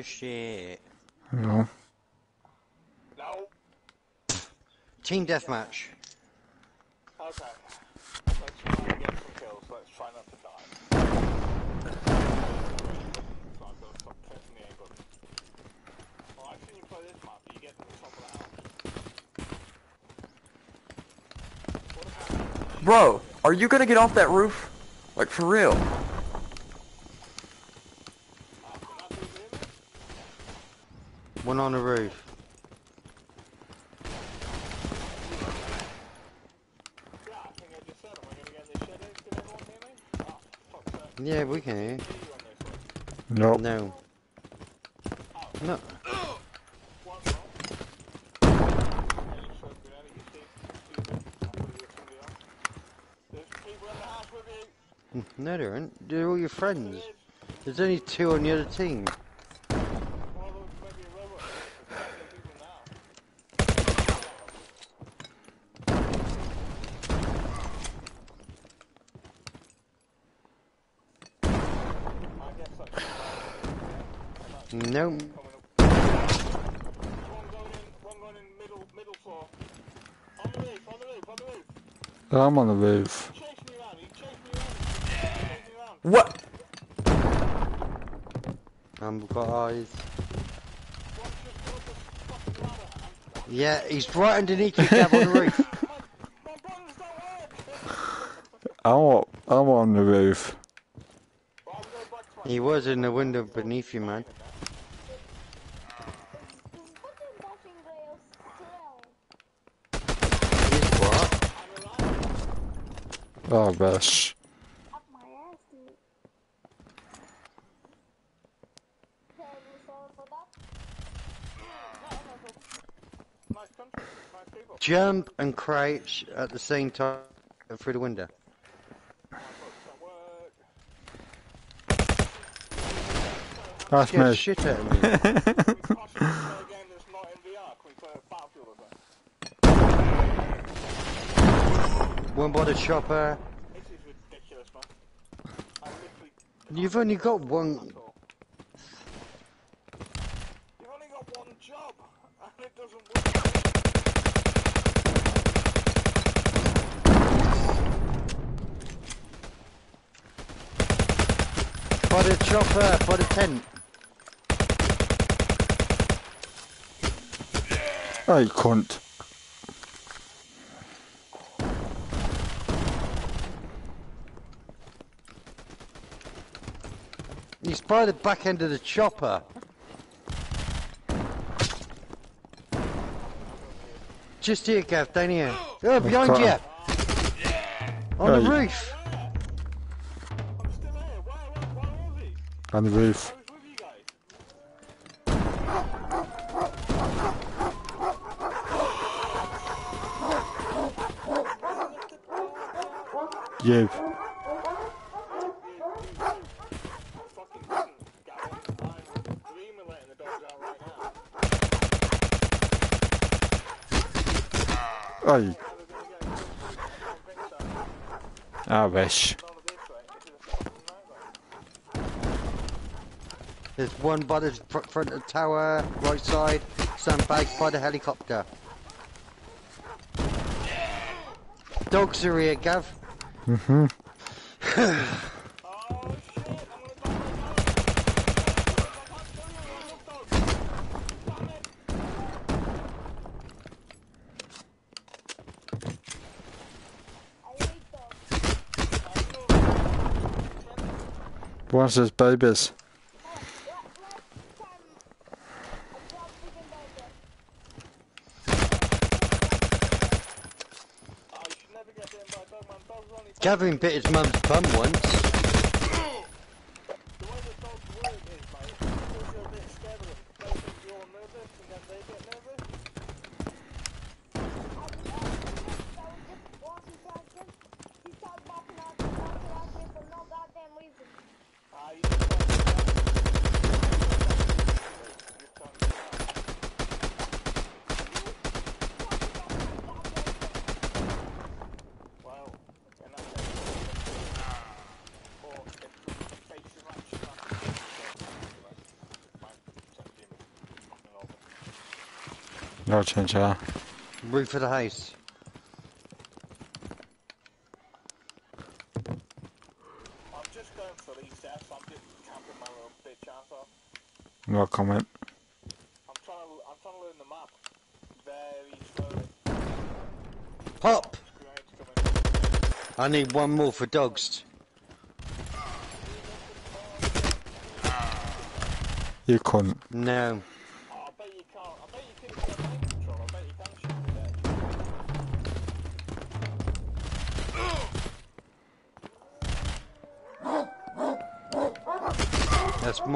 shit. No. No. Team deathmatch. Let's try and get some kills. Let's try not to die. So I've got to stop pressing the A button. Well, I've you play this map, you get to of the house. What about Bro, are you gonna get off that roof? Like for real? Ah, can that be the One on the roof. Yeah, I think I just said, am I going to get this shit in? Can everyone hear me? on the roof. Yeah, we can hear. Hear you on this one. Nope. No. No. One more. And you shot grenade, you see, stupid. I thought you were somebody else. There's people in the house with you. No, there aren't. They're all your friends. There's only two on the other team. One of those maybe a robot. There's plenty of people now. I guess that's No. coming up. One going in, one going in middle, middle floor. On the roof, on the roof, on the roof. I'm on the roof. Chase me around, he chased me around. Chase me around. What? I've got eyes. Yeah, he's right underneath you, Gav, on the roof. My buttons don't! I'm, o- I'm on the roof. Well, I'm going back to my He was in the window beneath you, man. Is button dashing rails still He's what? Oh, gosh. up my ass, dude? Terribly sorry for that. nice country, nice people. Jump and crouch at the same time through the window. My buttons don't work. That's Scared the me. shit out of me. Can we possibly play a game that's not in VR? Can we play a Battlefield or something? One by the chopper. This is ridiculous, man. I literally... You've only got one. You've only got one job, and it doesn't work. By the chopper, by the tent. Oh, you cunt. He's by the back end of the chopper. Just here, Gav, down here. Oh, behind you! On the roof! You- the roof. think so. I wish. None of this, right? This is a fucking nightmare. There's one by the fr- front of the tower, right side, sandbag by the helicopter. Dogs are here, Gav. Mm-hmm. Oh shit, I'm gonna die right now. I can't kill you, I love dogs. Damn it. I hate dogs. I know. What's his babies? La- last time I dropped freaking dog Oh, you should never get bitten by a dog, man. Dogs only bite Gavin bit his mum's bum once. The way that dogs work is, mate, because you're a bit scared of them, they think you're nervous and then they get nervous. I was just walking past him. He started barking at me, barking at me for no goddamn reason. Ah, you just like You're telling me that. Well, in that case, or if the face is actually like, my sense of humour is fucking over. No change that. Roof of the house. I'm just going for recess, I'm just camping my little bitch ass off. No comment. I'm trying to, I'm trying to learn the map very slowly. Pop! I need one more for dogs. You cunt. No.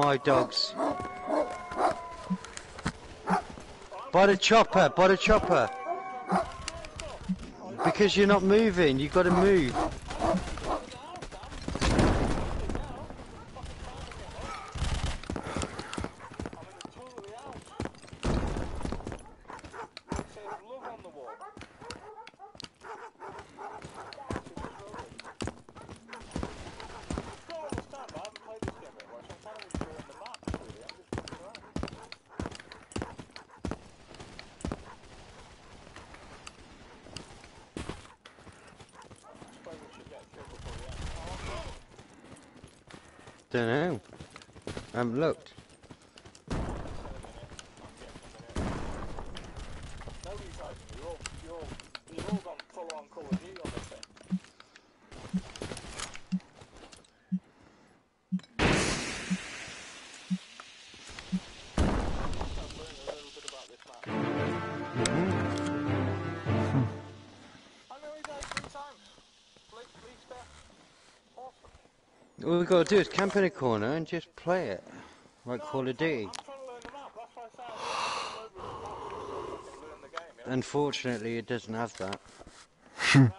My dogs. By the chopper, by the chopper. Because you're not moving, you've got to move. Awesome. All we gotta do is camp in a corner and just play it. Like Call of Duty. I'm trying to learn the map. That's why I say I'm trying to learn the map so I can learn the game. You know? Unfortunately, it doesn't have that. I know,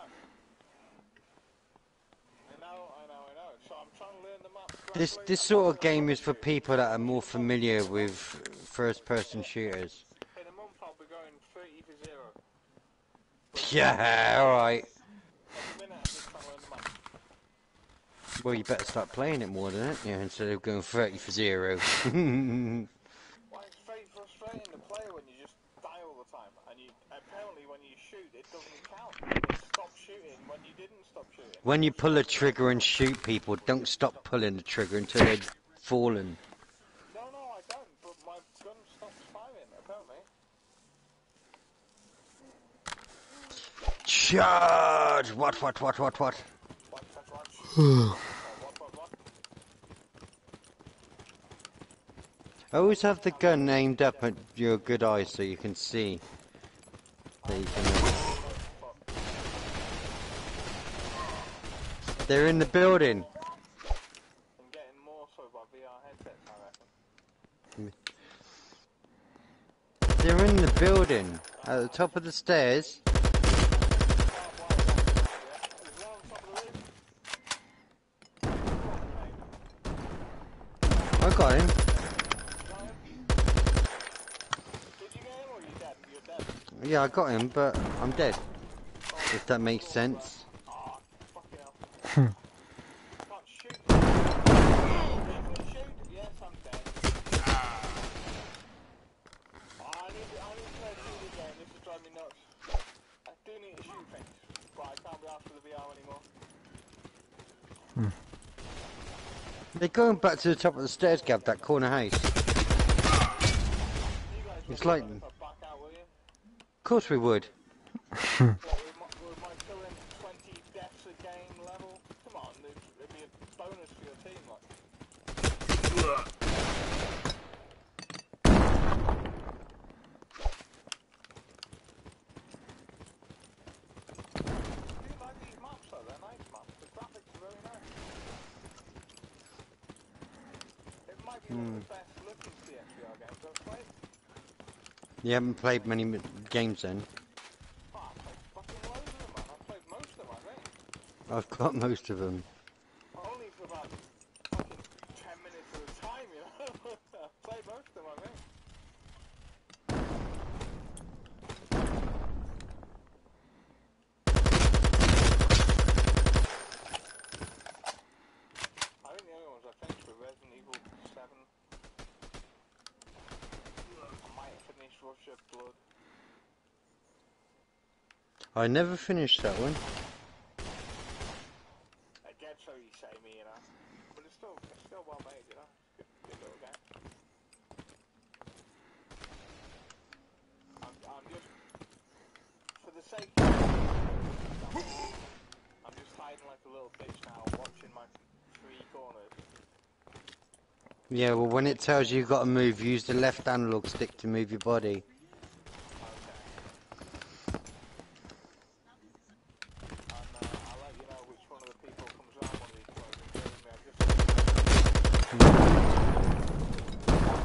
I know, I know. So I'm trying to learn the map. This this sort of game is for people that are more familiar with first-person shooters. Month I'll be going 30 for zero. Yeah, all right. At the minute I'm just trying to learn the map. Well, you better start playing it more, than it? Yeah, instead of going 30 for zero. Why it's very frustrating to play when you just die all the time, and you apparently when you shoot it doesn't count. It stops shooting when you didn't stop shooting. when you pull a trigger and shoot people, don't stop pulling the trigger until they've fallen. No, no, I don't. But my gun stops firing apparently. Charge! What, what, what, what, what? Watch, watch, watch. oh, what, what, what? I always have the gun aimed up at your good eye so you can see. You can... They're in the building. I'm getting more so by VR headsets, I reckon. They're in the building. At the top of the stairs. I got him. Did you get him or you dead? You're dead. Yeah, I got him, but I'm dead. If that makes sense. Anymore. They're going back to the top of the stairs, Gav, that corner house. It's like- if I back out, will you? Of course we would. What, with my, with my killing 20 deaths a game level? Come on, it'd, it'd be a bonus for your team, like. I do like these maps though, they're nice maps. The graphics are very nice. It might be one of the best looking PSVR games I've played. You haven't played many games then. I've played fucking loads of them, man. I've played most of them, I think. I've got most of them. Only for about fucking 10 minutes at a time, you know? I've played most of them, I think. I think the only ones I finished were Resident Evil 7. I might have finished Rush of Blood. I never finished that one. It gets so you say me, you know. But it's still, it's still well made, you know. Good, good little game. I'm, I'm just, for the sake of I'm just hiding like a little bitch now, never finished that one. Yeah, well, when it tells you you've got to move, use the left analog stick to move your body. Okay. And uh, I'll let you know which one of the people comes around one of these corners and kills me. I'm just...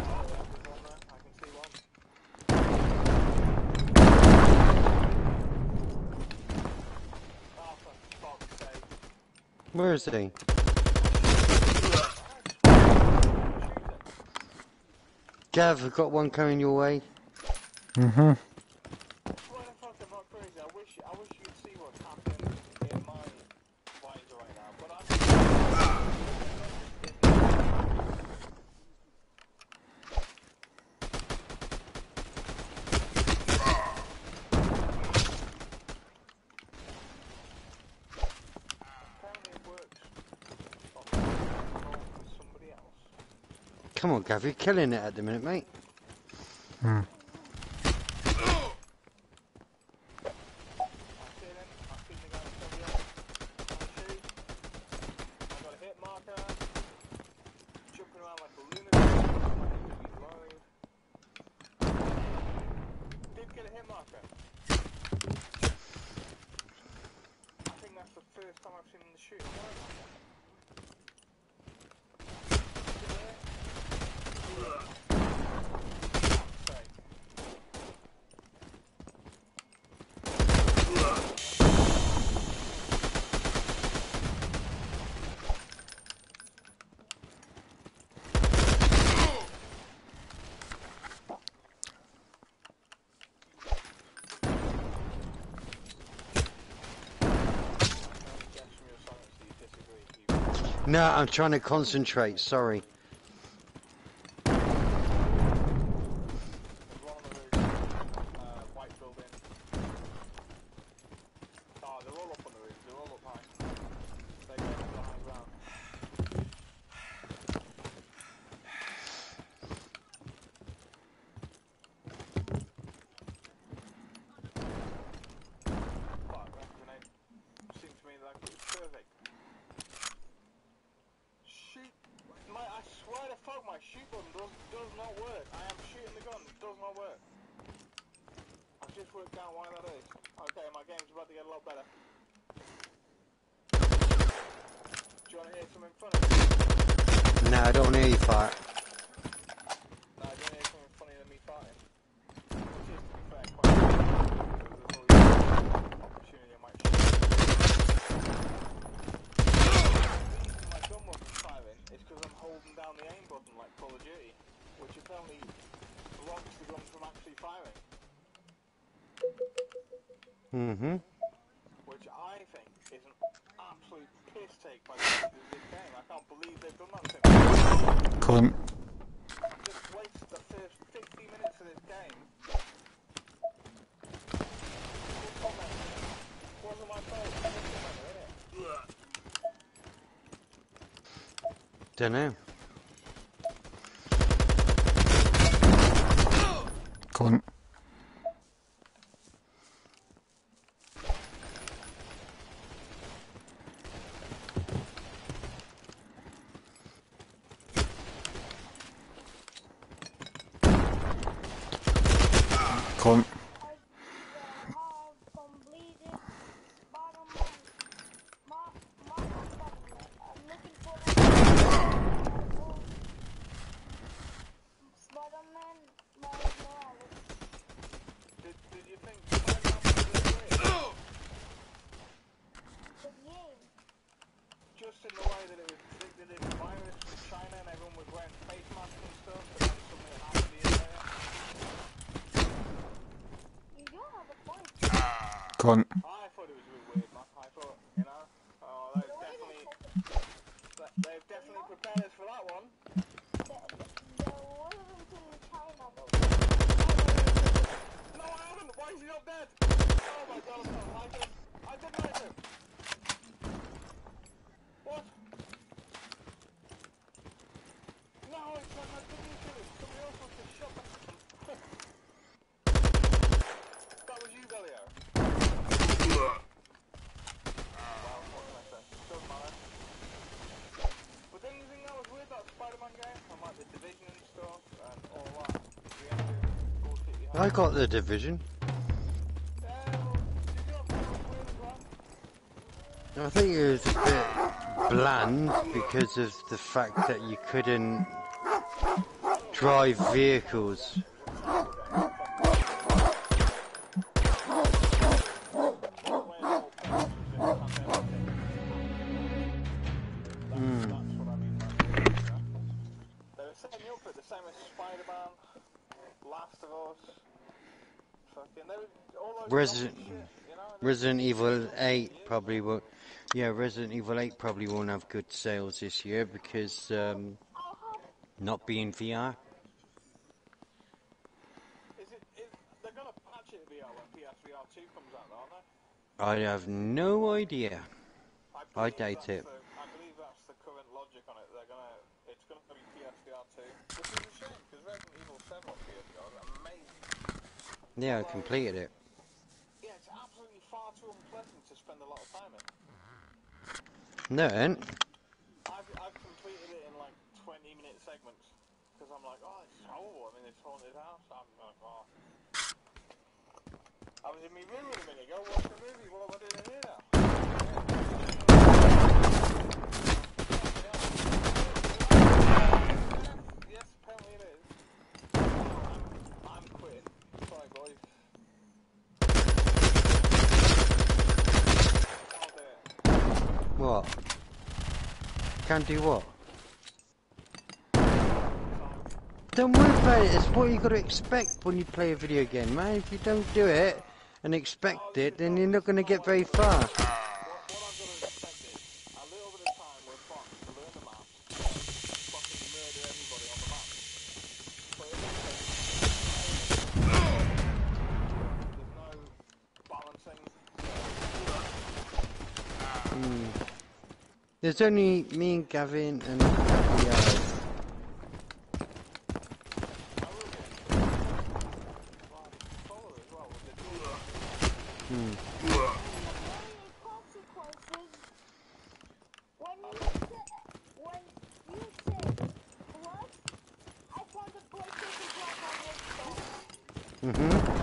Oh, yeah, there's one there. I can see one. Oh, for fuck's sake. He? Gav, I've got one coming your way. Mm-hmm. Swear to fuck, I'm not crazy. I wish, I wish you'd see what's happening in my visor right now. But I'm. Apparently it works. on for somebody else. You're killing it at the minute, mate. No, I'm trying to concentrate, sorry. Don't know. I got the division. I think it was a bit bland because of the fact that you couldn't drive vehicles 8 probably won't. Yeah, Resident Evil 8 probably won't have good sales this year because um, not being VR. Is it, is, they're going to patch it VR when PSVR 2 comes out, aren't they? I have no idea. I, I doubt it. The, I believe that's the current logic on it. They're going to, it's going to be PSVR 2, which is a shame because Resident Evil 7 on PSVR is amazing. Yeah, I completed it spend a lot of time in. No, it ain't. I've, I've completed it in like 20 minute segments. Because I'm like, oh, it's horrible. I mean, it's haunted house. I'm like, oh. I was in my room a minute ago watching a movie. What am I doing in here now? What? Can't do what? Don't worry about it. It's what you got to expect when you play a video game, man. If you don't do it and expect it, then you're not going to get very far. There's only me and Gavin and yeah. Solar as well, with the dual The only consequences when you say, when you say plus, I found the PlayStation Plus on your phone. Mm-hmm.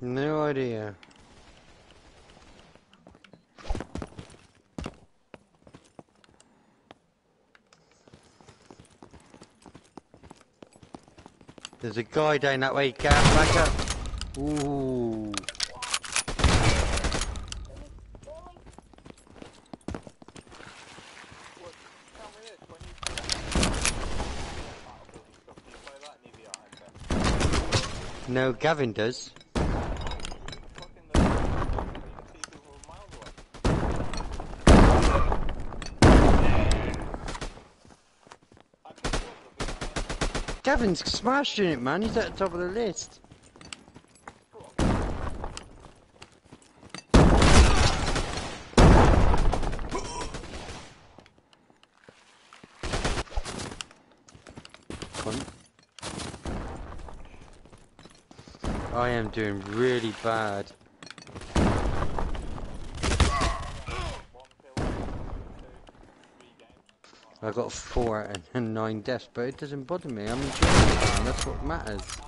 No idea. There's a guy down that way, Gav, back up. Ooh. Look, tell me this, when you play Battlefield and stuff, do you play that in EVR headset? No, Gavin does. Fucking the... You can see people from miles away. I just love the VR Gavin's smashing it, man. He's at the top of the list. I am doing really bad. One kill, two, three games. I got four and nine deaths, but it doesn't bother me. I'm enjoying it, that's what matters.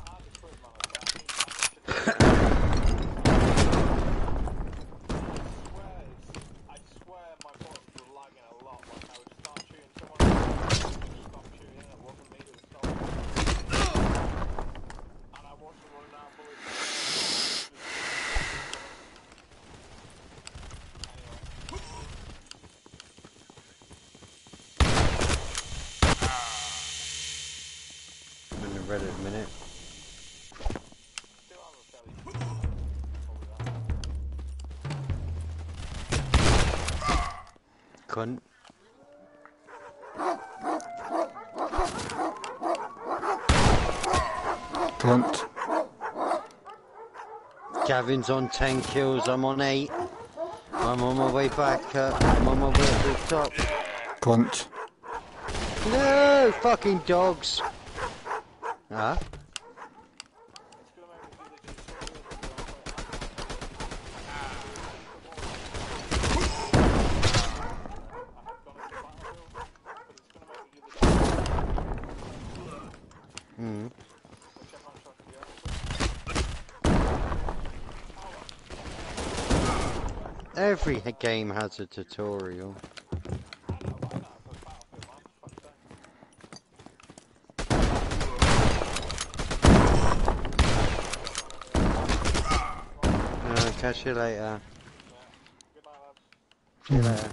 Gavin's on 10 kills, I'm on 8. I'm on my way back up. I'm on my way to the top. Cunt. No! Fucking dogs! Huh? It's gonna make me do the tutorial I have gone into Battlefield, but it's gonna make me do the Hmm. which I'm not sure to be honest with. Every game has a tutorial. I know, I know, but Battlefield, man, fuck's sake. Uh, catch you later. See you later.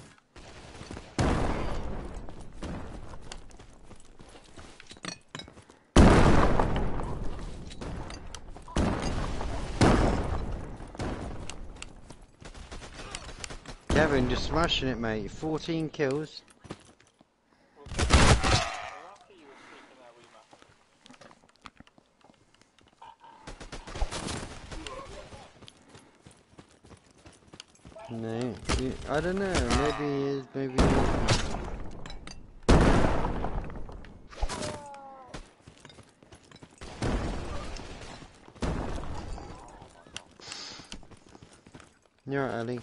Kevin, just smashing it, mate. 14 kills. No, I don't know. Maybe, he is, maybe. he isn't. You're right, Ellie.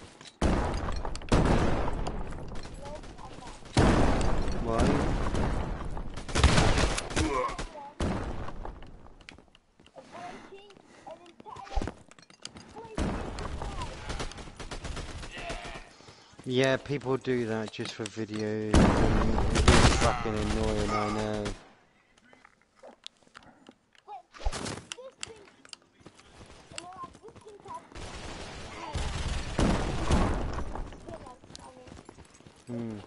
Why? breaking an entire PlayStation 5. Yeah, people do that just for videos. It's fucking annoying, I know. Hmm.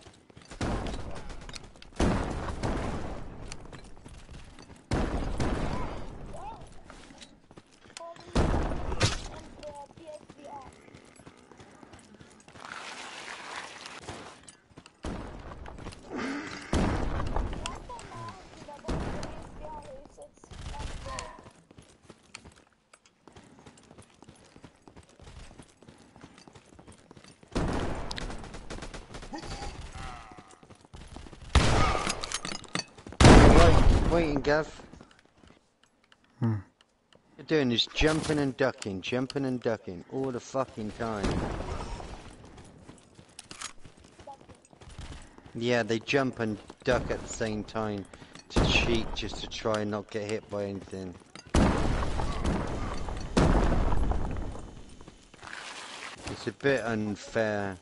Wait, waiting, Gav. Hmm. You're doing is jumping and ducking, jumping and ducking all the fucking time. Yeah, they jump and duck at the same time to cheat, just to try and not get hit by anything. It's a bit unfair.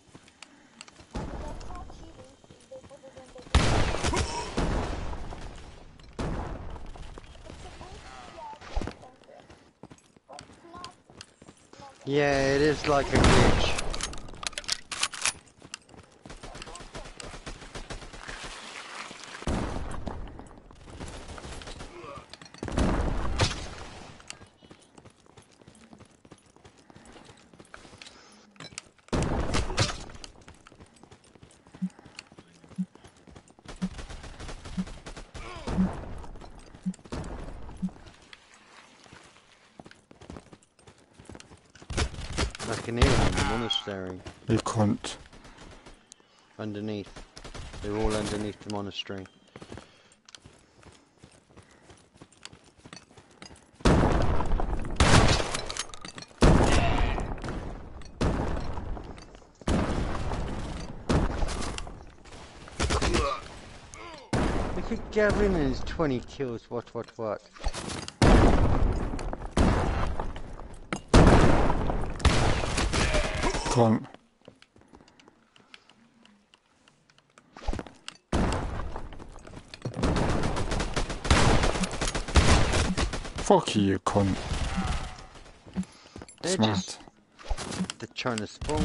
Yeah, it is like a glitch. I can hear them in the monastery. You cunt. Underneath. They're all underneath the monastery. Look at Gavin and his 20 kills. What, what, what? Cunt. Fuck you, you cunt. They're Smart. just they're trying to spawn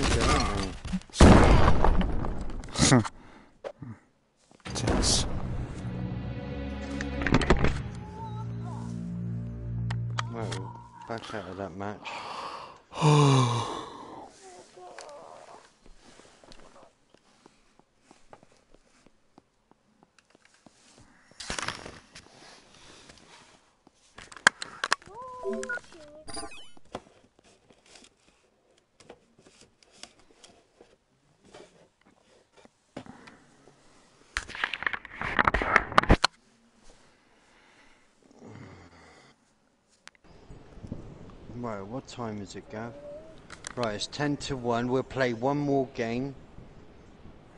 time is it, Gav? Right, it's 10 to 1. We'll play one more game.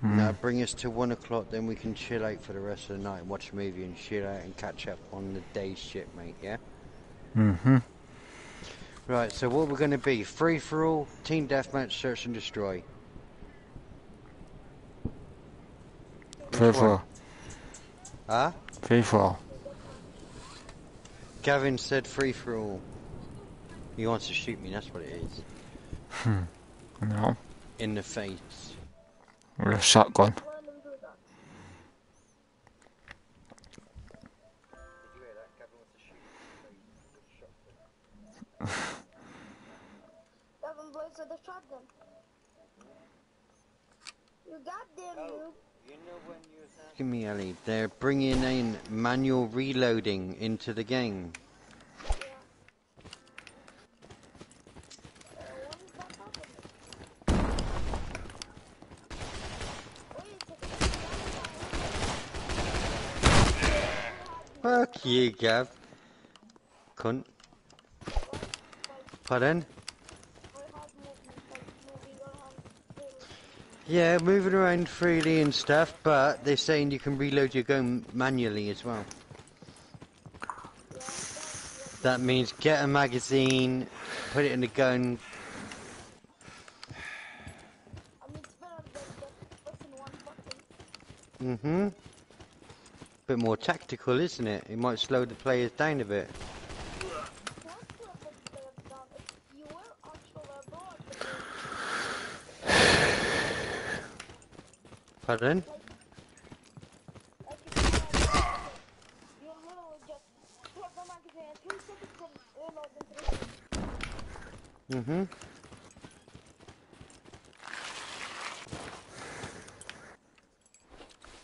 Hmm. Now bring us to 1 o'clock, then we can chill out for the rest of the night, watch a movie and chill out and catch up on the day's shit, mate, yeah? Mm-hmm. Right, so what we're going to be? Free for all, team deathmatch, search and destroy. Free-for-all. Huh? Free for all. Gavin said free for all. He wants to shoot me, that's what it is. Hmm. No. In the face. With a shotgun. Seven blades of the shotgun. You got them, you. Give me, Ellie. They're bringing in manual reloading into the game. Uh, when is that happening? Wait, Fuck you, Gav. Cunt. Pardon? Yeah, moving around freely and stuff, but they're saying you can reload your gun manually as well. That means get a magazine, put it in the gun. I mean, it's better than just pressing one button. Mm-hmm. Bit more tactical, isn't it? It might slow the players down a bit. Once you have the players down, if you were actually abroad, Pardon? Like you can, you literally just drop the magazine in three seconds and reload in three seconds. Mm-hmm.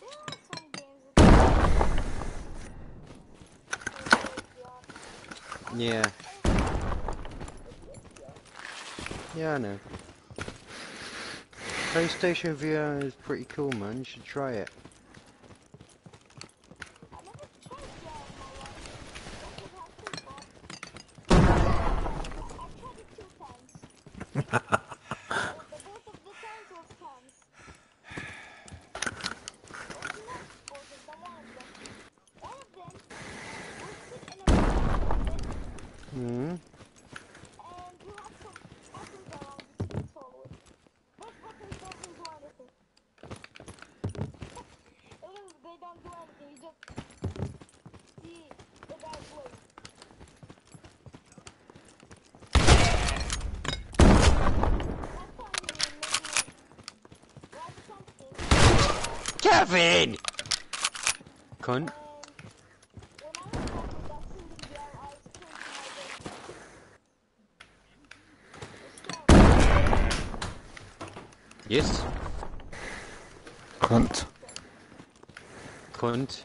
There are some games with Yeah. Yeah, I know. PlayStation VR is pretty cool, man. You should try it. I never tried that in my life. That was actually fun. I tried it two times. but the both of the times was cams. Or not both of them, one of them. One of them would sit in a bed Mm-hmm. and you have some buttons around the console with both buttons doesn't do anything. Literally, they don't do anything, you just see the guy play. Last time he made me write something, Kevin! Cunt. and when I was watching that scene in VR, I was came to my bed. Yes. Cunt. Cunt.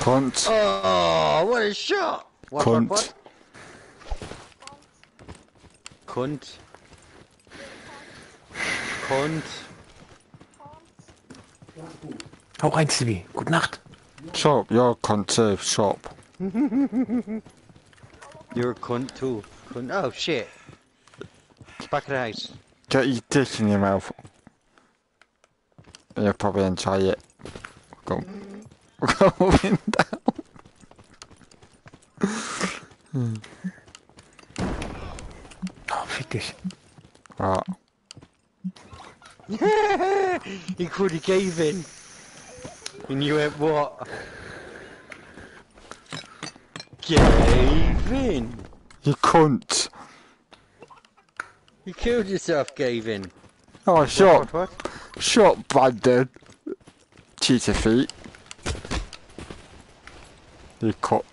Cunt. Oh, what a shot! What, what, what? Cunt. Cunt. Hau rein, Stevie. Gute Nacht. Shop, you're a cunt too. Shop. You're a cunt too. Cunt. Oh shit. It's back of the house. Get your dick in your mouth. You'll probably enjoy it. Go. Going down. Oh, fick ah. he could have gave in. And you went what? Gave in. You cunt. You killed yourself, gave in. Oh, shot. What, what? Shop, Brandon. Cheater feet. You cunt.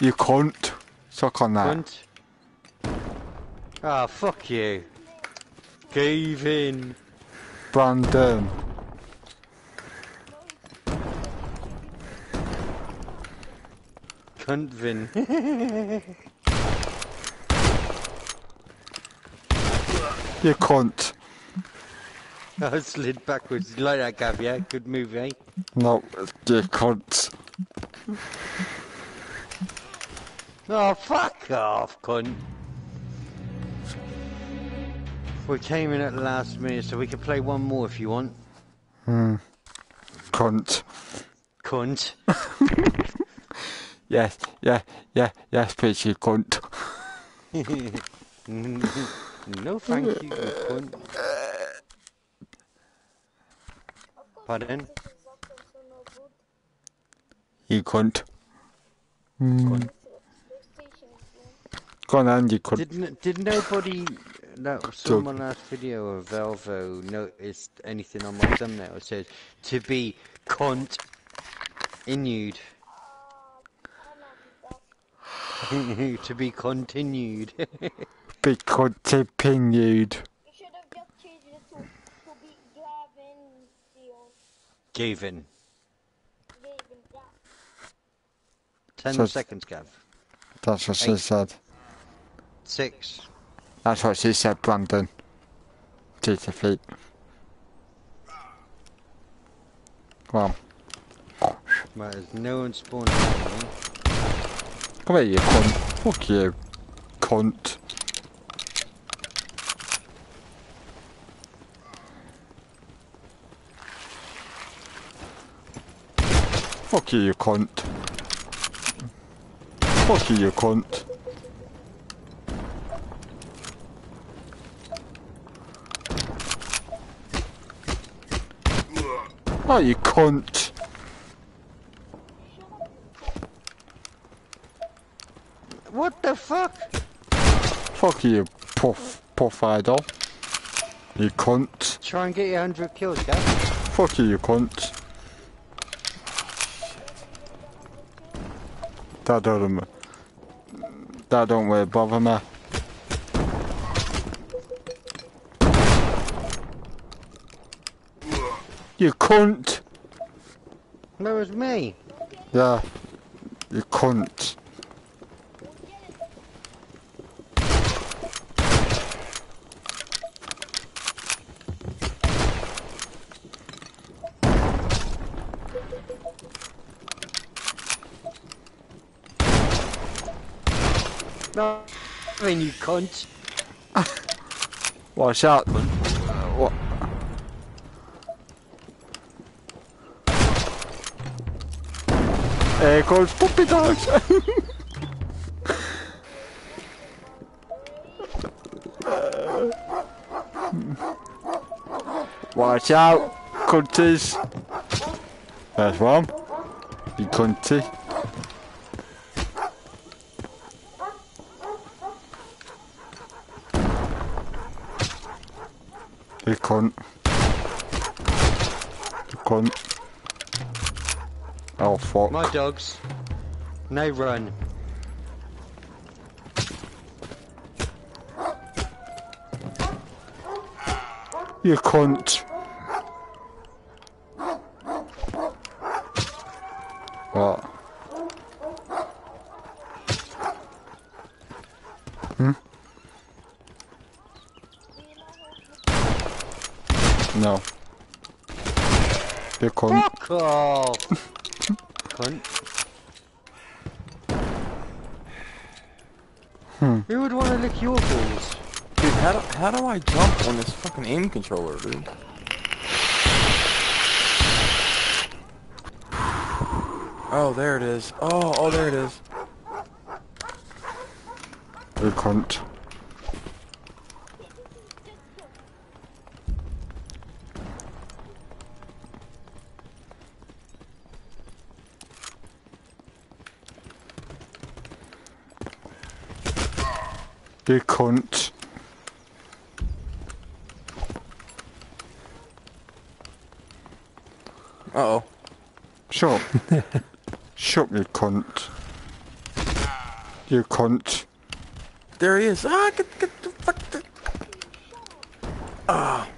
You cunt. Suck on that. Cunt. Ah, fuck you. Gave in. Brandon. Cuntvin. You cunt. I slid backwards. You like that, Gav, yeah? Good move, eh? No, you cunt. Oh, fuck off, cunt. We came in at the last minute, so we can play one more if you want. Hmm. Cunt. Cunt. Yes, yeah, yeah, yes, please, you cunt. no, thank you, you cunt. Pardon? This is also no good. You cunt. Cunt. PlayStation game. Go on you cunt. Did, did nobody, no, saw my last video of Velvo noticed anything on my thumbnail? It says, to be cunt innued. I noticed that. to be continued. Be continued. You should have just changed it to, to be Gavin Seal. Gavin. Gavin, yeah. Ten So- seconds, Gav. That's what she Eight. said. Six. That's what she said, Brandon. Cheater feet. Come on. Right, there's no one spawning. Come here, you cunt. Fuck you. Cunt. Fuck you, you cunt. Fuck you, you cunt. Oh, you cunt. What the fuck? Fuck you, puff, puff idol. You cunt. Try and get your 100 kills, Gav. Fuck you, you cunt. That don't, that don't really bother me. You cunt. That was me. Yeah. You cunt. No, I mean, you cunt. Watch out. Uh, There goes puppy dogs. Watch out, cunties. There's one. You cunty. You cunt. You cunt. Fuck. My dogs. No run. You cunt. What? Hmm? No. You cunt. Fuck off. cunt. Who would want to lick your balls? Dude, how do, how do I jump on this fucking aim controller, dude? Oh, there it is. Oh, oh, there it is. You cunt. You cunt. Uh-oh. Shut up. Shut up, you cunt. You cunt. There he is. Ah, get, get the fuck the... Ah.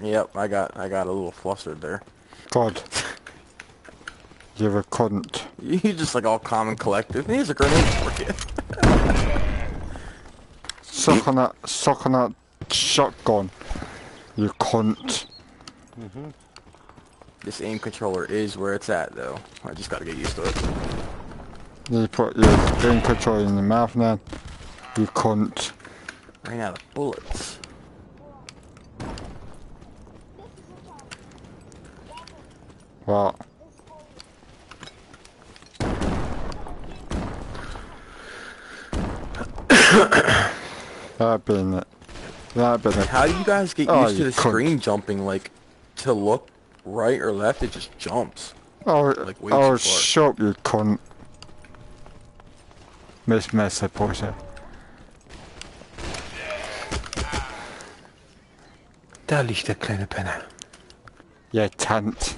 Yep, I got, I got a little flustered there. God. You're a cunt. You just like all calm and collective. Here's a grenade for you. Suck on that, suck on that shotgun. You cunt. This aim controller is where it's at, though. I just gotta get used to it. You put your aim controller in your mouth now. You cunt. Ran out of bullets. What? that been it. That been it. How do you guys get Oh, used to the cunt. screen jumping? Like, to look right or left, it just jumps. Oh, Like, way oh, too far. shut up, you cunt. Miss Messer, Porsche. Da liegt der kleine Penner. Yeah, tant.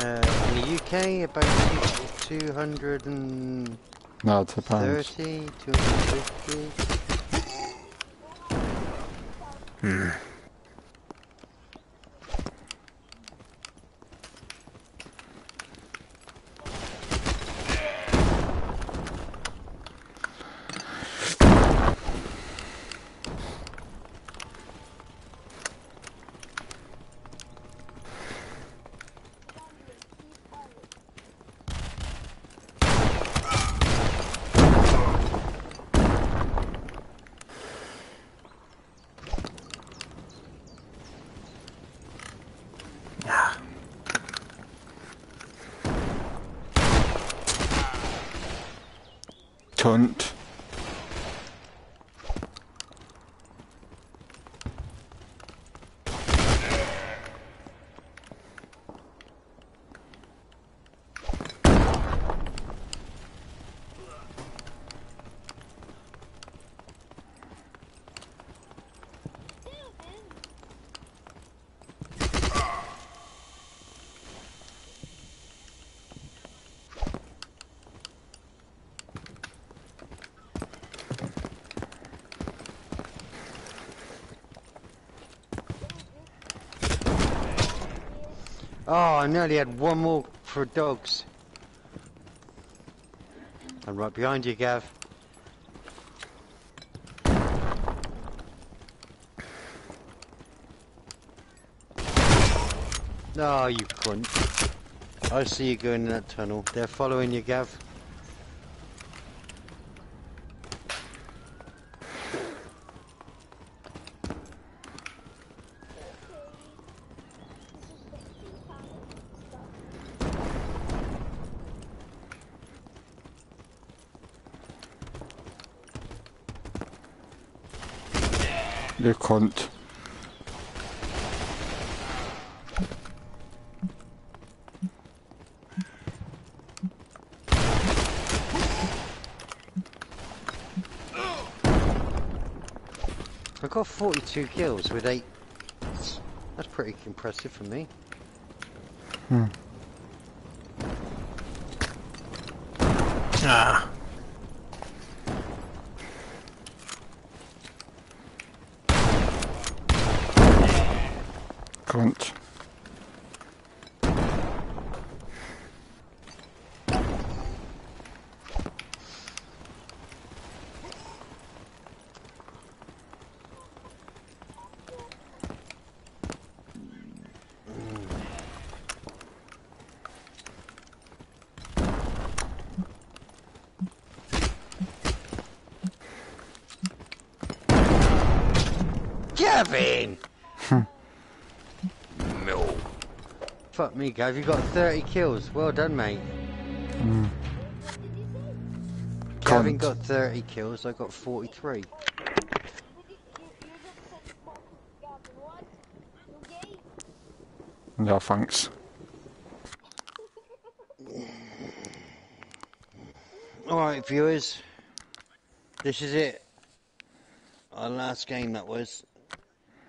Uh, in the UK, about 230, No, it's a pound. 250. Tunt. Hmm. Oh, I nearly had one more for dogs. I'm right behind you, Gav. No, you cunt. I see you going in that tunnel. They're following you, Gav. You cunt. I got 42 kills with 8. That's pretty impressive for me. Ah. Cunt. Gavin! no. Gav. You got 30 kills. Well done, mate. Mm. Gavin Cunt. got 30 kills. I got 43. You, you, you just said fuck Gavin. What? You gay? Yeah, thanks. Alright, viewers. This is it. Our last game that was.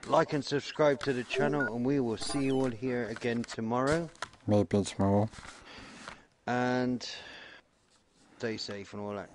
Like and subscribe to the channel, and we will see you all here again tomorrow. Maybe tomorrow. And stay safe and all that